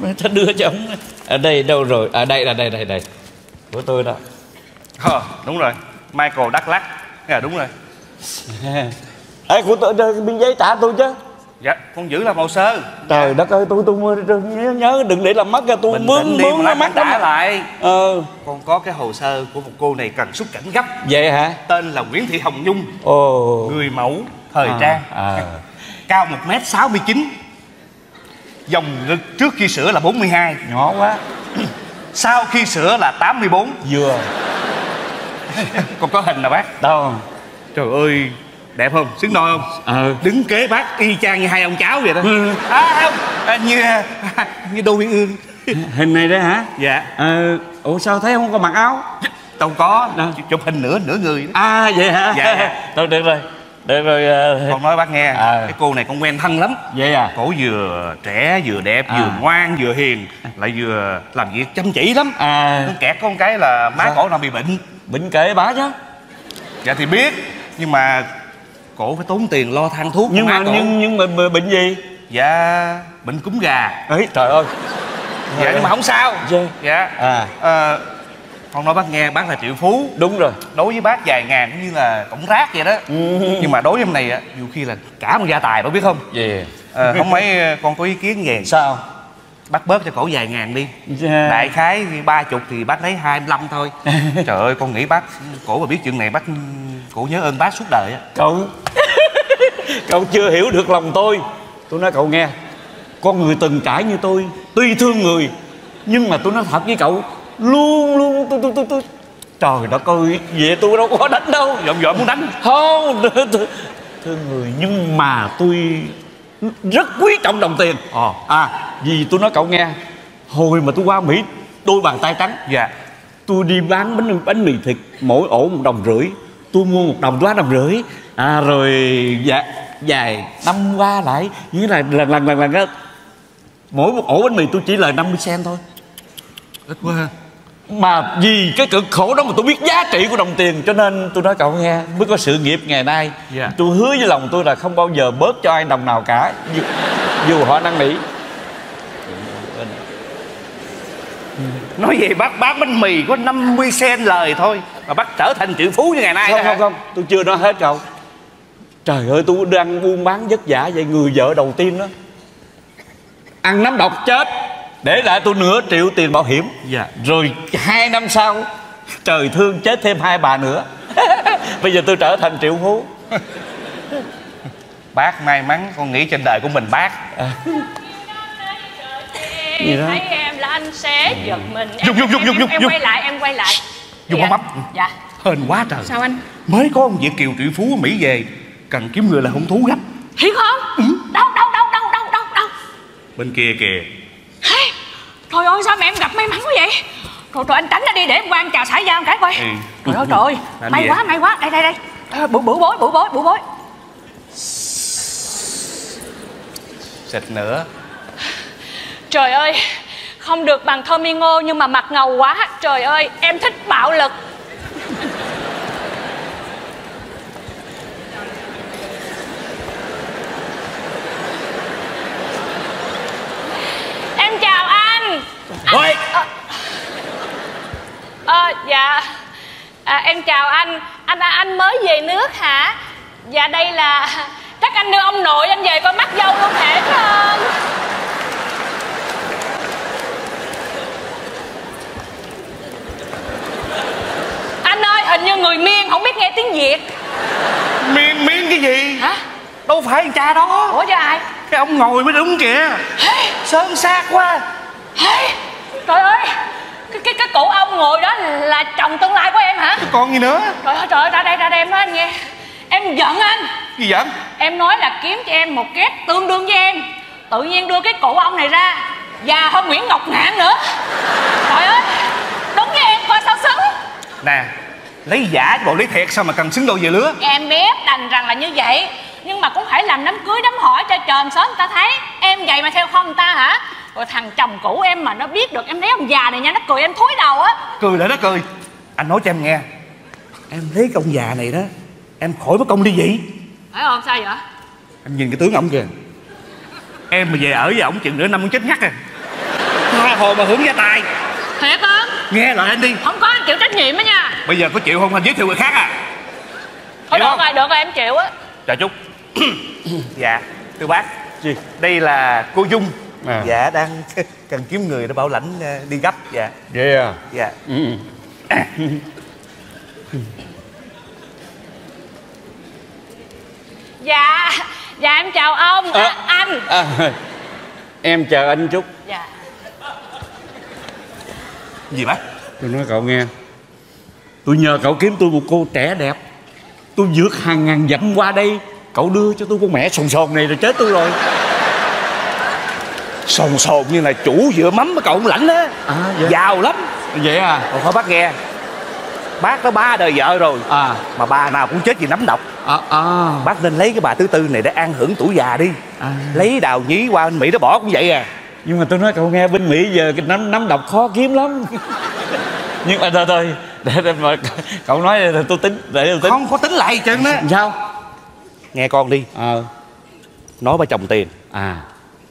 Ta đưa cho ông. Ở đây đâu rồi? Ở đây là đây đây đây. Của tôi đó. Ờ đúng rồi Michael Đắk Lắc Dạ đúng rồi. Ê, của tôi biên giấy trả tôi chứ. Dạ con giữ làm hồ sơ. Trời đất ơi tôi tôi nhớ, nhớ đừng để làm mất ra tôi mướn mướn nó mắt trả lại. Ờ. Con có cái hồ sơ của một cô này cần xuất cảnh gấp. Vậy hả? Tên là Nguyễn Thị Hồng Nhung. Ồ. Người mẫu thời À, trang. à. Cao 1m69 Dòng ngực trước khi sửa là 42 nhỏ quá. Sau khi sửa là 84 vừa Còn có hình nè bác đâu Trời ơi Đẹp không? Xứng đôi không? ờ Đứng kế bác y chang như hai ông cháu vậy đó Ừ. À không à, Như như đôi uyên ương hình này đấy hả Dạ ờ ủa sao thấy không có mặc áo Đâu có Đâu? Chụp hình nửa nửa người đó. à vậy hả Dạ, dạ. thôi được rồi được rồi ờ, Con nói bác nghe À. Cái cô này con quen thân lắm vậy à Cổ vừa trẻ vừa đẹp À. vừa ngoan vừa hiền Lại vừa làm việc chăm chỉ lắm à Nó kẹt có một cái là má Sao? cổ nào bị bệnh bệnh kể bả chứ. Dạ thì biết Nhưng mà cổ phải tốn tiền lo thang thuốc nhưng mà cổ. nhưng nhưng mà bệnh gì? Dạ bệnh cúm gà. Ấy trời ơi. Dạ nhưng mà không sao. Dạ. Dạ. À. Ờ, Con nói bác nghe bác là triệu phú. Đúng rồi. Đối với bác vài ngàn cũng như là cổng rác vậy đó. Ừ. Nhưng mà đối với em này á Nhiều khi là cả một gia tài bác biết không? Về Ờ, Không mấy con có ý kiến về sao Bác bớt cho cổ vài ngàn đi. Dạ. Đại khái ba chục thì bác lấy 25 thôi. Trời ơi con nghĩ bác Cổ mà biết chuyện này bác Cổ nhớ ơn bác suốt đời á. Cậu cậu chưa hiểu được lòng tôi. Tôi nói cậu nghe con người từng trải như tôi tuy thương người nhưng mà tôi nói thật với cậu luôn luôn tôi tôi tôi tôi trời đất ơi về tôi đâu có đánh đâu. Dọn dọn muốn đánh. Không thương người nhưng mà tôi rất quý trọng đồng tiền ờ. à vì tôi nói cậu nghe hồi mà tôi qua mỹ đôi bàn tay trắng dạ tôi đi bán bánh bánh mì thịt mỗi ổ một đồng rưỡi tôi mua một đồng tôi đồng rưỡi à rồi dạ dài năm qua lại như là lần lần lần lần mỗi một ổ bánh mì tôi chỉ lời 50 sen thôi ít quá ha mà vì cái cực khổ đó mà tôi biết giá trị của đồng tiền cho nên tôi nói cậu nghe mới có sự nghiệp ngày nay. Dạ. tôi hứa với lòng tôi là không bao giờ bớt cho ai đồng nào cả dù, dù họ năn nỉ Nói về bác bán bánh mì có 50 sen lời thôi Mà bác trở thành triệu phú như ngày nay không không không tôi chưa nói hết cậu. Trời ơi tôi đang buôn bán vất vả vậy người vợ đầu tiên đó. Ăn nấm độc chết để lại tôi nửa triệu tiền bảo hiểm. Dạ. rồi hai năm sau trời thương chết thêm hai bà nữa. Bây giờ tôi trở thành triệu phú. Bác may mắn con nghĩ trên đời của mình bác. Gì đó? thấy em là anh sẽ giật mình. Em- dục, em- dục, em- dục, em quay lại em quay lại. Dùng Dạ. bắp dạ. Hên quá trời. Sao anh? Mới có một Việt Kiều triệu phú ở Mỹ về Cần kiếm người là hung thú gấp. Thiệt không đâu đâu đâu đâu đâu đâu đâu. Bên kia kìa hả Trời ơi sao mà em gặp may mắn quá vậy? Trời trời anh tránh ra đi để em qua chào xã giao một cái coi. Trời ơi trời Làm May quá may quá. Đây đây đây. Ờ, Bủ bủ bối bủ bối bủ bối. Xịt nữa. Trời ơi Không được bằng Tommy Ngô nhưng mà mặt ngầu quá. Trời ơi em thích bạo lực Em chào anh. Ôi. Ờ. Dạ. À, Em chào anh. Anh anh mới về nước hả? Dạ đây là Chắc anh đưa ông nội anh về coi mắt dâu luôn hả không? Anh ơi hình như người miên không biết nghe tiếng Việt. Miên miên cái gì? Hả Đâu phải anh cha đó. Ủa cho ai? Cái ông ngồi mới đúng kìa. Sơn sát quá. Trời ơi! Cái, cái, cái cụ ông ngồi đó là chồng tương lai của em hả? Còn gì nữa? Trời ơi trời ơi ra đây ra đây em nói anh nghe. Em giận anh. Gì giận? Em nói là kiếm cho em một két tương đương với em. Tự nhiên đưa cái cụ ông này ra. Già hơn Nguyễn Ngọc Ngạn nữa. Trời ơi! Đúng với em coi sao xứng Nè Lấy giả chứ bộ lấy thiệt sao mà cần xứng đôi về lứa? Em biết đành rằng là như vậy Nhưng mà cũng phải làm đám cưới đám hỏi cho tròn xóm người ta thấy Em vậy mà theo không người ta hả? Rồi thằng chồng cũ em mà nó biết được em lấy ông già này nha Nó cười em thúi đầu á. Cười lại đó cười. Anh nói cho em nghe. Em lấy cái ông già này đó Em khỏi mất công đi vậy. Phải không? Sao vậy? Em nhìn cái tướng ổng kìa. Em mà về ở với ổng chừng nửa năm cũng chết ngắt à. Tha hồ mà hưởng gia tài. Thiệt á? Nghe lời anh đi. Không có anh chịu trách nhiệm á nha. Bây giờ có chịu không? Anh giới thiệu người khác à. Thôi được không? rồi được rồi em chịu á. Chào Trúc Dạ Thưa bác. Gì? Đây là cô Dung. À. Dạ đang cần kiếm người để bảo lãnh ờ, đi gấp Dạ. Ghê à? Dạ. Ừ. Dạ Dạ em chào ông. À. à, Anh. À, Em chào anh chút. Dạ. Gì bác? Tôi nói cậu nghe. Tôi nhờ cậu kiếm tôi một cô trẻ đẹp. Tôi vượt hàng ngàn dặm qua đây Cậu đưa cho tôi con mẹ sồn sồn này rồi chết tôi rồi. Sồn sồn như là chủ dựa mắm mà cậu không lãnh á. À, dạ. Giàu lắm. Vậy à? Còn thôi bác nghe. Bác có ba đời vợ rồi À. Mà bà nào cũng chết vì nấm độc. À, à. Bác nên lấy cái bà thứ tư này để an hưởng tuổi già đi. À. Lấy đào nhí qua bên Mỹ nó bỏ cũng vậy à. Nhưng mà tôi nói cậu nghe bên Mỹ giờ cái nắm nắm độc khó kiếm lắm. Nhưng mà thôi thôi để, để mà cậu nói tôi tính để tôi tính. Không có tính lại chân á. Sao Nghe con đi. Ờ. Nói bà chồng tiền. À.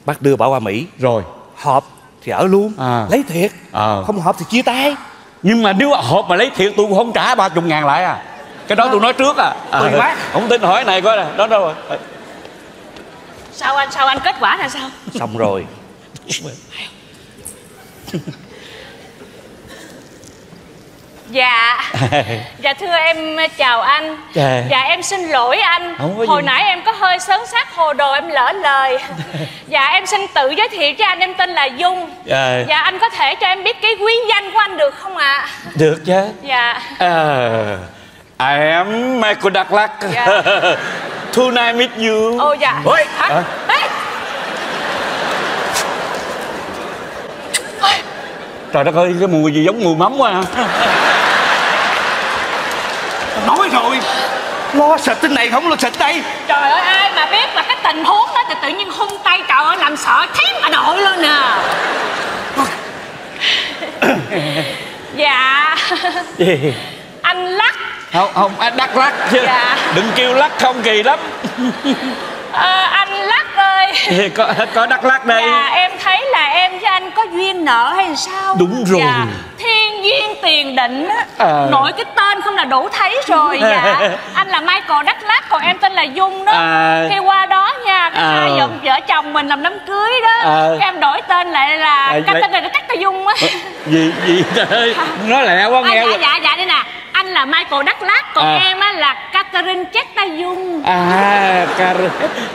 Bác đưa bà qua Mỹ. Rồi. Hợp thì ở luôn. À. Lấy thiệt. Ờ. Không hợp thì chia tay. Nhưng mà nếu hộp mà lấy thiệt tôi cũng không trả ba chục ngàn lại à. Cái đó tôi nói trước à, à Tùy bác. không tin hỏi này coi nè. Đó đâu rồi? Sao anh sao anh kết quả là sao? Xong rồi Dạ. Dạ thưa em chào anh. Dạ. Dạ em xin lỗi anh. Có gì. Hồi nãy em có hơi sớm sát hồ đồ em lỡ lời. Dạ em xin tự giới thiệu cho anh Em tên là Dung. Dạ. Dạ anh có thể cho em biết cái quý danh của anh được không ạ? Được chứ. Dạ. À, I am Michael Douglas. Dạ. Tonight meet you Ồ dạ. Ôi, Hả? Ê, trời đất ơi cái mùi gì giống mùi mắm quá à. Nói rồi. Lo xịt trên này không lo xịt đây Trời ơi ai mà biết là cái tình huống đó Thì tự nhiên hung tay trời ơi làm sợ thét mà đội lên nè Dạ. Gì? Anh lắc. Không không anh đắc lắc chứ. Dạ. đừng kêu lắc không kỳ lắm Ờ, Anh lắc ơi. Có có đắc lắc đây. Dạ em thấy là em với anh có duyên nợ hay sao? Đúng rồi. Dạ Thiên duyên tiền định á. À. Nội cái tên không là đủ thấy rồi Dạ. Anh là Michael Đắk Lắc Còn em tên là Dung đó. À. Khi qua đó nha Cái À. hai vợ, vợ chồng mình làm đám cưới đó. À. Em đổi tên lại là À, Cái lại- tên này là Cắt Dung á. Gì gì trời ơi? Nói lẹ quá à, nghe Dạ dạ dạ đây nè là Michael Đắk Lắc Còn À. em á là Catherine Cheta Dung à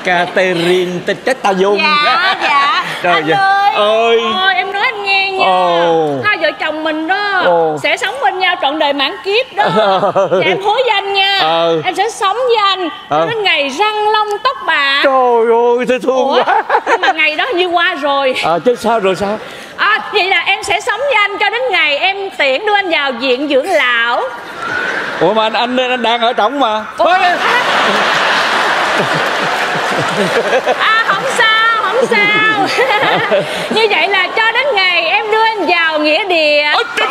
Catherine chết ta dung Dạ dạ Trời Anh dạ. ơi. Ôi em nói anh nghe nha. Ồ. Hai vợ chồng mình đó Ồ. Sẽ sống bên nhau trọn đời mãn kiếp đó. Ờ. Dạ em hứa với anh nha. Ờ. Em sẽ sống với anh. Cho đến ngày răng long tóc bạc. Trời ơi thấy thương Ủa? quá. Nhưng mà ngày đó như qua rồi. À, chứ sao rồi sao? À, vậy là em sẽ sống với anh cho đến ngày em tiễn đưa anh vào viện dưỡng lão. Ủa mà anh anh, anh đang ở trỏng mà. Ủa, à, à không sao không sao. Như vậy là cho đến ngày em vào nghĩa địa. Ôi, trời,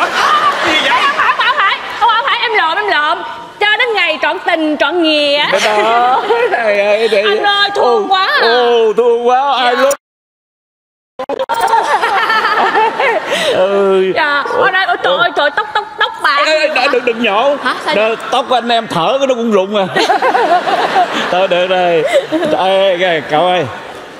gì vậy? không phải không phải không phải, không phải em lộn em lộn. Cho đến ngày trọn tình trọn nghĩa. Đó trời ơi thì... Anh ơi, thương quá à. ồ thương quá ai luôn ừ. Dạ ôi đây ôi trời ơi trời tóc tóc tóc bạc. Ê, đừng, đừng, đừng nhổ. Hả? Đờ, tóc của anh em thở cái nó cũng rụng à. Thôi được rồi. Ê, cậu ơi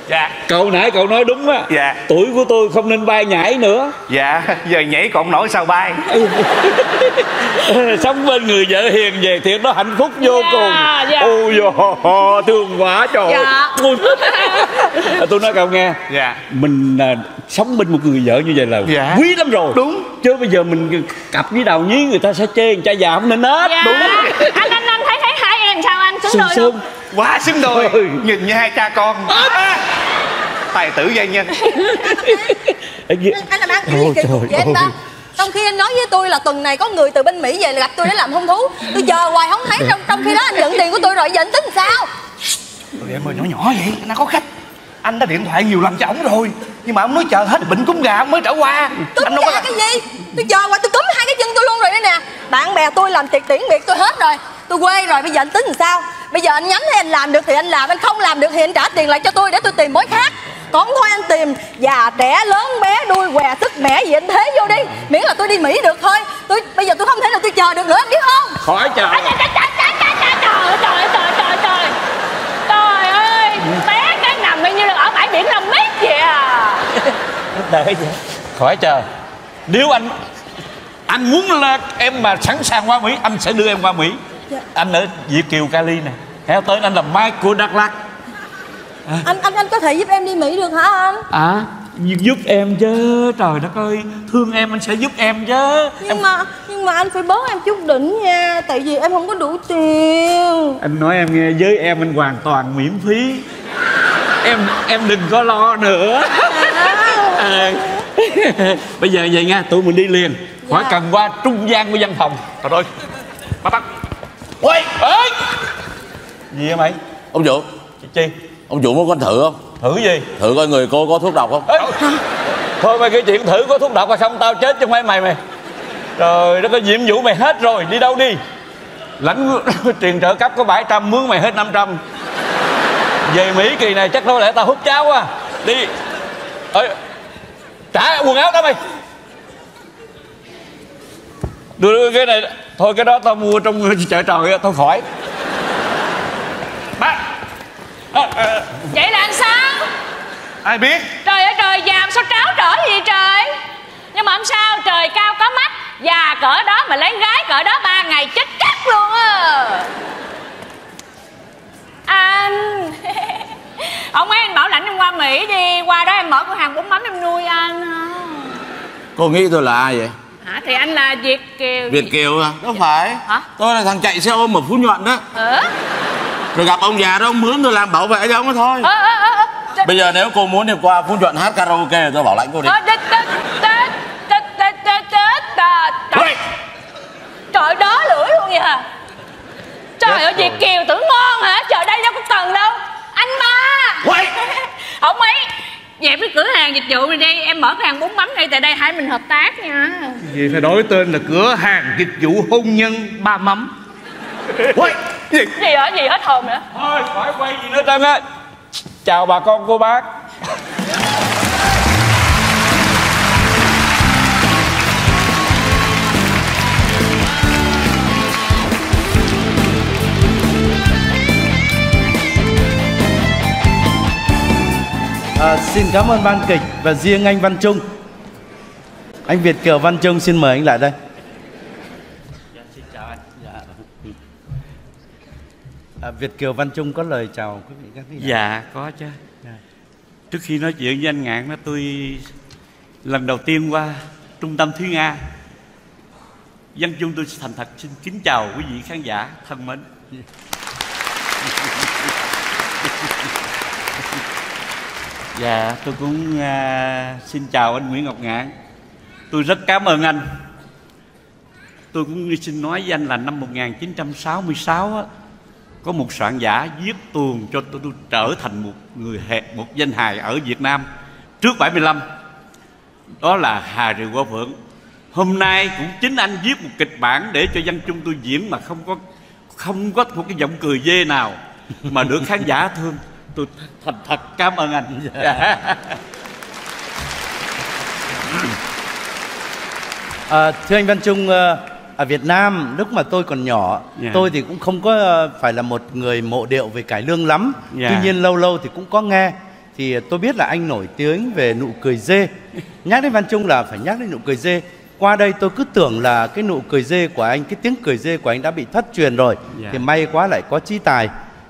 Dạ cậu nãy cậu nói đúng á Dạ. tuổi của tôi không nên bay nhảy nữa Dạ Giờ nhảy còn nổi sao bay sống bên người vợ hiền về thiệt nó hạnh phúc vô Dạ, cùng dạ. ôi dồi thương quá trời ơi. Dạ. Ôi. tôi nói cậu nghe Dạ mình à, sống bên một người vợ như vậy là Dạ. quý lắm rồi Đúng. chứ bây giờ mình cặp với đào nhí người ta sẽ chê người cha già không nên hết dạ đúng anh anh anh thấy thấy hai em sao anh xứng sương đôi sương không Quá xứng đôi. Ừ. Nhìn như hai cha con. À, Tài tử gia nhân anh làm ăn cái gì kỳ trời vậy anh ta ơi. trong khi anh nói với tôi là tuần này có người từ bên mỹ về gặp tôi để làm hung thú tôi chờ hoài không thấy trong trong khi đó anh nhận tiền của tôi rồi giờ anh tính sao? Rồi em ơi nhỏ nhỏ vậy đang có khách Anh đã điện thoại nhiều lần cho ổng rồi Nhưng mà ông nói chờ hết bệnh cúm gà ông mới trở qua. Tôi Anh đâu có cái gì? Tôi chờ hoài tôi túm hai cái chân tôi luôn rồi đây nè. Bạn bè tôi làm tiệc tiễn biệt tôi hết rồi. Tôi quê rồi bây giờ anh tính làm sao? Bây giờ anh nhắm thấy anh làm được thì anh làm anh không làm được thì anh trả tiền lại cho tôi để tôi tìm mối khác. Còn thôi anh tìm già trẻ lớn bé đuôi què sức mẻ gì anh thế vô đi. Miễn là tôi đi mỹ được thôi. Tôi bây giờ tôi không thể nào tôi chờ được nữa anh biết không? Khỏi chờ. Trời, trời, trời, trời, trời, trời, trời, trời, trời, trời. Trời ơi, bé cái nằm y như là ở bãi biển Long Mét vậy à. để vậy. Khỏi chờ. Nếu anh anh muốn là em mà sẵn sàng qua mỹ anh sẽ đưa em qua mỹ. Anh ở việt kiều cali nè. Theo tới anh là michael đắk lắc anh anh anh có thể giúp em đi mỹ được hả anh? À giúp em chứ. Trời đất ơi thương em anh sẽ giúp em chứ. Nhưng mà nhưng mà anh phải bớt em chút đỉnh nha tại vì em không có đủ tiền. Anh nói em nghe với em anh hoàn toàn miễn phí. Em em đừng có lo nữa. À, bây giờ vậy nha tụi mình đi liền. Khỏi cần qua trung gian của văn phòng. Thôi thôi Bắt bắt. Ôi ơi. Gì vậy mày? Ông chủ chi? Ông chủ muốn con thử không thử gì? Thử coi người cô có thuốc độc không? Ê, thôi mày cái chuyện thử có thuốc độc hay không tao chết chứ không phải mày mày. Trời nó có nhiệm vụ mày hết rồi đi đâu đi? Lãnh tiền trợ cấp có 700 mướn mày hết 500 về mỹ kỳ này chắc đâu lẽ tao hút cháo quá. Đi. Ơi trả quần áo đó mày. Đưa, cái này thôi cái đó tao mua trong chợ trời á, tao khỏi Vậy là anh sao? Ai biết Trời ơi trời, già sao tráo trở gì trời? Nhưng mà không sao, trời cao có mắt Già cỡ đó mà lấy gái cỡ đó ba ngày chết chắc luôn á Anh Ông ấy anh bảo lãnh em qua Mỹ đi Qua đó em mở cửa hàng bún mắm em nuôi anh cô nghĩ tôi là ai vậy Hả? Thì anh là Việt Kiều việt kiều à đâu phải Hả? tôi là thằng chạy xe ôm ở phú nhuận đó Ờ? Rồi gặp ông già đó ông mướn tôi làm bảo vệ cho ông ấy thôi. Ờ, ờ. Trời- bây giờ nếu cô muốn đi qua phú nhuận hát karaoke thì tôi bảo lãnh cô đi. Chết, chết, chết, chết, chết, chết, chết, à, trời- đó lưỡi luôn vậy hả? Trời ơi Việt Kiều tưởng ngon hả? Trời đây đâu có cần đâu. Anh ba Quay. Không ấy Dẹp cái cửa hàng dịch vụ này đi. Em mở cửa hàng bún mắm ngay tại đây Hai mình hợp tác nha. Vì phải đổi tên là cửa hàng dịch vụ hôn nhân ba mắm Quay Gì? Gì hả? Gì hết hồn nữa thôi khỏi quay gì nữa trơn á chào bà con cô bác. À, xin cảm ơn ban kịch và riêng anh Văn Trung. Anh Việt Kiều Văn Trung xin mời anh lại đây. À, Việt Kiều Văn Trung có lời chào quý vị các khán giả. dạ có chứ. Trước khi nói chuyện với anh ngạn đó tôi lần đầu tiên qua trung tâm thúy nga. Dân chung tôi thành thật xin kính chào quý vị khán giả thân mến. Dạ tôi cũng à, xin chào anh Nguyễn Ngọc Ngạn. Tôi rất cảm ơn anh. Tôi cũng xin nói với anh là năm 1966 á, có một soạn giả viết tuồng cho tôi, tôi trở thành một người hẹp một danh hài ở Việt Nam Trước 75 Đó là Hà Rịu Qua Phượng Hôm nay cũng chính anh viết một kịch bản để cho dân chung tôi diễn mà không có không có một cái giọng cười dê nào. Mà được khán giả thương. Tôi thành thật cảm ơn anh. À, thưa anh Văn Trung, ờ, ở Việt Nam lúc mà tôi còn nhỏ, Dạ. tôi thì cũng không có ờ, phải là một người mộ điệu về cải lương lắm. Dạ. Tuy nhiên lâu lâu thì cũng có nghe. Thì tôi biết là anh nổi tiếng về nụ cười dê. Nhắc đến Văn Trung là phải nhắc đến nụ cười dê. Qua đây tôi cứ tưởng là cái nụ cười dê của anh, cái tiếng cười dê của anh đã bị thất truyền rồi. Dạ. Thì may quá lại có trí tài.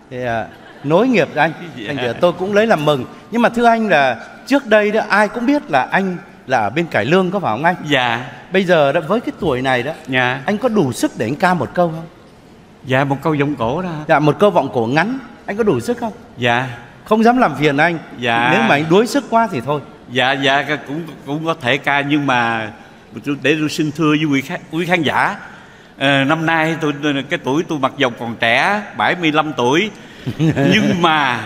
Thì à, nối nghiệp anh. Thành ra tôi cũng lấy làm mừng. Nhưng mà thưa anh là trước đây đó ai cũng biết là anh là ở bên cải lương có phải không anh? dạ. Bây giờ đó với cái tuổi này đó dạ. Anh có đủ sức để anh ca một câu không? dạ một câu giọng cổ đó. Dạ một câu vọng cổ ngắn. Anh có đủ sức không? dạ. Không dám làm phiền anh. Dạ. Nếu mà anh đuối sức quá thì thôi. Dạ dạ cũng cũng có thể ca nhưng mà để tôi xin thưa với quý khán, quý khán giả ờ, năm nay tôi cái tuổi tôi mặc dòng còn trẻ 75 tuổi. Nhưng mà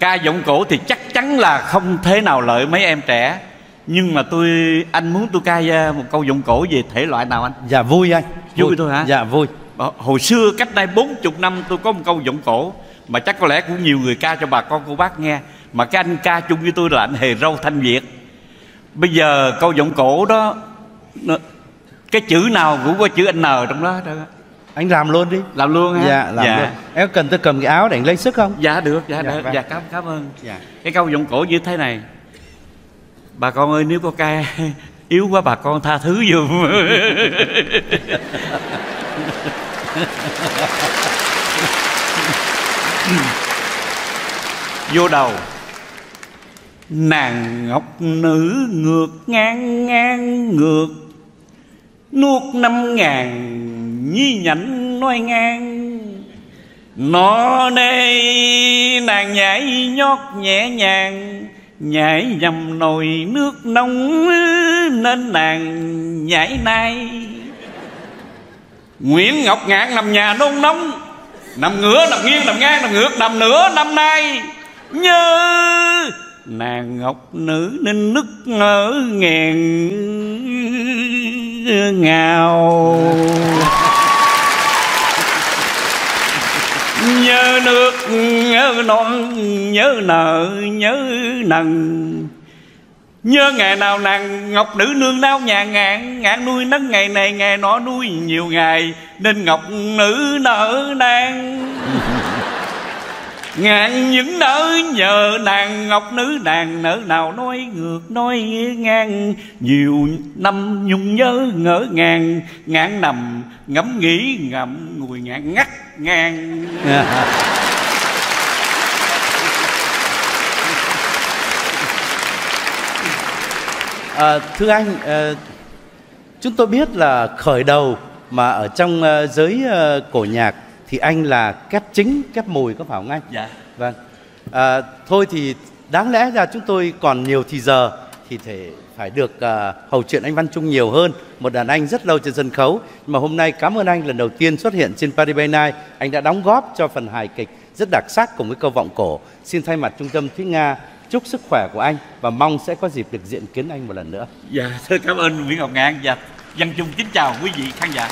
ca giọng cổ thì chắc chắn là không thể nào lợi mấy em trẻ nhưng mà tôi anh muốn tôi ca ra một câu giọng cổ về thể loại nào anh? Dạ vui anh. Vui thôi hả? Dạ vui. Ờ, hồi xưa cách đây 40 năm tôi có một câu giọng cổ mà chắc có lẽ cũng nhiều người ca cho bà con cô bác nghe mà cái anh ca chung với tôi là anh hề râu thanh việt. Bây giờ câu giọng cổ đó nó, cái chữ nào cũng có chữ n trong đó, đó. Anh làm luôn đi. Làm luôn hả? Dạ làm dạ. luôn. Em cần tôi cầm cái áo để anh lấy sức không? dạ được. Dạ, Dạ, dạ, vâng. dạ cảm cảm ơn. Dạ. Cái câu giọng cổ như thế này bà con ơi, nếu có ca yếu quá, bà con tha thứ giùm. Vô đầu. Nàng ngọc nữ ngược ngang ngang ngược, nuốt năm ngàn nhi nhảnh nói ngang. Nó đây nàng nhảy nhót nhẹ nhàng nhảy nhầm nồi nước nóng nên nàng nhảy nay. Nguyễn Ngọc Ngạn nằm nhà nôn nóng Nằm ngửa, nằm nghiêng, nằm ngang, nằm ngược, nằm nửa năm nay. Như nàng ngọc nữ nên nức ngỡ ngàn ngào. Nhớ nước, nhớ non nhớ nợ, nhớ nần. Nhớ ngày nào nàng ngọc nữ nương nao nhà ngạn Ngạn nuôi nấng ngày này, ngày nọ nuôi nhiều ngày, Nên ngọc nữ nở nàng ngàn những nở nhờ nàng ngọc nữ nàng nở nào nói ngược nói ngang. Nhiều năm nhung nhớ ngỡ ngàng Ngạn nằm ngẫm nghĩ ngậm ngùi ngạn ngắt ngang. À, Thưa anh à, Chúng tôi biết là khởi đầu Mà ở trong uh, giới uh, cổ nhạc thì anh là kép chính, kép mùi có phải không anh? Dạ Vâng. À, thôi thì đáng lẽ ra chúng tôi còn nhiều thì giờ thì thể phải được à, hầu chuyện anh Văn Trung nhiều hơn. Một đàn anh rất lâu trên sân khấu. Nhưng mà hôm nay cảm ơn anh lần đầu tiên xuất hiện trên Party Bay Night. Anh đã đóng góp cho phần hài kịch rất đặc sắc cùng với câu vọng cổ. Xin thay mặt Trung tâm Thúy Nga chúc sức khỏe của anh và mong sẽ có dịp được diện kiến anh một lần nữa. Dạ thưa cảm ơn Nguyễn Ngọc Ngạn và dân chung kính chào quý vị khán giả